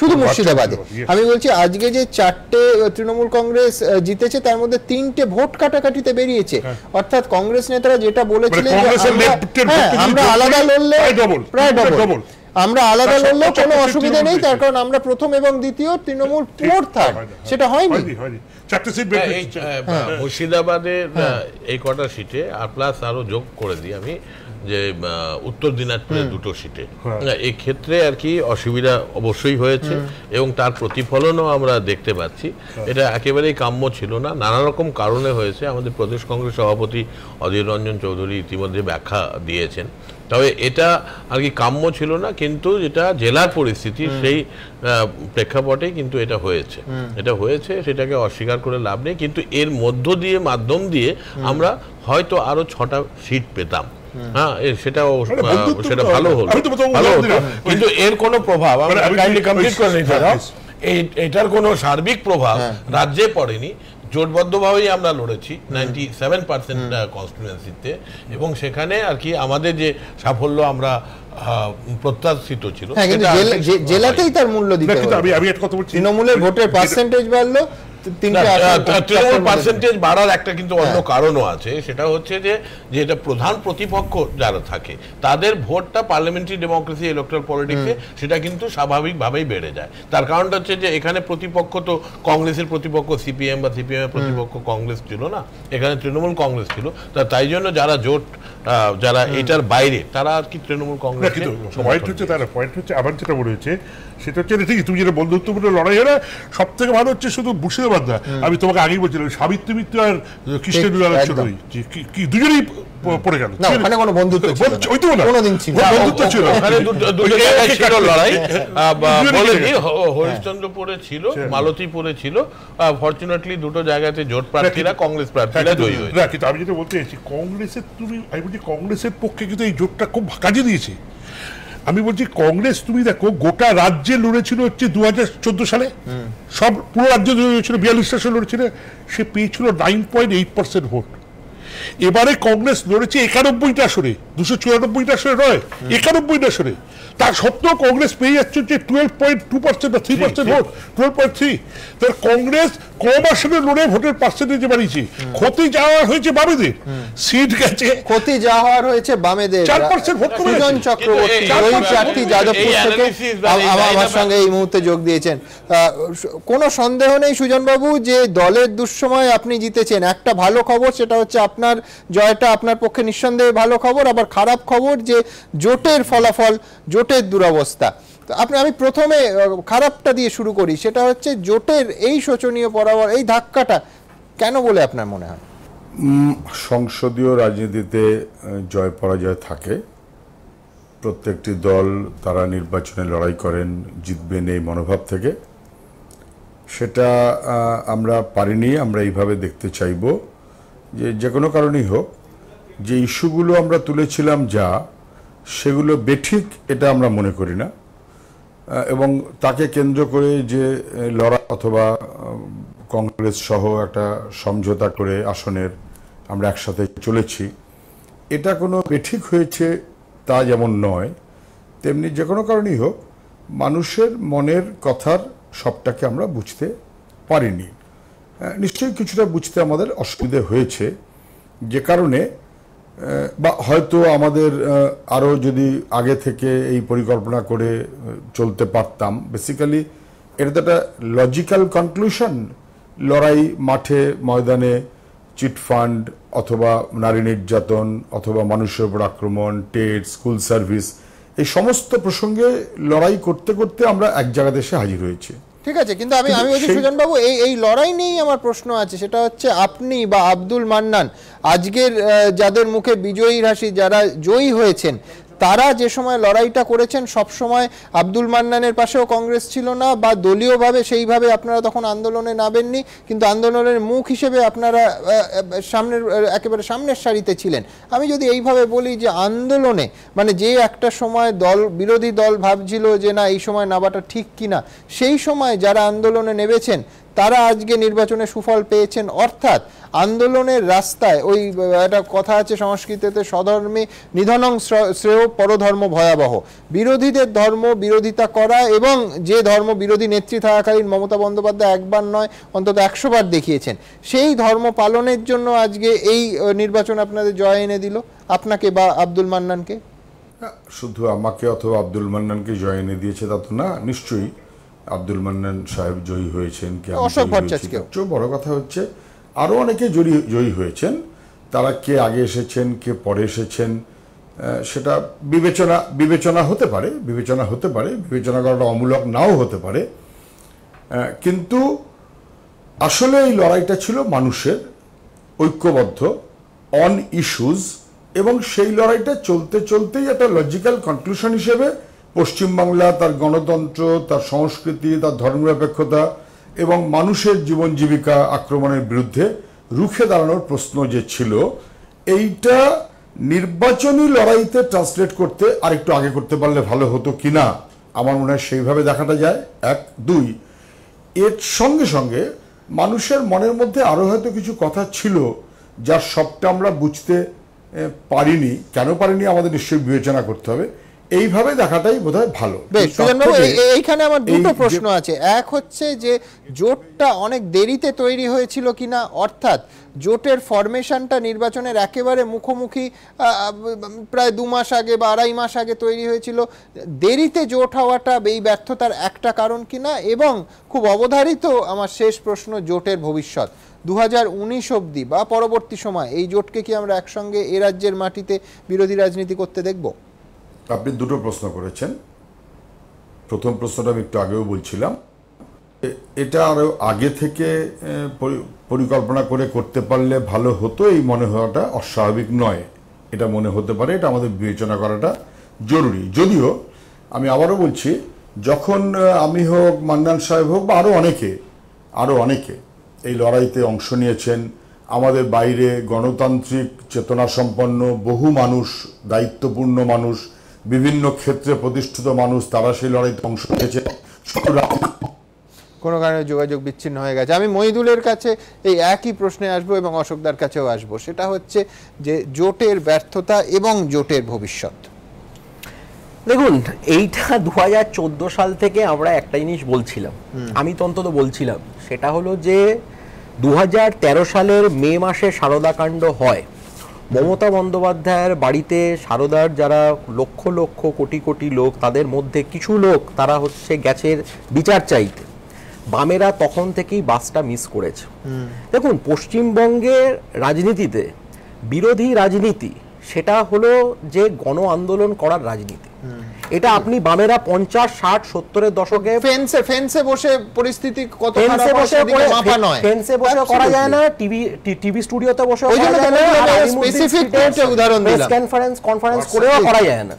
শুধু মুর্শিদাবাদে। আমি বলছি আজকে যে চারটে তৃণমূল কংগ্রেস জিতেছে তার মধ্যে তিনটে ভোট কাটাকাটিতে বেরিয়েছে। অর্থাৎ কংগ্রেস নেতারা যেটা বলেছিলেন হ্যাঁ। মানে কংগ্রেসের আমরা- হ্যাঁ, আলাদা লড়লে প্রায় ডবল আমরা আলাদা লড়লেও কোনো অসুবিধা নেই তার কারণ আমরা প্রথম এবং দ্বিতীয় তৃণমূল ফোর থার্ড। সেটা হয়নি। হ্যাঁ, মুর্শিদাবাদের হ্যাঁ। এই কটা সিটে আর প্লাস আরও যোগ করে দিই আমি। যে উত্তর দিনাজপুরের দুটো সিটে। হ্যাঁ। এই ক্ষেত্রে আর কি অসুবিধা অবশ্যই হয়েছে এবং তার প্রতিফলনও আমরা দেখতে পাচ্ছি। এটা একেবারেই কাম্য ছিল না। নানা রকম কারণে হয়েছে। আমাদের প্রদেশ কংগ্রেস সভাপতি অধীর রঞ্জন চৌধুরী ইতিমধ্যে ব্যাখ্যা দিয়েছেন। তবে এটা আর কি কাম্য ছিল না কিন্তু যেটা জেলার পরিস্থিতি সেই প্রেক্ষাপটে কিন্তু এটা হয়েছে। এটা হয়েছে সেটাকে অস্বীকার করে লাভ নেই। কিন্তু এর মধ্য দিয়ে মাধ্যম দিয়ে আমরা হয়তো আরও ছটা সিট পেতাম। হ্যাঁ এ- সেটাও আহ, বন্ধুত্ব সেটা ভালো হলো। আমি তো প্রথম ভালো উদাহরণ হতো দিলাম। কিন্তু এর কোনো প্রভাব আমি কাইন্ডলি কমপ্লিট করে নিতে হ্যাঁ, দাও please। এই এটার কোনো সার্বিক প্রভাব রাজ্যে পড়েনি। জোটবদ্ধভাবেই আমরা লড়েছি নাইনটি সেভেন পার্সেন্ট কনস্টিটুয়েন্সিতে এবং সেখানে আর কি আমাদের যে সাফল্য আমরা আহ, প্রত্যাশিত ছিল হ্যাঁ জেলাতেই তার মূল্য দিতে আমি আমি একটা কথা বলছি। তৃণমূলের ভোটের পার্সেন্টেজ বাড়লো তৃণমূল পার্সেন্টেজ বাড়ার একটা কিন্তু অন্য হ্যাঁ। কারণও আছে। সেটা হচ্ছে যে যে এটা প্রধান প্রতিপক্ষ যারা থাকে তাদের ভোটটা পার্লামেন্টারি ডেমোক্রেসি ইলেকট্রাল পলিটিক্সে সেটা কিন্তু স্বাভাবিকভাবেই বেড়ে যায়। তার কারণটা হচ্ছে যে এখানে প্রতিপক্ষ তো কংগ্রেসের প্রতিপক্ষ সিপিএম বা সিপিএম এর প্রতিপক্ষ কংগ্রেস ছিল না। এখানে তৃণমূল কংগ্রেস ছিল। তা তাই জন্য যারা জোট যারা এটার বাইরে তারা আর কি তৃণমূল কংগ্রেস পয়েন্ট হচ্ছে তার পয়েন্ট হচ্ছে আমার যেটা মনে হচ্ছে সেটা হচ্ছে যে ঠিকই তুমি যেটা বন্ধুত্বপূর্ণ লড়াই হলে সব থেকে ভালো হচ্ছে শুধু মুর্শিদাবাদ না। আমি তোমাকে আগেই বলছিলাম সাবিত্রী মিত্র আর কৃষ্ণের ঠিক, বিবাহ কি- কি দুজনেই পড়ে গেল। না, ওখানে কোনো বন্ধুত্ব ছিল। ওই তো না। কোনোদিন ছিল। বন্ধুত্ব ছিল ওখানে লড়াই। বলে দিই, হরিশ্চন্দ্রপুরে ছিল মালতীপুরে ছিল ফরচুনেটলি দুটো জায়গাতে জোট প্রার্থীরা কংগ্রেস প্রার্থীরা জয়ী হয়েছে। না কিন্তু আমি যেটা বলতে চাইছি কংগ্রেসের তুমি আমি বলছি কংগ্রেসের পক্ষে কিন্তু এই জোটটা খুব কাজে দিয়েছে। আমি বলছি কংগ্রেস তুমি দেখো গোটা রাজ্যে লড়েছিল হচ্ছে দু হাজার চোদ্দ সালে। সব পুরো রাজ্য লড়েছিল বিয়াল্লিশটা সালে লড়েছিল। সে পেয়েছিল nine point eight percent vote এবারে কংগ্রেস লড়েছে একানব্বইটা আসনে দুশো চুরানব্বইটা আসনে নয় একানব্বইটা আসনে তার সত্ত্বেও কংগ্রেস পেয়ে যাচ্ছে হচ্ছে টুয়েলভ পয়েন্ট টু পার্সেন্ট বা three percent vote twelve point three তার কংগ্রেস কম আসনে লড়ে ভোটের পার্সেন্টেজে বাড়িয়েছে। ক্ষতি যাওয়া হয়েছে বামেদের। সিট গেছে। ক্ষতি যা হওয়ার হয়েছে বামেদের। 4% ভোট কমে সুজন চক্রবর্তী প্রার্থী যাদবপুর থেকে আমার সঙ্গে এই মুহূর্তে যোগ দিয়েছেন। কোনো সন্দেহ নেই সুজনবাবু যে দলের দুঃসময় আপনি জিতেছেন। একটা ভালো খবর সেটা হচ্ছে আপনার জয়টা আপনার পক্ষে নিঃসন্দেহে ভালো খবর, আবার খারাপ খবর যে জোটের ফলাফল, জোটের দুরবস্থা। আপনি, আমি প্রথমে খারাপটা দিয়ে শুরু করি, সেটা হচ্ছে জোটের এই শোচনীয় পরাবর, এই ধাক্কাটা কেন বলে আপনার মনে হয়? সংসদীয় রাজনীতিতে জয় পরাজয় থাকে। প্রত্যেকটি দল তারা নির্বাচনে লড়াই করেন জিতবেন এই মনোভাব থেকে। সেটা আমরা পারিনি, আমরা এইভাবে দেখতে চাইব। যে যে কোনো কারণেই হোক, যে ইস্যুগুলো আমরা তুলেছিলাম যা, সেগুলো বেঠিক এটা আমরা মনে করি না। এবং তাকে কেন্দ্র করে যে লড়াই অথবা কংগ্রেস সহ একটা সমঝোতা করে আসনের আমরা একসাথে চলেছি। এটা কোনো বেঠিক হয়েছে তা যেমন নয়, তেমনি যে কোনো কারণেই হোক, মানুষের মনের কথার সবটাকে আমরা বুঝতে পারিনি। নিশ্চয়ই কিছুটা বুঝতে আমাদের অসুবিধে হয়েছে। যে কারণে বা হয়তো আমাদের আরও যদি আগে থেকে এই পরিকল্পনা করে চলতে পারতাম। বেসিক্যালি এটা তো একটা লজিক্যাল কনক্লুশন লড়াই মাঠে, ময়দানে চিটফান্ড অথবা নারী নির্যাতন অথবা মানুষের উপর আক্রমণ, টেট, স্কুল সার্ভিস, এই সমস্ত প্রসঙ্গে লড়াই করতে করতে আমরা এক জায়গাতে এসে হাজির হয়েছি। ঠিক আছে কিন্তু আমি আমি বলছি সুজন বাবু এই এই লড়াই নিয়েই আমার প্রশ্ন আছে সেটা হচ্ছে আপনি বা আব্দুল মান্নান আজকের যাদের মুখে বিজয়ী রাশি যারা জয়ী হয়েছেন তারা যে সময় লড়াইটা করেছেন, সব সময় আব্দুল মান্নানের পাশেও কংগ্রেস ছিল না বা দলীয়ভাবে সেইভাবে আপনারা তখন আন্দোলনে নামেননি, কিন্তু আন্দোলনের মুখ হিসেবে আপনারা সামনের একেবারে সামনের সারিতে ছিলেন। আমি যদি এইভাবে বলি যে আন্দোলনে মানে যে একটা সময় দল, বিরোধী দল ভাবছিল যে না, এই সময় নামাটা ঠিক কিনা, সেই সময় যারা আন্দোলনে নেমেছেন তারা আজকে নির্বাচনে সুফল পেয়েছেন। অর্থাৎ আন্দোলনের রাস্তায় ওই, একটা কথা আছে সংস্কৃতিতে, স্বধর্মে নিধনং শ্রেয় পরধর্ম ভয়াবহ। বিরোধীদের ধর্ম বিরোধিতা করা এবং যে ধর্ম বিরোধী নেত্রী থাকাকালীন মমতা বন্দ্যোপাধ্যায় একবার নয়, অন্তত একশোবার দেখিয়েছেন। সেই ধর্ম পালনের জন্য আজকে এই নির্বাচন আপনাদের জয় এনে দিল। আপনাকে বা আব্দুল মান্নানকে? শুধু আমাকে অথবা আব্দুল মান্নানকে জয় এনে দিয়েছে তা তো না, নিশ্চয়ই। আব্দুল মান্নান সাহেব জয়ী হয়েছেন কি অশোক চেয়েও বড় কথা হচ্ছে আরও অনেকে জয়ী জয়ী হয়েছেন। তারা কে আগে এসেছেন কে পরে এসেছেন সেটা বিবেচনা বিবেচনা হতে পারে বিবেচনা হতে পারে বিবেচনা করাটা অমূলক নাও হতে পারে। কিন্তু আসলে এই লড়াইটা ছিল মানুষের ঐক্যবদ্ধ অন ইস্যুজ এবং সেই লড়াইটা চলতে চলতেই একটা লজিক্যাল কনক্লুশন হিসেবে পশ্চিমবাংলা তার গণতন্ত্র, তার সংস্কৃতি, তার ধর্মনিরপেক্ষতা এবং মানুষের জীবন জীবিকা আক্রমণের বিরুদ্ধে রুখে দাঁড়ানোর প্রশ্ন যে ছিল, এইটা নির্বাচনী লড়াইতে ট্রান্সলেট করতে আরেকটু আগে করতে পারলে ভালো হতো কি না আমার মনে হয় সেইভাবে দেখাটা যায়। এক, দুই, এর সঙ্গে সঙ্গে মানুষের মনের মধ্যে আরও হয়তো কিছু কথা ছিল, যার সবটা আমরা বুঝতে পারিনি। কেন পারিনি আমাদের নিশ্চয়ই বিবেচনা করতে হবে। এইভাবে দেখাটাই বোধহয় ভালো। এইখানে আমার দুটো প্রশ্ন আছে। এক হচ্ছে যে জোটটা অনেক দেরিতে তৈরি হয়েছিল কিনা অর্থাৎ জোটের ফরমেশনটা নির্বাচনের একেবারে মুখোমুখি প্রায় দু মাস আগে বা আড়াই মাস আগে তৈরি হয়েছিল। দেরিতে জোট হওয়াটা এই ব্যর্থতার একটা কারণ কিনা? এবং খুব অবধারিত আমার শেষ প্রশ্ন জোটের ভবিষ্যৎ। দু হাজার উনিশ অব্দি বা পরবর্তী সময় এই জোটকে কি আমরা একসঙ্গে এ রাজ্যের মাটিতে বিরোধী রাজনীতি করতে দেখব? আপনি দুটো প্রশ্ন করেছেন। প্রথম প্রশ্নটা আমি একটু আগেও বলছিলাম। এটা আরও আগে থেকে পরিকল্পনা করে করতে পারলে ভালো হতো, এই মনে হওয়াটা অস্বাভাবিক নয়। এটা মনে হতে পারে, এটা আমাদের বিবেচনা করাটা জরুরি। যদিও আমি আবারও বলছি, যখন আমি হোক, মান্নান সাহেব হোক, বা আরও অনেকে আরও অনেকে এই লড়াইতে অংশ নিয়েছেন, আমাদের বাইরে গণতান্ত্রিক চেতনা সম্পন্ন বহু মানুষ, দায়িত্বপূর্ণ মানুষ বিভিন্ন ক্ষেত্রে প্রতিষ্ঠিত মানুষ তারা সেই লড়াইতে অংশ নিয়েছে। কোনো কারণে যোগাযোগ বিচ্ছিন্ন হয়ে গেছে। আমি মহিদুলের কাছে এই একই প্রশ্নে আসব এবং অশোকদার কাছেও আসব। সেটা হচ্ছে যে জোটের ব্যর্থতা এবং জোটের ভবিষ্যৎ। দেখুন এইটা দু হাজার চোদ্দ সাল থেকে আমরা একটা জিনিস বলছিলাম। আমি তো অন্তত বলছিলাম। সেটা হলো যে দু হাজার তেরো সালের মে মাসে সারদাকাণ্ড হয়। মমতা বন্দ্যোপাধ্যায়ের বাড়িতে সারদার যারা লক্ষ লক্ষ কোটি কোটি লোক তাদের মধ্যে কিছু লোক তারা হচ্ছে গ্যাসের বিচার চাইতে। বামেরা তখন থেকেই বাসটা মিস করেছে। দেখুন পশ্চিমবঙ্গের রাজনীতিতে বিরোধী রাজনীতি সেটা হলো যে গণ আন্দোলন করার রাজনীতি। এটা আপনি বামেরা পঞ্চাশ ষাট সত্তরের দশকে ফেন্সে ফেন্সে বসে পরিস্থিতি কত ফেন্সে বসে মাপা নয়। ফেন্সে বসে করা যায় না টিভি টিভি স্টুডিওতে বসে একটা উদাহরণ দিলাম। কনফারেন্স কনফারেন্স করেও করা যায় না।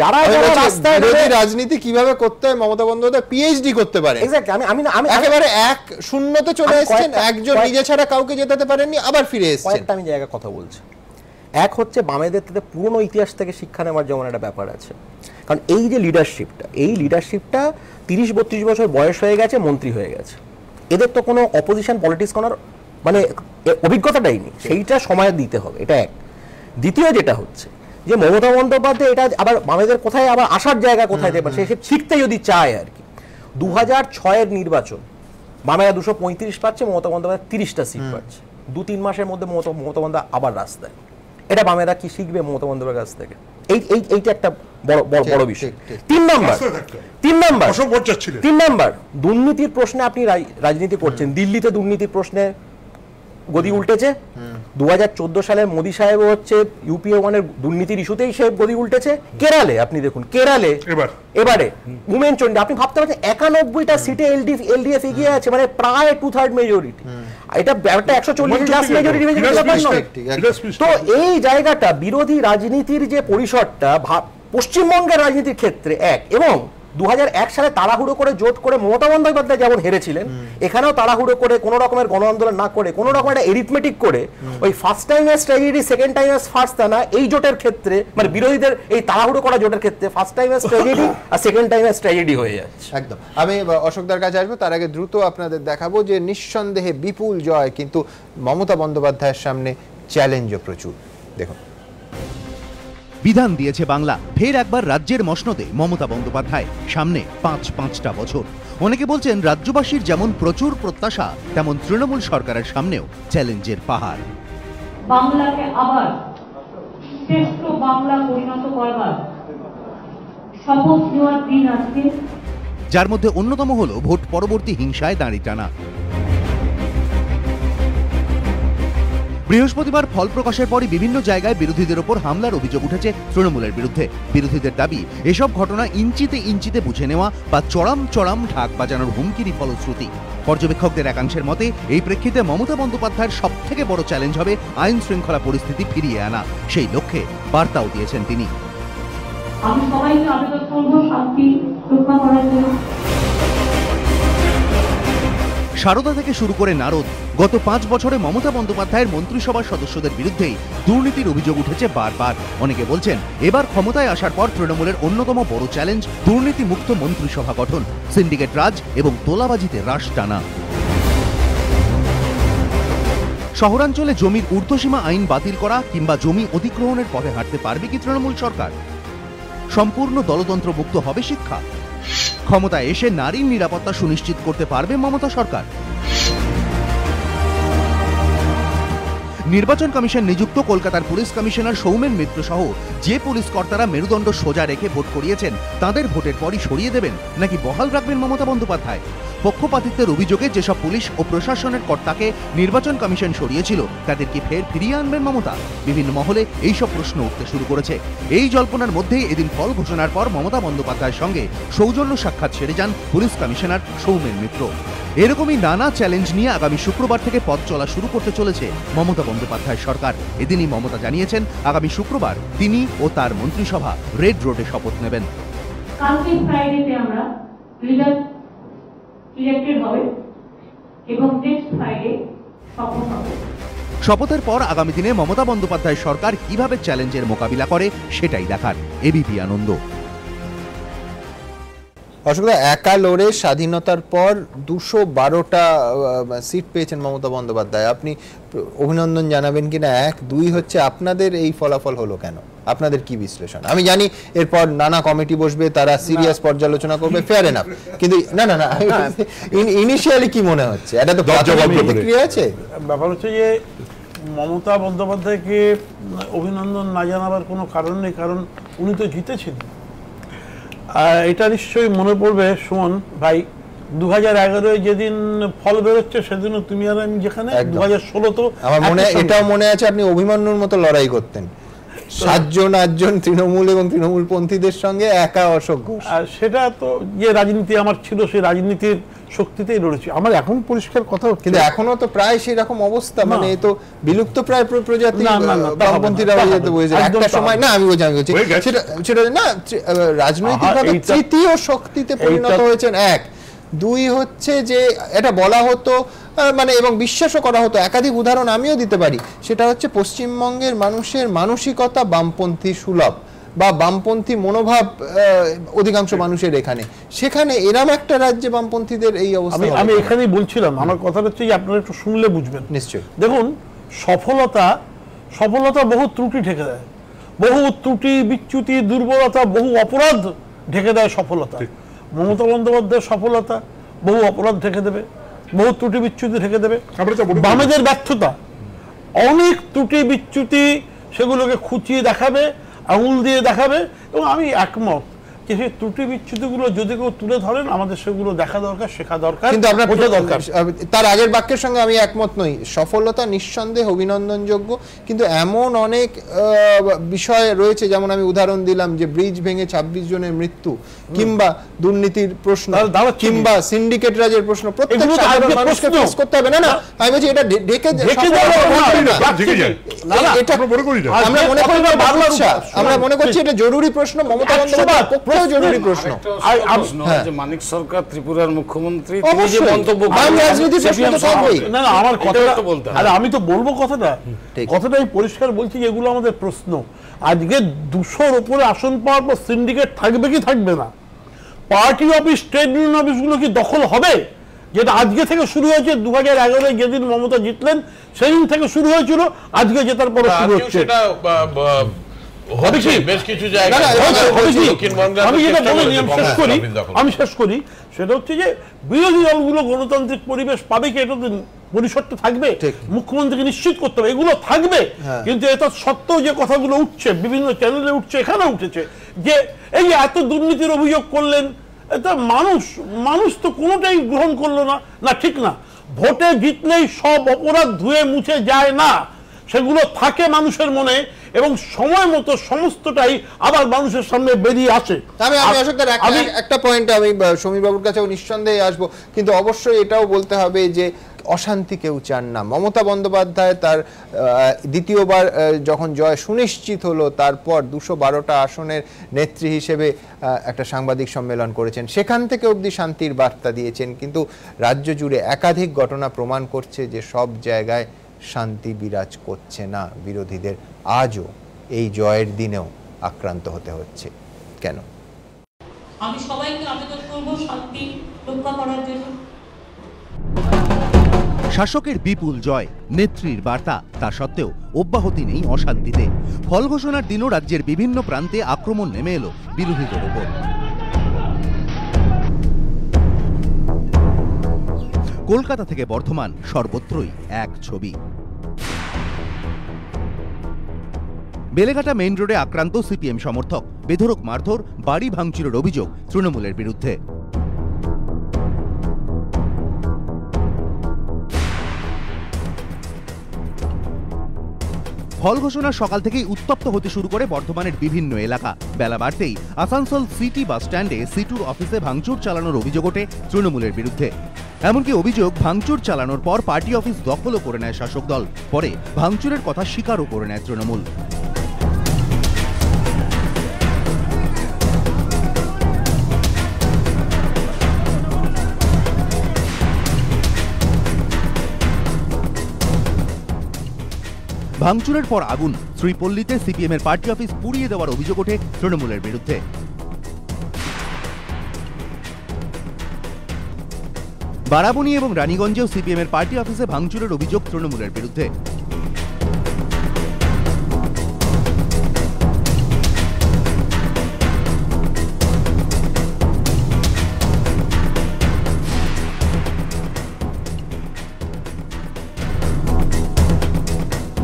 যারা যারা রাস্তায় রাজনীতি কীভাবে করতে হয় মমতা বন্দ্যোপাধ্যায় পিএইচডি করতে পারে। Exactly, আমি আমি আমি একেবারে এক শূন্যতে চলে এসেছেন একজন নিজে ছাড়া কাউকে জেতাতে পারেননি আবার ফিরে এসেছেন। কয়েকটা আমি জায়গায় কথা বলছি। এক হচ্ছে বামেদের থেকে পুরনো ইতিহাস থেকে শিক্ষা নেওয়ার যেমন একটা ব্যাপার আছে। কারণ এই যে লিডারশিপটা এই লিডারশিপটা তিরিশ বত্রিশ বছর বয়স হয়ে গেছে মন্ত্রী হয়ে গেছে। এদের তো কোনো অপোজিশন পলিটিক্স করার মানে অভিজ্ঞতাটাই নেই। সেইটা সময় দিতে হবে এটা এক। দ্বিতীয় যেটা হচ্ছে যে মমতা বন্দ্যোপাধ্যায় এটা আবার বামেদের কোথায় আবার আসার জায়গা কোথায় দেবেন সে শিখতে যদি চায় আর কি। দু হাজার ছয়ের নির্বাচন বামেরা দুশো পঁয়ত্রিশ পাচ্ছে মমতা বন্দ্যোপাধ্যায় তিরিশটা সিট পাচ্ছে। দু তিন মাসের মধ্যে মমতা মমতা বন্দ্যোপাধ্যায় আবার রাস্তায়। এটা বামেরা কি শিখবে মমতা বন্দ্যোপাধ্যায়ের কাছ থেকে? এই এই এইটা একটা বড় বড় বড় বিষয়। তিন নাম্বার রাস্তায় থাকতে হবে। তিন নাম্বার অশোক ভট্টাচার্য ছিলেন। তিন নাম্বার দুর্নীতির প্রশ্নে আপনি রাই- রাজনীতি করছেন। দিল্লিতে দুর্নীতির প্রশ্নে গদি উল্টেছে। দু সালের মোদী সাহেব হচ্ছে ইউপিএ ওয়ানের দুর্নীতির ইস্যুতেই সে গদি উল্টেছে। কেরালে আপনি দেখুন কেরালে এবারে। উমেন চন্ডী আপনি ভাবতে পারছেন একানব্বইটা সিটে এলডিএফ এলডিএফ এগিয়ে আছে মানে প্রায় টু থার্ড মেজরিটি এটা একশো চল্লিশ লাস্ট মেজরিটি মেজরিটি ঠিক, ঠিক, তো এই জায়গাটা বিরোধী রাজনীতির যে পরিসরটা ভাব- পশ্চিমবঙ্গের রাজনীতির ক্ষেত্রে এক এবং দু হাজার এক সালে তাড়াহুড়ো করে জোট করে মমতা বন্দ্যোপাধ্যায় যেমন হেরেছিলেন এখানেও তাড়াহুড়ো করে কোনো রকমের গণ আন্দোলন না করে কোনো রকমের একটা এরিথমেটিক করে ওই ফার্স্ট টাইমের স্ট্র্যাটেজি সেকেন্ড টাইমের ফার্স্ট তা না এই জোটের ক্ষেত্রে মানে বিরোধীদের এই তাড়াহুড়ো করা জোটের ক্ষেত্রে ফার্স্ট টাইমের স্ট্র্যাটেজি আর সেকেন্ড টাইমের স্ট্র্যাটেজি হয়ে যাচ্ছে। একদম। আমি অশোকদার কাছে আসব তার আগে দ্রুত আপনাদের দেখাবো যে নিঃসন্দেহে বিপুল জয় কিন্তু মমতা বন্দ্যোপাধ্যায়ের সামনে চ্যালেঞ্জও প্রচুর। দেখুন। বিধান দিয়েছে বাংলা। ফের একবার রাজ্যের মসনদে মমতা বন্দ্যোপাধ্যায়। সামনে পাঁচ পাঁচটা বছর। অনেকে বলছেন রাজ্যবাসীর যেমন প্রচুর প্রত্যাশা তেমন তৃণমূল সরকারের সামনেও চ্যালেঞ্জের পাহাড়। বাংলাকে আবার শ্রেষ্ঠ বাংলা পরিণত করবার শপথ নেওয়ার দিন আজকে যার মধ্যে অন্যতম হল ভোট পরবর্তী হিংসায় দাঁড়ি টানা। বৃহস্পতিবার ফল প্রকাশের পরই বিভিন্ন জায়গায় বিরোধীদের ওপর হামলার অভিযোগ উঠেছে তৃণমূলের বিরুদ্ধে। বিরোধীদের দাবি, এসব ঘটনা ইঞ্চিতে ইঞ্চিতে বুঝে নেওয়া বা চড়াম চড়াম ঢাক বাজানোর হুমকিরই ফলশ্রুতি। পর্যবেক্ষকদের একাংশের মতে, এই প্রেক্ষিতে মমতা বন্দ্যোপাধ্যায়ের সব থেকে বড় চ্যালেঞ্জ হবে আইন শৃঙ্খলা পরিস্থিতি ফিরিয়ে আনা। সেই লক্ষ্যে বার্তাও দিয়েছেন তিনি। আমি সবাইকে আবেদন শান্তি রক্ষা করার জন্য। সারদা থেকে শুরু করে নারদ, গত পাঁচ বছরে মমতা বন্দ্যোপাধ্যায়ের মন্ত্রিসভার সদস্যদের বিরুদ্ধেই দুর্নীতির অভিযোগ উঠেছে বারবার। অনেকে বলছেন, এবার ক্ষমতায় আসার পর তৃণমূলের অন্যতম বড় চ্যালেঞ্জ দুর্নীতি মুক্ত মন্ত্রিসভা গঠন, সিন্ডিকেট রাজ এবং তোলাবাজিতে হ্রাস টানা। শহরাঞ্চলে জমির ঊর্ধ্বসীমা আইন বাতিল করা কিংবা জমি অধিগ্রহণের পথে হাঁটতে পারবে কি তৃণমূল সরকার? সম্পূর্ণ দলতন্ত্র মুক্ত হবে শিক্ষা? ক্ষমতায় এসে নারীর নিরাপত্তা সুনিশ্চিত করতে পারবে মমতা সরকার। নির্বাচন কমিশন নিযুক্ত কলকাতার পুলিশ কমিশনার সৌমেন মিত্র সহ যে পুলিশ কর্তারা মেরুদণ্ড সোজা রেখে ভোট করিয়েছেন, তাদের ভোটের পরই সরিয়ে দেবেন নাকি বহাল রাখবেন মমতা বন্দ্যোপাধ্যায়? পক্ষপাতিত্বের অভিযোগে যেসব পুলিশ ও প্রশাসনের কর্তাকে নির্বাচন কমিশন সরিয়েছিল, তাদের কি ফের ফিরিয়ে আনবেন মমতা? বিভিন্ন মহলে এইসব প্রশ্ন উঠতে শুরু করেছে। এই জল্পনার মধ্যেই এদিন ফল ঘোষণার পর মমতা বন্দ্যোপাধ্যায়ের সঙ্গে সৌজন্য সাক্ষাৎ সেরে যান পুলিশ কমিশনার সৌমেন মিত্র। এরকমই নানা চ্যালেঞ্জ নিয়ে আগামী শুক্রবার থেকে পথ চলা শুরু করতে চলেছে মমতা বন্দ্যোপাধ্যায় সরকার। এদিনই মমতা জানিয়েছেন আগামী শুক্রবার তিনি ও তার মন্ত্রিসভা রেড রোডে শপথ নেবেন। কালকে ফ্রাইডেতে আমরা লিডার ইলেক্টেড হবে এবং নেক্সট ফ্রাইডে শপথ হবে। শপথের পর আগামী দিনে মমতা বন্দ্যোপাধ্যায় সরকার কীভাবে চ্যালেঞ্জের মোকাবিলা করে সেটাই দেখার। এবিপি আনন্দ। অশোকদা একা লড়ে স্বাধীনতার পর দুশো বারোটা সিট পেয়েছেন মমতা বন্দ্যোপাধ্যায়। আপনি অভিনন্দন জানাবেন কিনা? এক দুই হচ্ছে আপনাদের এই ফলাফল হলো কেন? আপনাদের কি বিশ্লেষণ? আমি জানি এরপর নানা কমিটি বসবে তারা সিরিয়াস পর্যালোচনা করবে ফেয়ার এনাফ কিন্তু না না না ইনিশিয়ালি কি মনে হচ্ছে? এটা তো প্রতিক্রিয়া। আছে। ব্যাপার হচ্ছে যে মমতা বন্দ্যোপাধ্যায়কে অভিনন্দন না জানাবার কোনো কারণ নেই কারণ উনি তো জিতেছিলেন এটা নিশ্চয়ই মনে পড়বে সুমন। ভাই দু হাজার এগারোয় যেদিন ফল বেরোচ্ছে সেদিনও তুমি আর আমি যেখানে। দু হাজার ষোলো তো আমার মনে এটাও মনে আছে আপনি অভিমন্যুর মতো লড়াই করতেন। সাতজন আটজন তৃণমূল এবং তৃণমূল পন্থীদের সঙ্গে একা আর সেটা তো যে রাজনীতি আমার ছিল সেই রাজনীতির শক্তিতেই লড়েছি। আমার এখন পরিষ্কার কথা হচ্ছে কিন্তু এখনও তো প্রায় সেই রকম অবস্থা মানে তো বিলুপ্ত প্রায় প্রজাতি বামপন্থীরা হয়ে যেতে একটা সময় না। আমি আমি বলছি সেটা সেটা না রাজনৈতিকভাবে তৃতীয় শক্তিতে পরিণত হয়েছেন এক। দুই হচ্ছে যে এটা বলা হতো মানে এবং বিশ্বাসও করা হতো একাধিক উদাহরণ আমিও দিতে পারি। সেটা হচ্ছে পশ্চিমবঙ্গের মানুষের মানসিকতা বামপন্থী সুলভ। বা বামপন্থী মনোভাব অধিকাংশ মানুষের এখানে। সেখানে এরম একটা রাজ্যে বামপন্থীদের এই অবস্থা আমি? এখানেই বলছিলাম আমার কথা হচ্ছে যে আপনারা একটু শুনলে বুঝবেন। নিশ্চয়ই। দেখুন সফলতা সফলতা বহু ত্রুটি ঢেকে দেয়। বহু ত্রুটি বিচ্যুতি দুর্বলতা বহু অপরাধ ঢেকে দেয় সফলতা। মমতা বন্দ্যোপাধ্যায়ের সফলতা বহু অপরাধ ঢেকে দেবে বহু ত্রুটি বিচ্যুতি ঢেকে দেবে। বামেদের ব্যর্থতা। অনেক ত্রুটি বিচ্যুতি সেগুলোকে খুঁচিয়ে দেখাবে আঙুল দিয়ে দেখাবে এবং আমি একমত। যে সেই ত্রুটি বিচ্যুতিগুলো যদি কেউ তুলে ধরেন আমাদের সেগুলো দেখা দরকার শেখা দরকার কিন্তু আপনার বোঝা দরকার। তার আগের বাক্যের সঙ্গে আমি একমত নই। সফলতা নিঃসন্দেহে অভিনন্দনযোগ্য কিন্তু এমন অনেক বিষয় রয়েছে যেমন আমি উদাহরণ দিলাম যে ব্রিজ ভেঙে ২৬ জনের মৃত্যু কিংবা দুর্নীতির প্রশ্ন কিংবা সিন্ডিকেট রাজের প্রশ্ন প্রত্যেক সাধারণ মানুষকে ফেস করতে হবে। না না আমি বলছি এটা এটা আমরা মনে আমরা মনে মনে করছি এটা জরুরি প্রশ্ন মমতা একশো পক্ষেও জরুরি প্রশ্ন। আরেকটা প্রশ্ন হ্যাঁ। যে মানিক সরকার ত্রিপুরার মুখ্যমন্ত্রী তিনি যে মন্তব্য করেন, রাজনীতির প্রশ্ন তো থাকবেই। না না আমার এটাও কথাটা তো বলতে আরে আমি তো বলব কথাটা। কথাটা আমি পরিষ্কার বলছি এগুলো আমাদের প্রশ্ন। আজকে দুশোর ওপরে আসন পাওয়ার পর সিন্ডিকেট থাকবে কি থাকবে না? পার্টি অফিস ট্রেড ইউনিয়ন অফিসগুলো কি দখল হবে? যেটা আজকে থেকে শুরু হয়েছে দু হাজার এগারোয় যেদিন মমতা জিতলেন সেদিন থেকে শুরু হয়েছিল আজকে জেতার পরে শুরু হচ্ছে। আমি শেষ করি সেটা হচ্ছে যে বিরোধী দলগুলো গণতান্ত্রিক পরিবেশ পাবে কি এটা পরিসরটা থাকবে মুখ্যমন্ত্রীকে নিশ্চিত করতে হবে এগুলো থাকবে। হ্যাঁ। কিন্তু এটা সত্ত্বেও যে কথাগুলো উঠছে বিভিন্ন চ্যানেলে উঠছে এখানে উঠেছে যে এই যে এত দুর্নীতির অভিযোগ করলেন এটা মানুষ মানুষ তো কোনোটাই গ্রহণ করল না না ঠিক না। ভোটে জিতলেই সব অপরাধ ধুয়ে মুছে যায় না। সেগুলো থাকে মানুষের মনে এবং সময় মতো সমস্তটাই আবার মানুষের সামনে বেরিয়ে আসে। আমি আমি অশোকদার একটা পয়েন্টে আমি আহ, সমীর বাবুর কাছেও নিঃসন্দেহে আসব। কিন্তু অবশ্যই এটাও বলতে হবে যে অশান্তি কেউ চান না। মমতা বন্দ্যোপাধ্যায় তার দ্বিতীয়বার যখন জয় সুনিশ্চিত হলো তারপর দুশো বারোটা আসনের নেত্রী হিসেবে একটা সাংবাদিক সম্মেলন করেছেন। সেখান থেকে অবধি শান্তির বার্তা দিয়েছেন। কিন্তু রাজ্য জুড়ে একাধিক ঘটনা প্রমাণ করছে যে সব জায়গায় শান্তি বিরাজ করছে না বিরোধীদের। আজও এই জয়ের দিনেও আক্রান্ত হতে হচ্ছে। কেন? আমি সবাইকে আবেদন করব শান্তি রক্ষা করার জন্য। শাসকের বিপুল জয় নেত্রীর বার্তা তা সত্ত্বেও অব্যাহতি নেই অশান্তিতে। ফল ঘোষণার দিনও রাজ্যের বিভিন্ন প্রান্তে আক্রমণ নেমে এলো বিরোধীদের ওপর। কলকাতা থেকে বর্ধমান সর্বত্রই এক ছবি। বেলেঘাটা মেইন রোডে আক্রান্ত সিপিএম সমর্থক বেধরক মারধর, বাড়ি ভাঙচুরের অভিযোগ তৃণমূলের বিরুদ্ধে। ফল ঘোষণা সকাল থেকেই উত্তপ্ত হতে শুরু করে বর্ধমানের বিভিন্ন এলাকা। বেলা বাড়তেই আসানসোল সিটি বাস স্ট্যান্ডে সিটুর অফিসে ভাঙচুর চালানোর অভিযোগ ওঠে তৃণমূলের বিরুদ্ধে। এমনকি অভিযোগ ভাঙচুর চালানোর পর পার্টি অফিস দখলও করে নেয় শাসক দল। পরে ভাঙচুরের কথা স্বীকারও করে নেয় তৃণমূল। ভাঙচুরের পর আগুন। শ্রীপল্লীতে সিপিএম এর পার্টি অফিস পুড়িয়ে দেওয়ার অভিযোগ ওঠে তৃণমূলের বিরুদ্ধে। বারাবণী এবং রানীগঞ্জেও সিপিএম এর পার্টি অফিসে ভাঙচুরের অভিযোগ তৃণমূলের বিরুদ্ধে।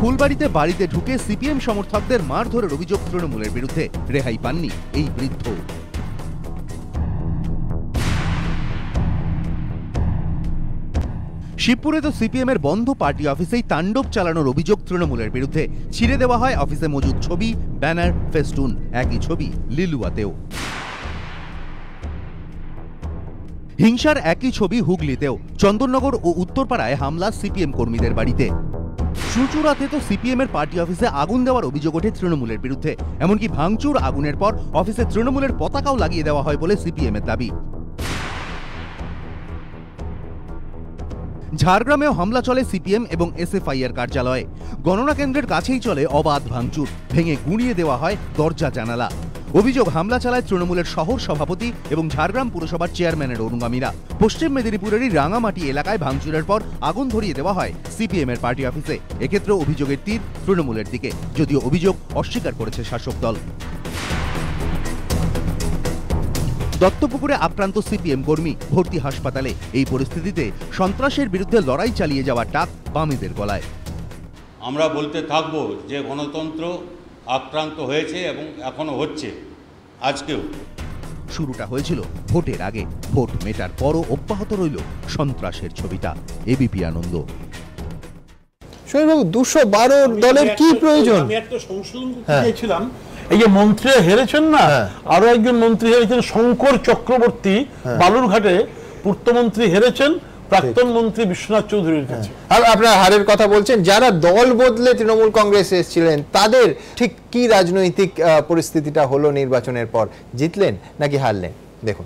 ফুলবাড়িতে বাড়িতে ঢুকে সিপিএম সমর্থকদের মারধরের অভিযোগ তৃণমূলের বিরুদ্ধে। রেহাই পাননি এই বৃদ্ধ। শিবপুরে তো সিপিএম এর বন্ধ পার্টি অফিসেই তাণ্ডব চালানোর অভিযোগ তৃণমূলের বিরুদ্ধে। ছিঁড়ে দেওয়া হয় অফিসে মজুদ ছবি, ব্যানার, ফেস্টুন, একই ছবি লিলুয়াতেও। হিংসার একই ছবি হুগলিতেও। চন্দননগর ও উত্তরপাড়ায় হামলা সিপিএম কর্মীদের বাড়িতে। চুঁচুড়াতে তো সিপিএম এর পার্টি অফিসে আগুন দেওয়ার অভিযোগ ওঠে তৃণমূলের বিরুদ্ধে। এমনকি ভাঙচুর আগুনের পর অফিসে তৃণমূলের পতাকাও লাগিয়ে দেওয়া হয় বলে সিপিএম এর দাবি। ঝাড়গ্রামেও হামলা চলে সিপিএম এবং এসএফআই এর কার্যালয়ে। গণনা কেন্দ্রের কাছেই চলে অবাধ ভাঙচুর। ভেঙে গুঁড়িয়ে দেওয়া হয় দরজা জানালা। অভিযোগ, হামলা চালায় তৃণমূলের শহর সভাপতি এবং ঝাড়গ্রাম পুরসভার চেয়ারম্যানের অনুগামীরা। পশ্চিম মেদিনীপুরেরই রাঙামাটি এলাকায় ভাঙচুরের পর আগুন ধরিয়ে দেওয়া হয় সিপিএম এর পার্টি অফিসে। এক্ষেত্রে অভিযোগের তীর তৃণমূলের দিকে। যদিও অভিযোগ অস্বীকার করেছে শাসক দল। দত্তপুকুরে আক্রান্ত সিপিএম কর্মী ভর্তি হাসপাতালে। এই পরিস্থিতিতে সন্ত্রাসের বিরুদ্ধে লড়াই চালিয়ে যাওয়ার ডাক বামেদের গলায়। আমরা বলতে থাকব যে গণতন্ত্র আক্রান্ত হয়েছে এবং এখনও হচ্ছে। আজকেও। শুরুটা হয়েছিল ভোটের আগে। ভোট মেটার পরও অব্যাহত রইল সন্ত্রাসের ছবিটা। এবিপি আনন্দ। দুশো বারো দলের কি প্রয়োজন? আমি একটা সংশোধন হ্যাঁ। এই যে মন্ত্রীরা হেরেছেন না আরও একজন মন্ত্রী হেরেছেন শঙ্কর চক্রবর্তী হ্যাঁ। বালুরঘাটে। পূর্তমন্ত্রী হেরেছেন প্রাক্তন মন্ত্রী বিশ্বনাথ চৌধুরীর কাছে। আর আপনারা হারের কথা বলছেন যারা দল বদলে তৃণমূল কংগ্রেসে এসেছিলেন তাদের ঠিক কি রাজনৈতিক পরিস্থিতিটা হলো নির্বাচনের পর? জিতলেন নাকি হারলেন? দেখুন।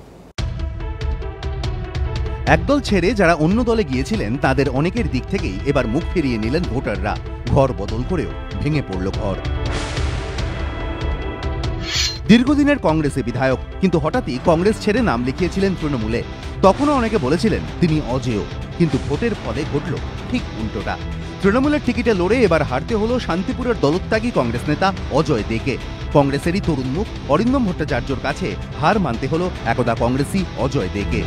একদল ছেড়ে যারা অন্য দলে গিয়েছিলেন তাদের অনেকের দিক থেকেই এবার মুখ ফিরিয়ে নিলেন ভোটাররা। ঘর বদল করেও ভেঙে পড়ল ঘর। দীর্ঘদিনের কংগ্রেসে বিধায়ক, কিন্তু হঠাৎই কংগ্রেস ছেড়ে নাম লিখিয়েছিলেন তৃণমূলে। তখনও অনেকে বলেছিলেন, তিনি অজেয়। কিন্তু ভোটের ফলে ঘটল ঠিক উল্টোটা। তৃণমূলের টিকিটে লড়ে এবার হারতে হলো শান্তিপুরের দলত্যাগী কংগ্রেস নেতা অজয় দেকে। কংগ্রেসেরই তরুণ মুখ অরিন্দম ভট্টাচার্যর কাছে হার মানতে হল একদা কংগ্রেসি অজয় দেকে।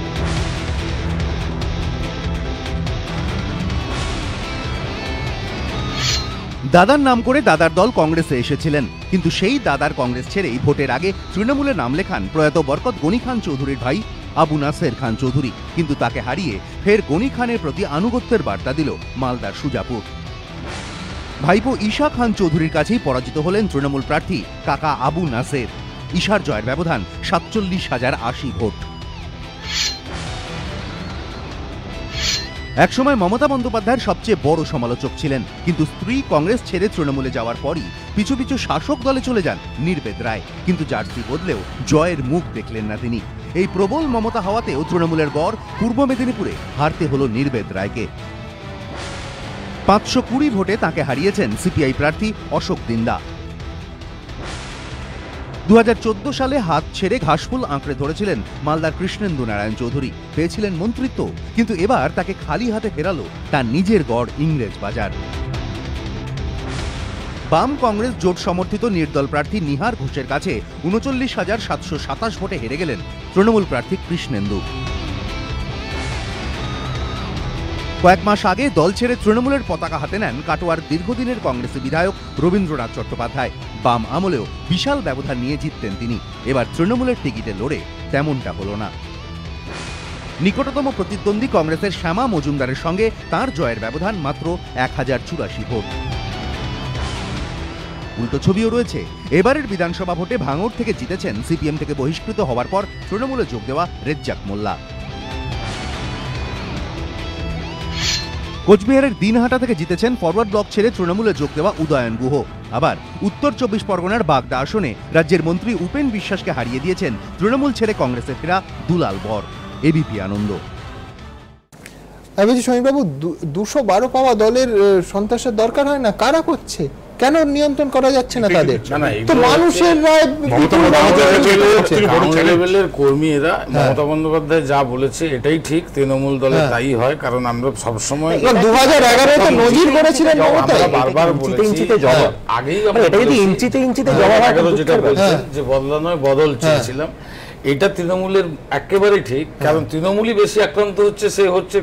দাদার নাম করে দাদার দল কংগ্রেসে এসেছিলেন। কিন্তু সেই দাদার কংগ্রেস ছেড়েই ভোটের আগে তৃণমূলে নাম লেখান প্রয়াত বরকত গনি খান চৌধুরীর ভাই আবু নাসের খান চৌধুরী। কিন্তু তাকে হারিয়ে ফের গনি খানের প্রতি আনুগত্যের বার্তা দিল মালদার সুজাপুর। ভাইপো ঈশা খান চৌধুরীর কাছেই পরাজিত হলেন তৃণমূল প্রার্থী কাকা আবু নাসের। ঈশার জয়ের ব্যবধান সাতচল্লিশ হাজার আশি ভোট। একসময় মমতা বন্দ্যোপাধ্যায়ের সবচেয়ে বড় সমালোচক ছিলেন, কিন্তু স্ত্রী কংগ্রেস ছেড়ে তৃণমূলে যাওয়ার পরই পিছু পিছু শাসক দলে চলে যান নির্বেদ রায়। কিন্তু জার্সি বদলেও জয়ের মুখ দেখলেন না তিনি। এই প্রবল মমতা হওয়াতেও তৃণমূলের গড় পূর্ব মেদিনীপুরে হারতে হলো নির্বেদ রায়কে। পাঁচশো কুড়ি ভোটে তাকে হারিয়েছেন সিপিআই প্রার্থী অশোক দিন্দা। দু হাজার চোদ্দ সালে হাত ছেড়ে ঘাসফুল আঁকড়ে ধরেছিলেন মালদার কৃষ্ণেন্দু নারায়ণ চৌধুরী। পেয়েছিলেন মন্ত্রিত্ব, কিন্তু এবার তাকে খালি হাতে ফেরালো তার নিজের গড় ইংরেজ বাজার। বাম কংগ্রেস জোট সমর্থিত নির্দল প্রার্থী নিহার ঘোষের কাছে উনচল্লিশ হাজার সাতশো সাতাশ ভোটে হেরে গেলেন তৃণমূল প্রার্থী কৃষ্ণেন্দু। কয়েক মাস আগে দল ছেড়ে তৃণমূলের পতাকা হাতে নেন কাটোয়ার দীর্ঘদিনের কংগ্রেসি বিধায়ক রবীন্দ্রনাথ চট্টোপাধ্যায়। বাম আমলেও বিশাল ব্যবধান নিয়ে জিততেন তিনি। এবার তৃণমূলের টিকিটে লড়ে তেমনটা হলো না। নিকটতম প্রতিদ্বন্দ্বী কংগ্রেসের শ্যামা মজুমদারের সঙ্গে তার জয়ের ব্যবধান মাত্র এক হাজার চুরাশি ভোট। উল্টো ছবিও রয়েছে। এবারের বিধানসভা ভোটে ভাঙড় থেকে জিতেছেন সিপিএম থেকে বহিষ্কৃত হওয়ার পর তৃণমূলে যোগ দেওয়া রেজ্জাক মোল্লা। কোচবিহারের দিনহাটা থেকে জিতেছেন ফরওয়ার্ড ব্লক ছেড়ে তৃণমূলে যোগ দেওয়া উদয়ন গুহ। আবার উত্তর চব্বিশ পরগনার বাগদা আসনে রাজ্যের মন্ত্রী উপেন বিশ্বাসকে হারিয়ে দিয়েছেন তৃণমূল ছেড়ে কংগ্রেসের ফেরা দুলাল বর, এবিপি আনন্দ। আমি বলছি সমীরবাবু দুশো বারো পাওয়া দলের সন্ত্রাসের দরকার হয় না? কারা করছে? কেন নিয়ন্ত্রণ করা যাচ্ছে না তাদের? তো মানুষের রায় লেভেলের কর্মী এরা মমতা বন্দ্যোপাধ্যায় যা বলেছে এটাই ঠিক তৃণমূল দলে হ্যাঁ। তাই হয় কারণ আমরা সবসময় না, 2011 তে নজির করেছিলেন বারবার ইঞ্চিতে জবাব। আগেই মানে এটা যদি ইঞ্চিতে ইঞ্চিতে হ্যাঁ, জবাব এগারো তো যেটা বলছেন যে বদলা নয় বদল চেয়েছিলাম এটা তৃণমূলের একেবারেই ঠিক কারণ তৃণমূলই বেশি আক্রান্ত হচ্ছে সে হচ্ছে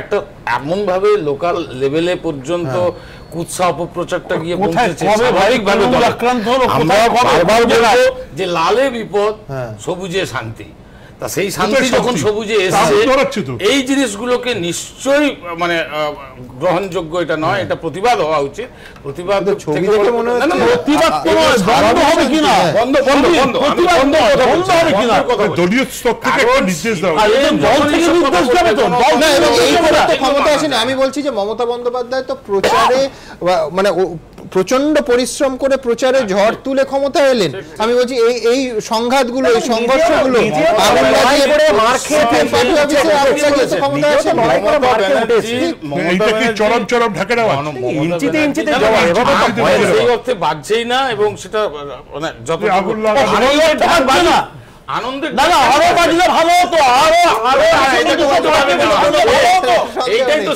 একটা এমন ভাবে লোকাল লেভেলে পর্যন্ত কুৎসা অপপ্রচারটা গিয়ে। আক্রান্ত হলো, বারবার যে লালে বিপদ হ্যাঁ। সবুজে শান্তি তা সেই শান্তি যখন সবুজে এসছে। এই জিনিসগুলোকে নিশ্চয়ই মানে গ্রহণযোগ্য এটা নয় এটা প্রতিবাদ হওয়া উচিত প্রতিবাদ ছবি দেখে মনে হচ্ছে- প্রতিবাদ বন্ধ হবে কিনা হ্যাঁ। বন্ধ বন্ধ বন্ধ আমি প্রতিবাদ বন্ধ বন্ধ বলছি, হবে কিনা? দলীয় স্তর থেকে একটা নির্দেশ দেওয়া আরে উচিত। দল থেকে নির্দেশ দেবে তো, দল না এবং এই ক্ষমতা আমি বলছি যে মমতা বন্দ্যোপাধ্যায় তো প্রচারে মানে প্রচণ্ড পরিশ্রম করে প্রচারে ঝড় তুলে ক্ষমতা এলেন। আমি বলছি এই এই সংঘাতগুলো এই সংঘর্ষগুলো ইঞ্চিতে না, হয় এবং সেটা মানে যত আনন্দের না। না আরও বাজলে ভালো হতো আরও আরও হ্যাঁ, এইটাই তো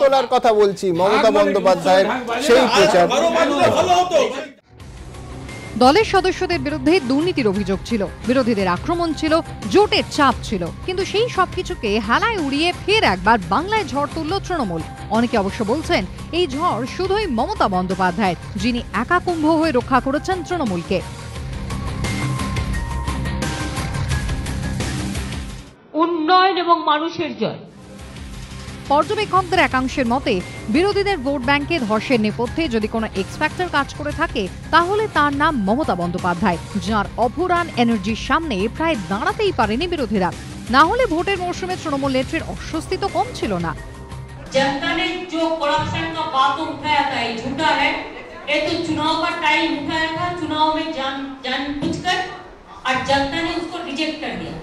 তোলার কথা বলছি মমতা বন্দ্যোপাধ্যায়ের সেই প্রচার দলের সদস্যদের বিরুদ্ধে দুর্নীতির অভিযোগ ছিল বিরোধীদের আক্রমণ ছিল জোটের চাপ ছিল কিন্তু সেই সবকিছুকে হেলায় উড়িয়ে ফের একবার বাংলায় ঝড় তুলল তৃণমূল অনেকে অবশ্য বলছেন এই ঝড় শুধুই মমতা বন্দ্যোপাধ্যায় যিনি একা কুম্ভ হয়ে রক্ষা করেছেন তৃণমূলকে উন্নয়ন এবং মানুষের জয় পর্যবেক্ষকদের একাংশের মতে বিরোধীদের ভোট ব্যাংকে ধর্ষের নেপথ্যে যদি কোনো এক্সপেক্টর কাজ করে থাকে তাহলে তার নাম মমতা বন্দ্যোপাধ্যায় যার অভুরান এনার্জির সামনে প্রায় দাঁড়াতেই পারেনি বিরোধীরা না হলে ভোটের মৌসুমে তৃণমূল নেত্রীর অস্বস্তি তো কম ছিল না जनता ने जो करप्शन का बात उठाया था ये झूठा है ये तो चुनाव का टाइम उठाया था चुनाव में जान जानबूझकर और जनता ने उसको रिजेक्ट कर दिया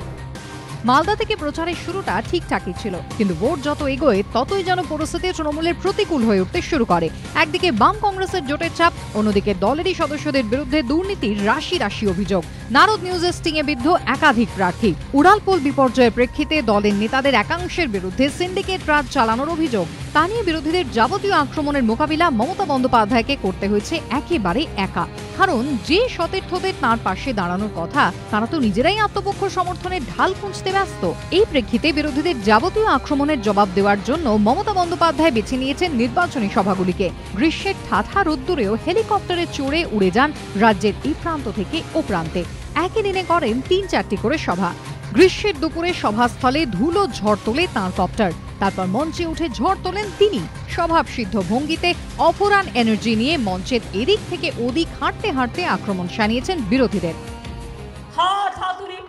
মালদা থেকে প্রচারের শুরুটা ঠিকঠাকই ছিল, কিন্তু ভোট যত এগোয়, ততই যেন পরিস্থিতি তৃণমূলের প্রতিকূল হয়ে উঠতে শুরু করে। একদিকে বাম কংগ্রেসের জোটের চাপ, অন্যদিকে দলেরই সদস্যদের বিরুদ্ধে দুর্নীতির রাশি রাশি অভিযোগ। নারদ নিউজের স্টিংয়ে বিদ্ধ একাধিক প্রার্থী। উড়ালপুল বিপর্যয়ের প্রেক্ষিতে দলের নেতাদের একাংশের বিরুদ্ধে সিন্ডিকেট রাজ চালানোর অভিযোগ। তা নিয়ে বিরোধীদের যাবতীয় আক্রমণের মোকাবিলা মমতা বন্দ্যোপাধ্যায়কে করতে হয়েছে একেবারে একা। কারণ যে সতীর্থদের তাঁর পাশে দাঁড়ানোর কথা, তারা তো নিজেরাই আত্মপক্ষ সমর্থনের ঢাল খুঁজতে ব্যস্ত। এই প্রেক্ষিতে বিরোধীদের যাবতীয় আক্রমণের জবাব দেওয়ার জন্য মমতা বন্দ্যোপাধ্যায় বেছে নিয়েছেন নির্বাচনী সভাগুলিকে। গ্রীষ্মের ঠাঠা রোদ্দুরেও হেলিকপ্টারে চড়ে উড়ে যান রাজ্যের এই প্রান্ত থেকে ও প্রান্তে। একই দিনে করেন তিন চারটি করে সভা। গ্রীষ্মের দুপুরে সভাস্থলে ধুলো ঝড় তোলে তাঁর কপ্টার। তারপর মঞ্চে উঠে ঝড় তোলেন তিনি। স্বভাবসিদ্ধ ভঙ্গিতে অপরান এনার্জি নিয়ে মঞ্চের এদিক থেকে ওদিক হাঁটতে হাঁটতে আক্রমণ শানিয়েছেন বিরোধীদের।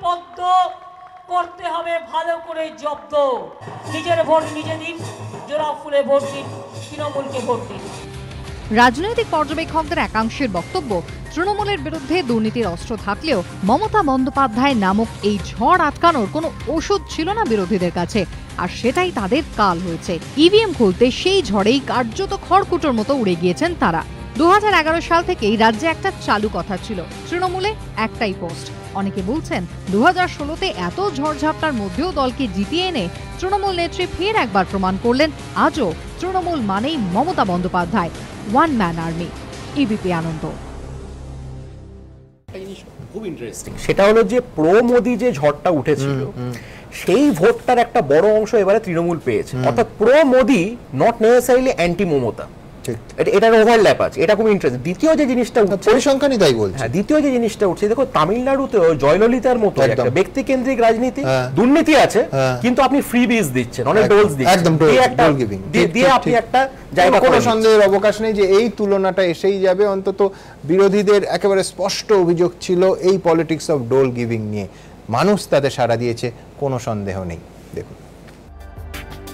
পদ্ম করতে হবে ভালো করে জব্দ। নিজের ভোট নিজে দিন জোড়া ফুলে ভোট দিন, তৃণমূলকে ভোট দিন। রাজনৈতিক পর্যবেক্ষকদের একাংশের বক্তব্য, তৃণমূলের বিরুদ্ধে দুর্নীতির অস্ত্র থাকলেও মমতা বন্দ্যোপাধ্যায় নামক এই ঝড় আটকানোর কোনো ওষুধ ছিল না বিরোধীদের কাছে, আর সেটাই তাদের কাল হয়েছে। ইভিএম খুলতে সেই ঝড়েই কার্যত খড়কুটোর মতো উড়ে গিয়েছেন তারা। দু হাজার এগারো সাল থেকেই রাজ্যে একটা চালু কথা ছিল, তৃণমূলে একটাই পোস্ট অনেকে বলছেন দু হাজার ষোলোতে এত ঝড়ঝাপটার মধ্যেও দলকে জিতিয়ে এনে তৃণমূল নেত্রী ফের একবার প্রমাণ করলেন আজও তৃণমূল মানেই Mamata Bandyopadhyay one man army ABP Ananda. খুব ইন্টারেস্টিং সেটা হলো যে প্রো মোদি যে ঝড়টা উঠেছিল সেই ভোটটার একটা বড় অংশ এবারে তৃণমূল পেয়েছে। অর্থাৎ pro Modi not necessarily anti Mamata এটার ওভারল্যাপ আছে। এটা খুব ইন্টারেস্টিং দ্বিতীয় যে জিনিসটা উঠছে পরিসংখ্যানই তাই বলছে। হ্যাঁ দ্বিতীয় যে জিনিসটা উঠছে দেখো তামিলনাড়ুতেও জয়ললিতার মতো। একটা ব্যক্তিকেন্দ্রিক রাজনীতি হ্যাঁ। দুর্নীতি আছে হ্যাঁ। কিন্তু আপনি ফ্রি বিজ দিচ্ছেন অনেক ডোজ দিচ্ছেন। একদম একটা dole দিয়ে- আপনি একটা জায়গা কোনো সন্দেহের অবকাশ নেই যে এই তুলনাটা এসেই যাবে। অন্তত বিরোধীদের একেবারে স্পষ্ট অভিযোগ ছিল এই পলিটিক্স অফ ডোল গিভিং নিয়ে। মানুষ তাদের সাড়া দিয়েছে কোনো সন্দেহ নেই। দেখুন।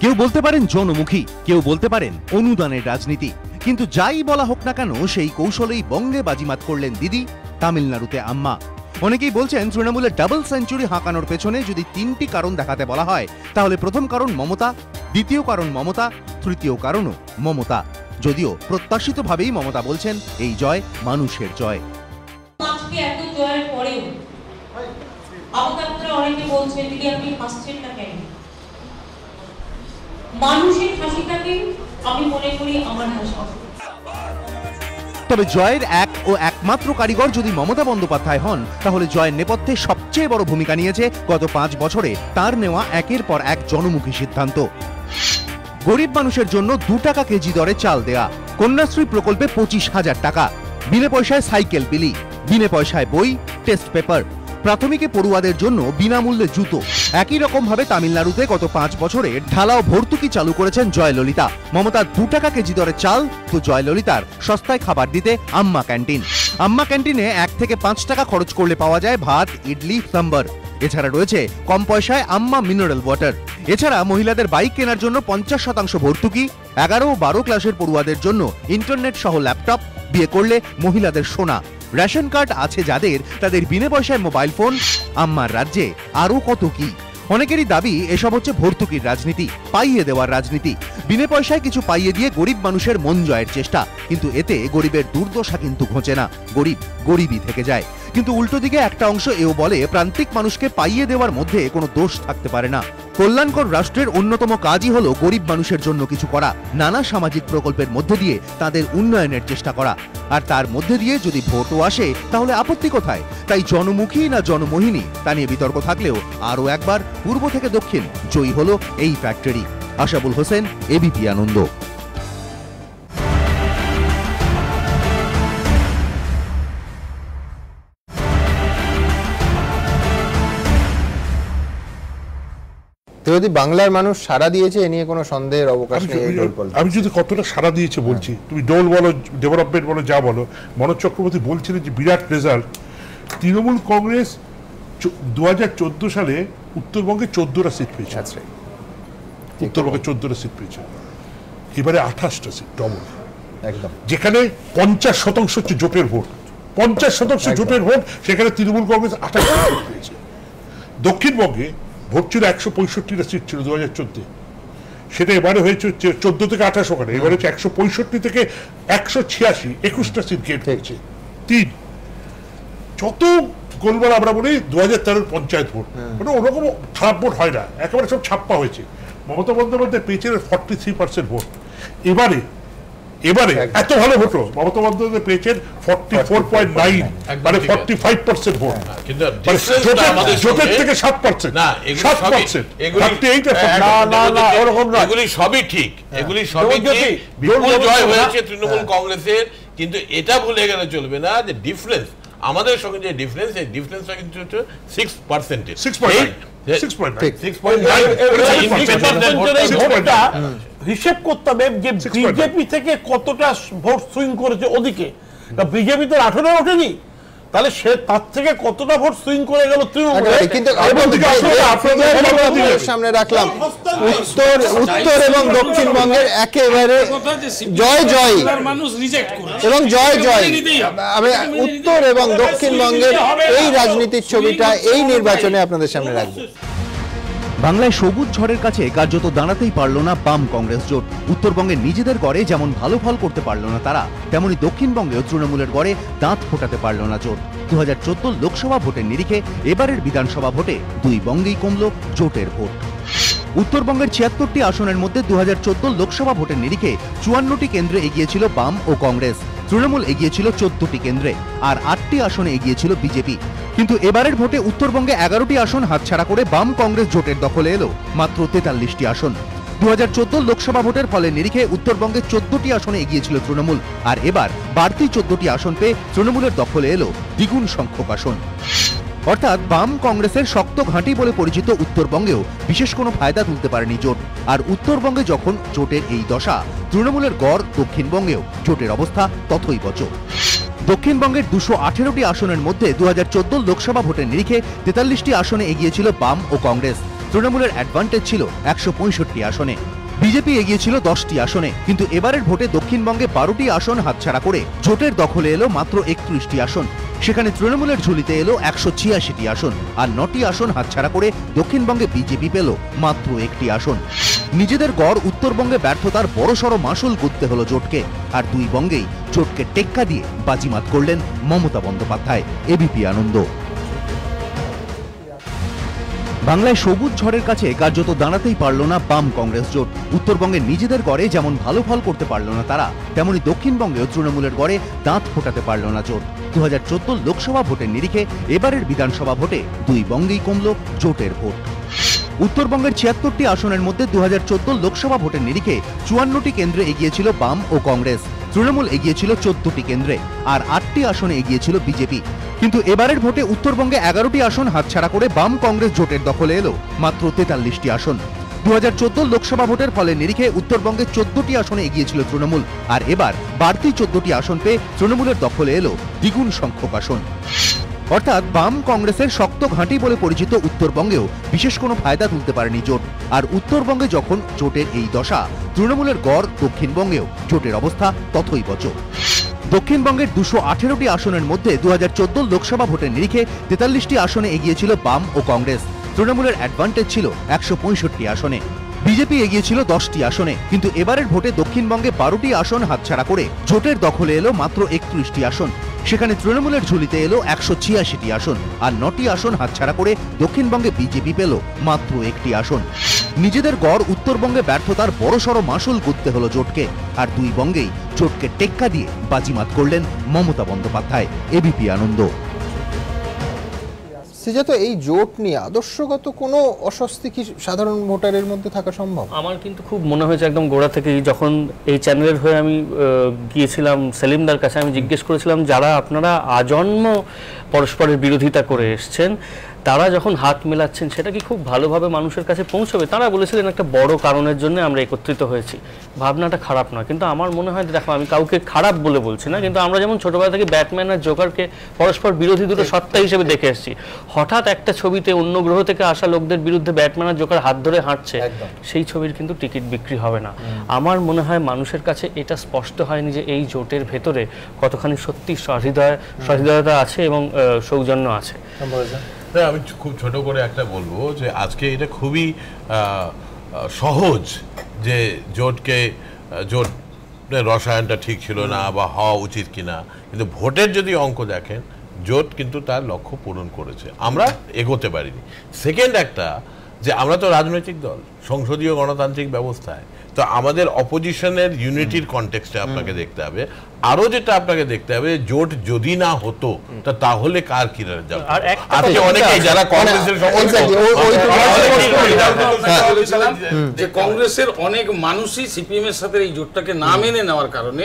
কেউ বলতে পারেন জনমুখী কেউ বলতে পারেন অনুদানের রাজনীতি। কিন্তু যাই বলা হোক না কেন সেই কৌশলেই বঙ্গে বাজিমাত করলেন দিদি তামিলনাড়ুতে আম্মা। অনেকেই বলছেন তৃণমূলের ডাবল সেঞ্চুরি হাঁকানোর পেছনে যদি তিনটি কারণ দেখাতে বলা হয় তাহলে প্রথম কারণ মমতা দ্বিতীয় কারণ মমতা তৃতীয় কারণও মমতা। যদিও প্রত্যাশিতভাবেই মমতা বলছেন এই জয় মানুষের জয়। আজকে এত জয়ের পরেও অনেকে বলছেন দিদি আপনি হাসছেন না কেন? মানুষের হাসিটাকে আমি মনে করি আমার হাসি। তবে জয়ের এক ও একমাত্র কারিগর যদি মমতা বন্দ্যোপাধ্যায় হন, তাহলে জয়ের নেপথ্যে সবচেয়ে বড় ভূমিকা নিয়েছে গত পাঁচ বছরে তার নেওয়া একের পর এক জনমুখী সিদ্ধান্ত। গরিব মানুষের জন্য দু টাকা কেজি দরে চাল দেয়া, কন্যাশ্রী প্রকল্পে পঁচিশ হাজার টাকা, বিনা পয়সায় সাইকেল বিলি, বিনা পয়সায় বই, টেস্ট পেপার প্রাথমিকে পড়ুয়াদের জন্য বিনামূল্যে জুতো। একই রকম ভাবে তামিলনাড়ুতে গত পাঁচ বছরে ঢালাও ভর্তুকি চালু করেছেন জয়ললিতা। মমতার দু টাকা কেজি দরে চাল তো জয়ললিতার সস্তায় খাবার দিতে আম্মা ক্যান্টিন। আম্মা ক্যান্টিনে এক থেকে পাঁচ টাকা খরচ করলে পাওয়া যায় ভাত, ইডলি, সাম্বার। এছাড়া রয়েছে কম পয়সায় আম্মা মিনারেল ওয়াটার। এছাড়া মহিলাদের বাইক কেনার জন্য পঞ্চাশ শতাংশ ভর্তুকি, এগারো ও বারো ক্লাসের পড়ুয়াদের জন্য ইন্টারনেট সহ ল্যাপটপ, বিয়ে করলে মহিলাদের সোনা। রেশন কার্ড আছে যাদের, তাদের বিনা পয়সায় মোবাইল ফোন আম্মার রাজ্যে আরও কত কি? অনেকেরই দাবি, এসব হচ্ছে ভর্তুকির রাজনীতি, পাইয়ে দেওয়ার রাজনীতি। বিনা পয়সায় কিছু পাইয়ে দিয়ে গরিব মানুষের মন জয়ের চেষ্টা, কিন্তু এতে গরিবের দুর্দশা কিন্তু ঘোচে না। গরিব গরিবই থেকে যায়। কিন্তু উল্টো দিকে একটা অংশ এও বলে, প্রান্তিক মানুষকে পাইয়ে দেওয়ার মধ্যে কোনো দোষ থাকতে পারে না। কল্যাণকর রাষ্ট্রের অন্যতম কাজই হলো গরিব মানুষের জন্য কিছু করা, নানা সামাজিক প্রকল্পের মধ্যে দিয়ে তাদের উন্নয়নের চেষ্টা করা। আর তার মধ্যে দিয়ে যদি ভোটও আসে, তাহলে আপত্তি কোথায়? তাই জনমুখী না জনমোহিনী? তা নিয়ে বিতর্ক থাকলেও আরও একবার পূর্ব থেকে দক্ষিণ জয়ী হলো এই ফ্যাক্টরি আশাবুল হোসেন এবিপি আনন্দ। যদি বাংলার মানুষ সাড়া দিয়েছে এ নিয়ে কোনো সন্দেহের অবকাশ নেই আমি যদি কতটা সারা দিয়েছে বলছি তুমি ডোল বলো ডেভেলপমেন্ট বলো যা বলো মনোজ চক্রবর্তী বলছিলেন যে বিরাট রেজাল্ট। তৃণমূল কংগ্রেস দু হাজার চোদ্দ সালে উত্তরবঙ্গে চোদ্দটা সিট পেয়েছে। উত্তরবঙ্গে চোদ্দটা সিট পেয়েছে। এবারে আঠাশটা সিট ডবল একদম। যেখানে পঞ্চাশ শতাংশ হচ্ছে জোটের ভোট। পঞ্চাশ শতাংশ জোটের ভোট সেখানে তৃণমূল কংগ্রেস আঠাশ সিট পেয়েছে। দক্ষিণবঙ্গে ভোট ছিল একশো পঁয়ষট্টিটা সিট ছিল দু হাজার চোদ্দে। সেটা এবারে হয়েছে হচ্ছে চোদ্দ থেকে আঠাশ ওখানে। এবারে হচ্ছে একশো পঁয়ষট্টি থেকে একশো ছিয়াশি একুশটা সিট গেট হয়েছে। তিন যত গোলমাল আমরা বলি দু হাজার তেরোর পঞ্চায়েত ভোট মানে ওরকম খারাপ ভোট হয় না। একেবারে সব ছাপ্পা হয়েছে। মমতা বন্দ্যোপাধ্যায় পেয়েছেন ফর্টি থ্রি পার্সেন্ট ভোট। এবারে এবারে এত ভালো ভোট মমতা বন্দ্যোপাধ্যায় পেয়েছেন ফর্টি ফোর পয়েন্ট নাইন মানে ফর্টি ফাইভ পার্সেন্ট ভোট। কিন্তু মানে জোটের- আমাদের জোটের সঙ্গে- থেকে সাত পার্সেন্ট না সাত পার্সেন্ট হ্যাঁ, না না না ওরকম এগুলি সবই ঠিক। এগুলি সবই বিপুল জয় হয়েছে তৃণমূল হ্যাঁ। কংগ্রেসের কিন্তু এটা ভুলে গেলে চলবে না যে ডিফারেন্স আমাদের সঙ্গে যে ডিফারেন্স এই ডিফারেন্সটা কিন্তু হচ্ছে সিক্স পার্সেন্টেজ সিক্স হিসেব করতে হবে যে বিজেপি থেকে কতটা ভোট সুইং করেছে ওদিকে। বিজেপি তো আঠেরো ওঠেনি তাহলে সে তার থেকে কতটা ভোট সুইং করে গেল সামনে রাখলাম উত্তর উত্তর এবং দক্ষিণবঙ্গের একেবারে জয় জয়। মানুষ রিজেক্ট করে এবং জয় জয়। আমি উত্তর এবং দক্ষিণবঙ্গের এই রাজনীতির ছবিটা এই নির্বাচনে আপনাদের সামনে রাখব। বাংলায় সবুজ ঝড়ের কাছে কার্যত দাঁড়াতেই পারল না বাম কংগ্রেস জোট। উত্তরবঙ্গে নিজেদের গড়ে যেমন ভালো ফল করতে পারল না তারা, তেমনি দক্ষিণবঙ্গেও তৃণমূলের গড়ে দাঁত ফোটাতে পারল না জোট। দু হাজার চোদ্দ লোকসভা ভোটের নিরিখে এবারের বিধানসভা ভোটে দুই বঙ্গেই কমল জোটের ভোট। উত্তরবঙ্গের ছিয়াত্তরটি আসনের মধ্যে দু লোকসভা ভোটের নিরিখে চুয়ান্নটি কেন্দ্রে এগিয়েছিল বাম ও কংগ্রেস। তৃণমূল এগিয়েছিল চোদ্দটি কেন্দ্রে আর আটটি আসনে এগিয়েছিল বিজেপি। কিন্তু এবারের ভোটে উত্তরবঙ্গে এগারোটি আসন হাতছাড়া করে বাম কংগ্রেস জোটের দখলে এলো মাত্র তেতাল্লিশটি আসন। দু হাজার চোদ্দ লোকসভা ভোটের ফলে নিরিখে উত্তরবঙ্গে চোদ্দটি আসনে এগিয়েছিল তৃণমূল, আর এবার বাড়তি চোদ্দটি আসন পেয়ে তৃণমূলের দখলে এলো দ্বিগুণ সংখ্যক আসন। অর্থাৎ বাম কংগ্রেসের শক্ত ঘাঁটি বলে পরিচিত উত্তরবঙ্গেও বিশেষ কোনো ফায়দা তুলতে পারেনি জোট। আর উত্তরবঙ্গে যখন জোটের এই দশা, তৃণমূলের গড় দক্ষিণবঙ্গেও জোটের অবস্থা তথই বচ দক্ষিণবঙ্গের দুশো আঠেরোটি আসনের মধ্যে দু হাজার চোদ্দ লোকসভা ভোটের নিরিখে তেতাল্লিশটি আসনে এগিয়েছিল বাম ও কংগ্রেস। তৃণমূলের অ্যাডভান্টেজ ছিল একশো পঁয়ষট্টি আসনে। বিজেপি এগিয়েছিল দশটি আসনে, কিন্তু এবারের ভোটে দক্ষিণবঙ্গে বারোটি আসন হাতছাড়া করে জোটের দখলে এলো মাত্র একত্রিশটি আসন। সেখানে তৃণমূলের ঝুলিতে এলো একশো ছিয়াশিটি আসন আর নটি আসন হাতছাড়া করে দক্ষিণবঙ্গে বিজেপি পেল মাত্র একটি আসন। নিজেদের গড় উত্তরবঙ্গে ব্যর্থতার বড়সড় মাসুল গুঁততে হলো জোটকে। আর দুই বঙ্গেই জোটকে টেক্কা দিয়ে বাজিমাত করলেন মমতা বন্দ্যোপাধ্যায় এবিপি আনন্দ। বাংলায় সবুজ ঝড়ের কাছে কার্যত দাঁড়াতেই পারল না বাম কংগ্রেস জোট। উত্তরবঙ্গে নিজেদের গড়ে যেমন ভালো ফল করতে পারল না তারা, তেমনি দক্ষিণবঙ্গেও তৃণমূলের গড়ে দাঁত ফোটাতে পারল না জোট। দু হাজার লোকসভা ভোটের নিরিখে এবারের বিধানসভা ভোটে দুই বঙ্গেই কমল জোটের ভোট। উত্তরবঙ্গের ছিয়াত্তরটি আসনের মধ্যে দুহাজার চোদ্দ লোকসভা ভোটের নিরিখে চুয়ান্নটি কেন্দ্রে এগিয়েছিল বাম ও কংগ্রেস। তৃণমূল এগিয়েছিল চোদ্দটি কেন্দ্রে আর আটটি আসনে এগিয়েছিল বিজেপি। কিন্তু এবারের ভোটে উত্তরবঙ্গে এগারোটি আসন হাতছাড়া করে বাম কংগ্রেস জোটের দখলে এলো মাত্র তেতাল্লিশটি আসন। দু হাজার চোদ্দ লোকসভা ভোটের ফলে নিরিখে উত্তরবঙ্গে চোদ্দটি আসনে এগিয়েছিল তৃণমূল, আর এবার বাড়তি চোদ্দটি আসন পেয়ে তৃণমূলের দখলে এলো দ্বিগুণ সংখ্যক আসন। অর্থাৎ বাম কংগ্রেসের শক্ত ঘাঁটি বলে পরিচিত উত্তরবঙ্গেও বিশেষ কোনো ফায়দা তুলতে পারেনি জোট। আর উত্তরবঙ্গে যখন জোটের এই দশা, তৃণমূলের গড় দক্ষিণবঙ্গেও জোটের অবস্থা তথই বচ দক্ষিণবঙ্গের দুশো আঠেরোটি আসনের মধ্যে দু হাজার চোদ্দ লোকসভা ভোটের নিরিখে তেতাল্লিশটি আসনে এগিয়েছিল বাম ও কংগ্রেস। তৃণমূলের অ্যাডভান্টেজ ছিল একশো পঁয়ষট্টি আসনে। বিজেপি এগিয়েছিল দশটি আসনে, কিন্তু এবারের ভোটে দক্ষিণবঙ্গে বারোটি আসন হাতছাড়া করে জোটের দখলে এলো মাত্র একত্রিশটি আসন। সেখানে তৃণমূলের ঝুলিতে এলো একশো ছিয়াশিটি আসন, আর নটি আসন হাতছাড়া করে দক্ষিণবঙ্গে বিজেপি পেল মাত্র একটি আসন। নিজেদের গড় উত্তরবঙ্গে ব্যর্থতার বড়সড় মাসুল গুঁততে হলো জোটকে, আর দুই বঙ্গেই জোটকে টেক্কা দিয়ে বাজিমাত করলেন মমতা বন্দ্যোপাধ্যায় এবিপি আনন্দ। শ্রীজাত এই জোট নিয়ে আদর্শগত কোনো অস্বস্তি কি সাধারণ ভোটারের মধ্যে থাকা সম্ভব? আমার কিন্তু খুব মনে হয়েছে একদম গোড়া থেকে যখন এই চ্যানেলের হয়ে আমি গিয়েছিলাম সেলিমদার কাছে, আমি জিজ্ঞেস করেছিলাম, যারা আপনারা আজন্ম পরস্পরের বিরোধিতা করে এসছেন তারা যখন হাত মেলাচ্ছেন সেটা কি খুব ভালোভাবে মানুষের কাছে পৌঁছবে? তারা বলেছিলেন একটা বড় কারণের জন্য আমরা একত্রিত হয়েছি। ভাবনাটা খারাপ নয় কিন্তু আমার মনে হয় দেখো আমি কাউকে খারাপ বলে বলছি না কিন্তু আমরা যেমন ছোটবেলা থেকে ব্যাটম্যান আর জোকারকে পরস্পর বিরোধী দুটো সত্তা হিসেবে দেখে এসেছি। হঠাৎ একটা ছবিতে অন্য গ্রহ থেকে আসা লোকদের বিরুদ্ধে ব্যাটম্যান আর জোকার হাত ধরে হাঁটছে সেই ছবির কিন্তু টিকিট বিক্রি হবে না। আমার মনে হয় মানুষের কাছে এটা স্পষ্ট হয়নি যে এই জোটের ভেতরে কতখানি সত্যি সহৃদয় সহৃদয়তা আছে এবং সৌজন্য আছে। না আমি খুব ছোট করে একটা বলব যে আজকে এটা খুবই সহজ যে জোটকে জোট রসায়নটা ঠিক ছিল না বা হওয়া উচিত কিনা। কিন্তু ভোটের যদি অঙ্ক দেখেন জোট কিন্তু তার লক্ষ্য পূরণ করেছে। আমরা এগোতে পারিনি। সেকেন্ড একটা যে আমরা তো রাজনৈতিক দল সংসদীয় গণতান্ত্রিক ব্যবস্থায়। তো আমাদের অপোজিশনের ইউনিটির কনটেক্সটে আপনাকে দেখতে হবে। আরও যেটা আপনাকে দেখতে হবে জোট যদি না হতো তা তাহলে কার কি যাবে? আজকে কথা- যারা কংগ্রেসের Exactly, ওই- ওই তো- বলেছিলাম যে কংগ্রেসের অনেক মানুষই সিপিএম এর সাথে এই জোটটাকে না মেনে নেওয়ার কারণে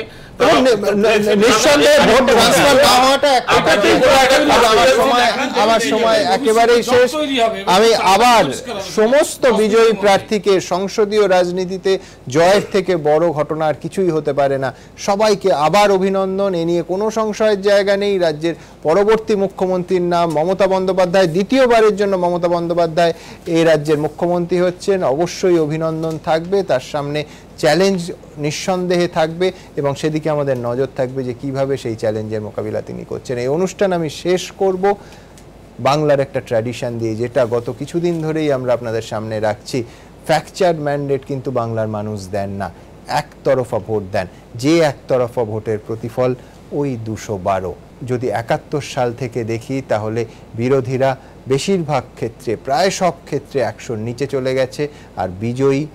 আমার সময় একেবারেই শেষ। আমি আবার সমস্ত বিজয়ী প্রার্থীকে সংসদীয় রাজনীতিতে জয়ের থেকে বড় ঘটনা আর কিছুই হতে পারে না। সবাইকে আবার অভিনন্দন। এ নিয়ে কোনো সংশয়ের জায়গা নেই। রাজ্যের পরবর্তী মুখ্যমন্ত্রীর নাম মমতা বন্দ্যোপাধ্যায়। দ্বিতীয়বারের জন্য মমতা বন্দ্যোপাধ্যায় এই রাজ্যের মুখ্যমন্ত্রী হচ্ছেন। অবশ্যই অভিনন্দন থাকবে। তার সামনে চ্যালেঞ্জ নিঃসন্দেহে থাকবে এবং সেদিকে আমাদের নজর থাকবে যে কীভাবে সেই চ্যালেঞ্জের মোকাবিলা তিনি করছেন। এই অনুষ্ঠান আমি শেষ করব। বাংলার একটা ট্র্যাডিশন দিয়ে যেটা গত কিছুদিন ধরেই আমরা আপনাদের সামনে রাখছি। ফ্র্যাকচার ম্যান্ডেট কিন্তু বাংলার মানুষ দেন না। একতরফা ভোট দেন। যে একতরফা ভোটের প্রতিফল ওই দুশো বারো। যদি একাত্তর সাল থেকে দেখি, তাহলে বিরোধীরা বেশিরভাগ ক্ষেত্রে, প্রায় সব ক্ষেত্রে একশোর নিচে চলে গেছে। আর বিজয়ী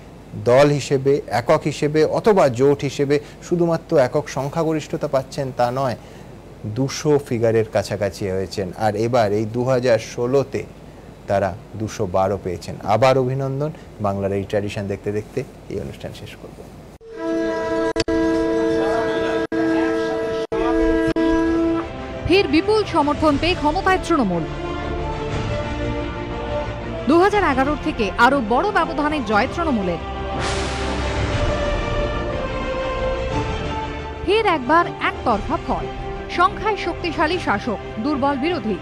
দল হিসেবে, একক হিসেবে অথবা জোট হিসেবে শুধুমাত্র একক সংখ্যাগরিষ্ঠতা পাচ্ছেন তা নয়, দুশো ফিগারের কাছাকাছি হয়েছেন। আর এবার এই দু হাজার ষোলোতে তারা দুশো বারো পেয়েছেন। আবার অভিনন্দন। বাংলার এই ট্র্যাডিশন দেখতে দেখতে এই অনুষ্ঠান শেষ করব। ফের বিপুল সমর্থন পেয়ে ক্ষমতায় তৃণমূল। দু হাজার এগারো থেকে আরও বড় ব্যবধানে জয় তৃণমূলের। ফের একবার একতরফা ফল। সংখ্যায় শক্তিশালী শাসক, দুর্বল বিরোধী।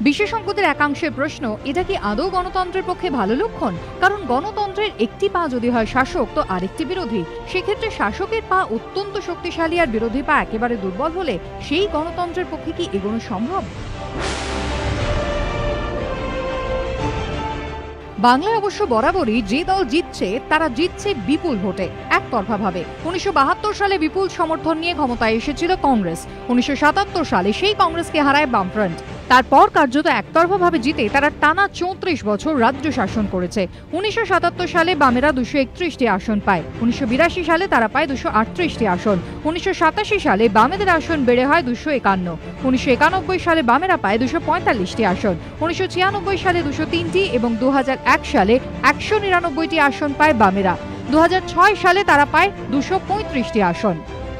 বিশেষজ্ঞদের একাংশের প্রশ্ন, এটা কি আদৌ গণতন্ত্রের পক্ষে ভালো লক্ষণ? কারণ গণতন্ত্রের একটি পা যদি হয় শাসক, তো আরেকটি বিরোধী। সেক্ষেত্রে শাসকের পা অত্যন্ত শক্তিশালী আর বিরোধী পা একেবারে দুর্বল হলে সেই গণতন্ত্রের পক্ষে কি এগোনো সম্ভব? বাংলায় অবশ্য বরাবরই যে দল জিতছে, তারা জিতছে বিপুল ভোটে একতরফা ভাবে উনিশশো সালে বিপুল সমর্থন নিয়ে ক্ষমতায় এসেছিল কংগ্রেস। উনিশশো সাতাত্তর সালে সেই কংগ্রেসকে হারায় বামফ্রন্ট। তারপর কার্যত একতরফা ভাবে জিতে তারা টানা চৌত্রিশ বছর রাজ্য শাসন করেছে। উনিশশো সাতাত্তর সালে বামেরা দুশো একত্রিশটি আসন পায়। উনিশশো বিরাশি সালে তারা পায় দুশো আটত্রিশটি আসন। উনিশশো সাতাশি সালে বামেদের আসন বেড়ে হয় দুশো একান্ন। উনিশশো সালে বামেরা পায় দুশো পঁয়তাল্লিশটি আসন। উনিশশো ছিয়ানব্বই সালে দুশো তিনটি এবং দু হাজার এক সালে একশো নিরানব্বইটি আসন পায় বামেরা। দু হাজার ছয় সালে তারা পায় দুশো পঁয়ত্রিশটি আসন।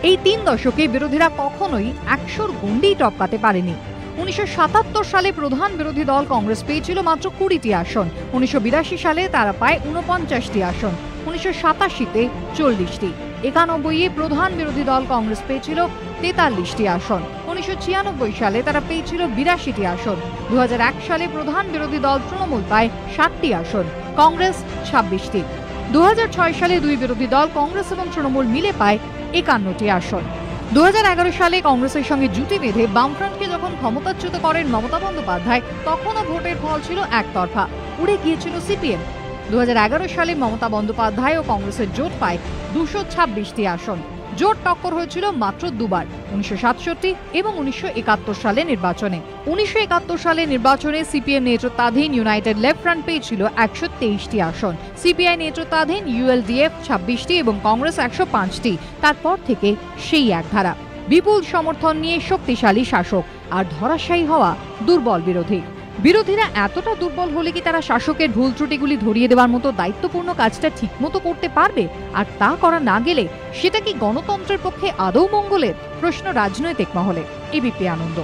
এই তিন দশকে বিরোধীরা কখনোই একশোর গন্ডি টপকাতে পারেনি। উনিশশো সাতাত্তর সালে প্রধান বিরোধী দল কংগ্রেস পেয়েছিল মাত্র কুড়িটি আসন। উনিশশো বিরাশি সালে তারা পায় উনপঞ্চাশটি আসন। উনিশশো সাতাশিতে চল্লিশটি। একানব্বইয়ে প্রধান বিরোধী দল কংগ্রেস পেয়েছিল তেতাল্লিশটি আসন। উনিশশো ছিয়ানব্বই সালে তারা পেয়েছিল বিরাশিটি আসন। দু হাজার এক সালে প্রধান বিরোধী দল তৃণমূল পায় ষাটটি আসন। কংগ্রেস ছাব্বিশটি। দু হাজার ছয় সালে দুই বিরোধী দল কংগ্রেস এবং তৃণমূল মিলে পায় একান্নটি আসন। দু হাজার এগারো সালে কংগ্রেসের সঙ্গে জুটি বেঁধে বামফ্রন্টকে যখন ক্ষমতাচ্যুত করেন মমতা বন্দ্যোপাধ্যায়, তখনও ভোটের ফল ছিল একতরফা। উড়ে গিয়েছিল সিপিএম। দু হাজার এগারো সালে মমতা বন্দ্যোপাধ্যায় ও কংগ্রেসের জোট পায় দুশো ছাব্বিশটি আসন। জোট টক্কর হয়েছিল মাত্র দুবার, উনিশশো সাতষট্টি এবং উনিশশো একাত্তর সালে নির্বাচনে। উনিশশো একাত্তর সালে নির্বাচনে সিপিএম নেতৃত্বাধীন ইউনাইটেড লেফট ফ্রন্ট পেয়েছিল একশো তেইশটি আসন। সিপিআই নেতৃত্বাধীন ইউএলডিএফ ছাব্বিশটি এবং কংগ্রেস একশো পাঁচটি। তারপর থেকে সেই এক ধারা। বিপুল সমর্থন নিয়ে শক্তিশালী শাসক, আর ধরাশায়ী হওয়া দুর্বল বিরোধী। বিরোধীরা এতটা দুর্বল হলে কি তারা শাসকের ভুল ত্রুটিগুলি ধরিয়ে দেওয়ার মতো দায়িত্বপূর্ণ কাজটা ঠিকমতো করতে পারবে? আর তা করা না গেলে সেটা কি গণতন্ত্রের পক্ষে আদৌ মঙ্গলের? প্রশ্ন রাজনৈতিক মহলে। এবিপি আনন্দ।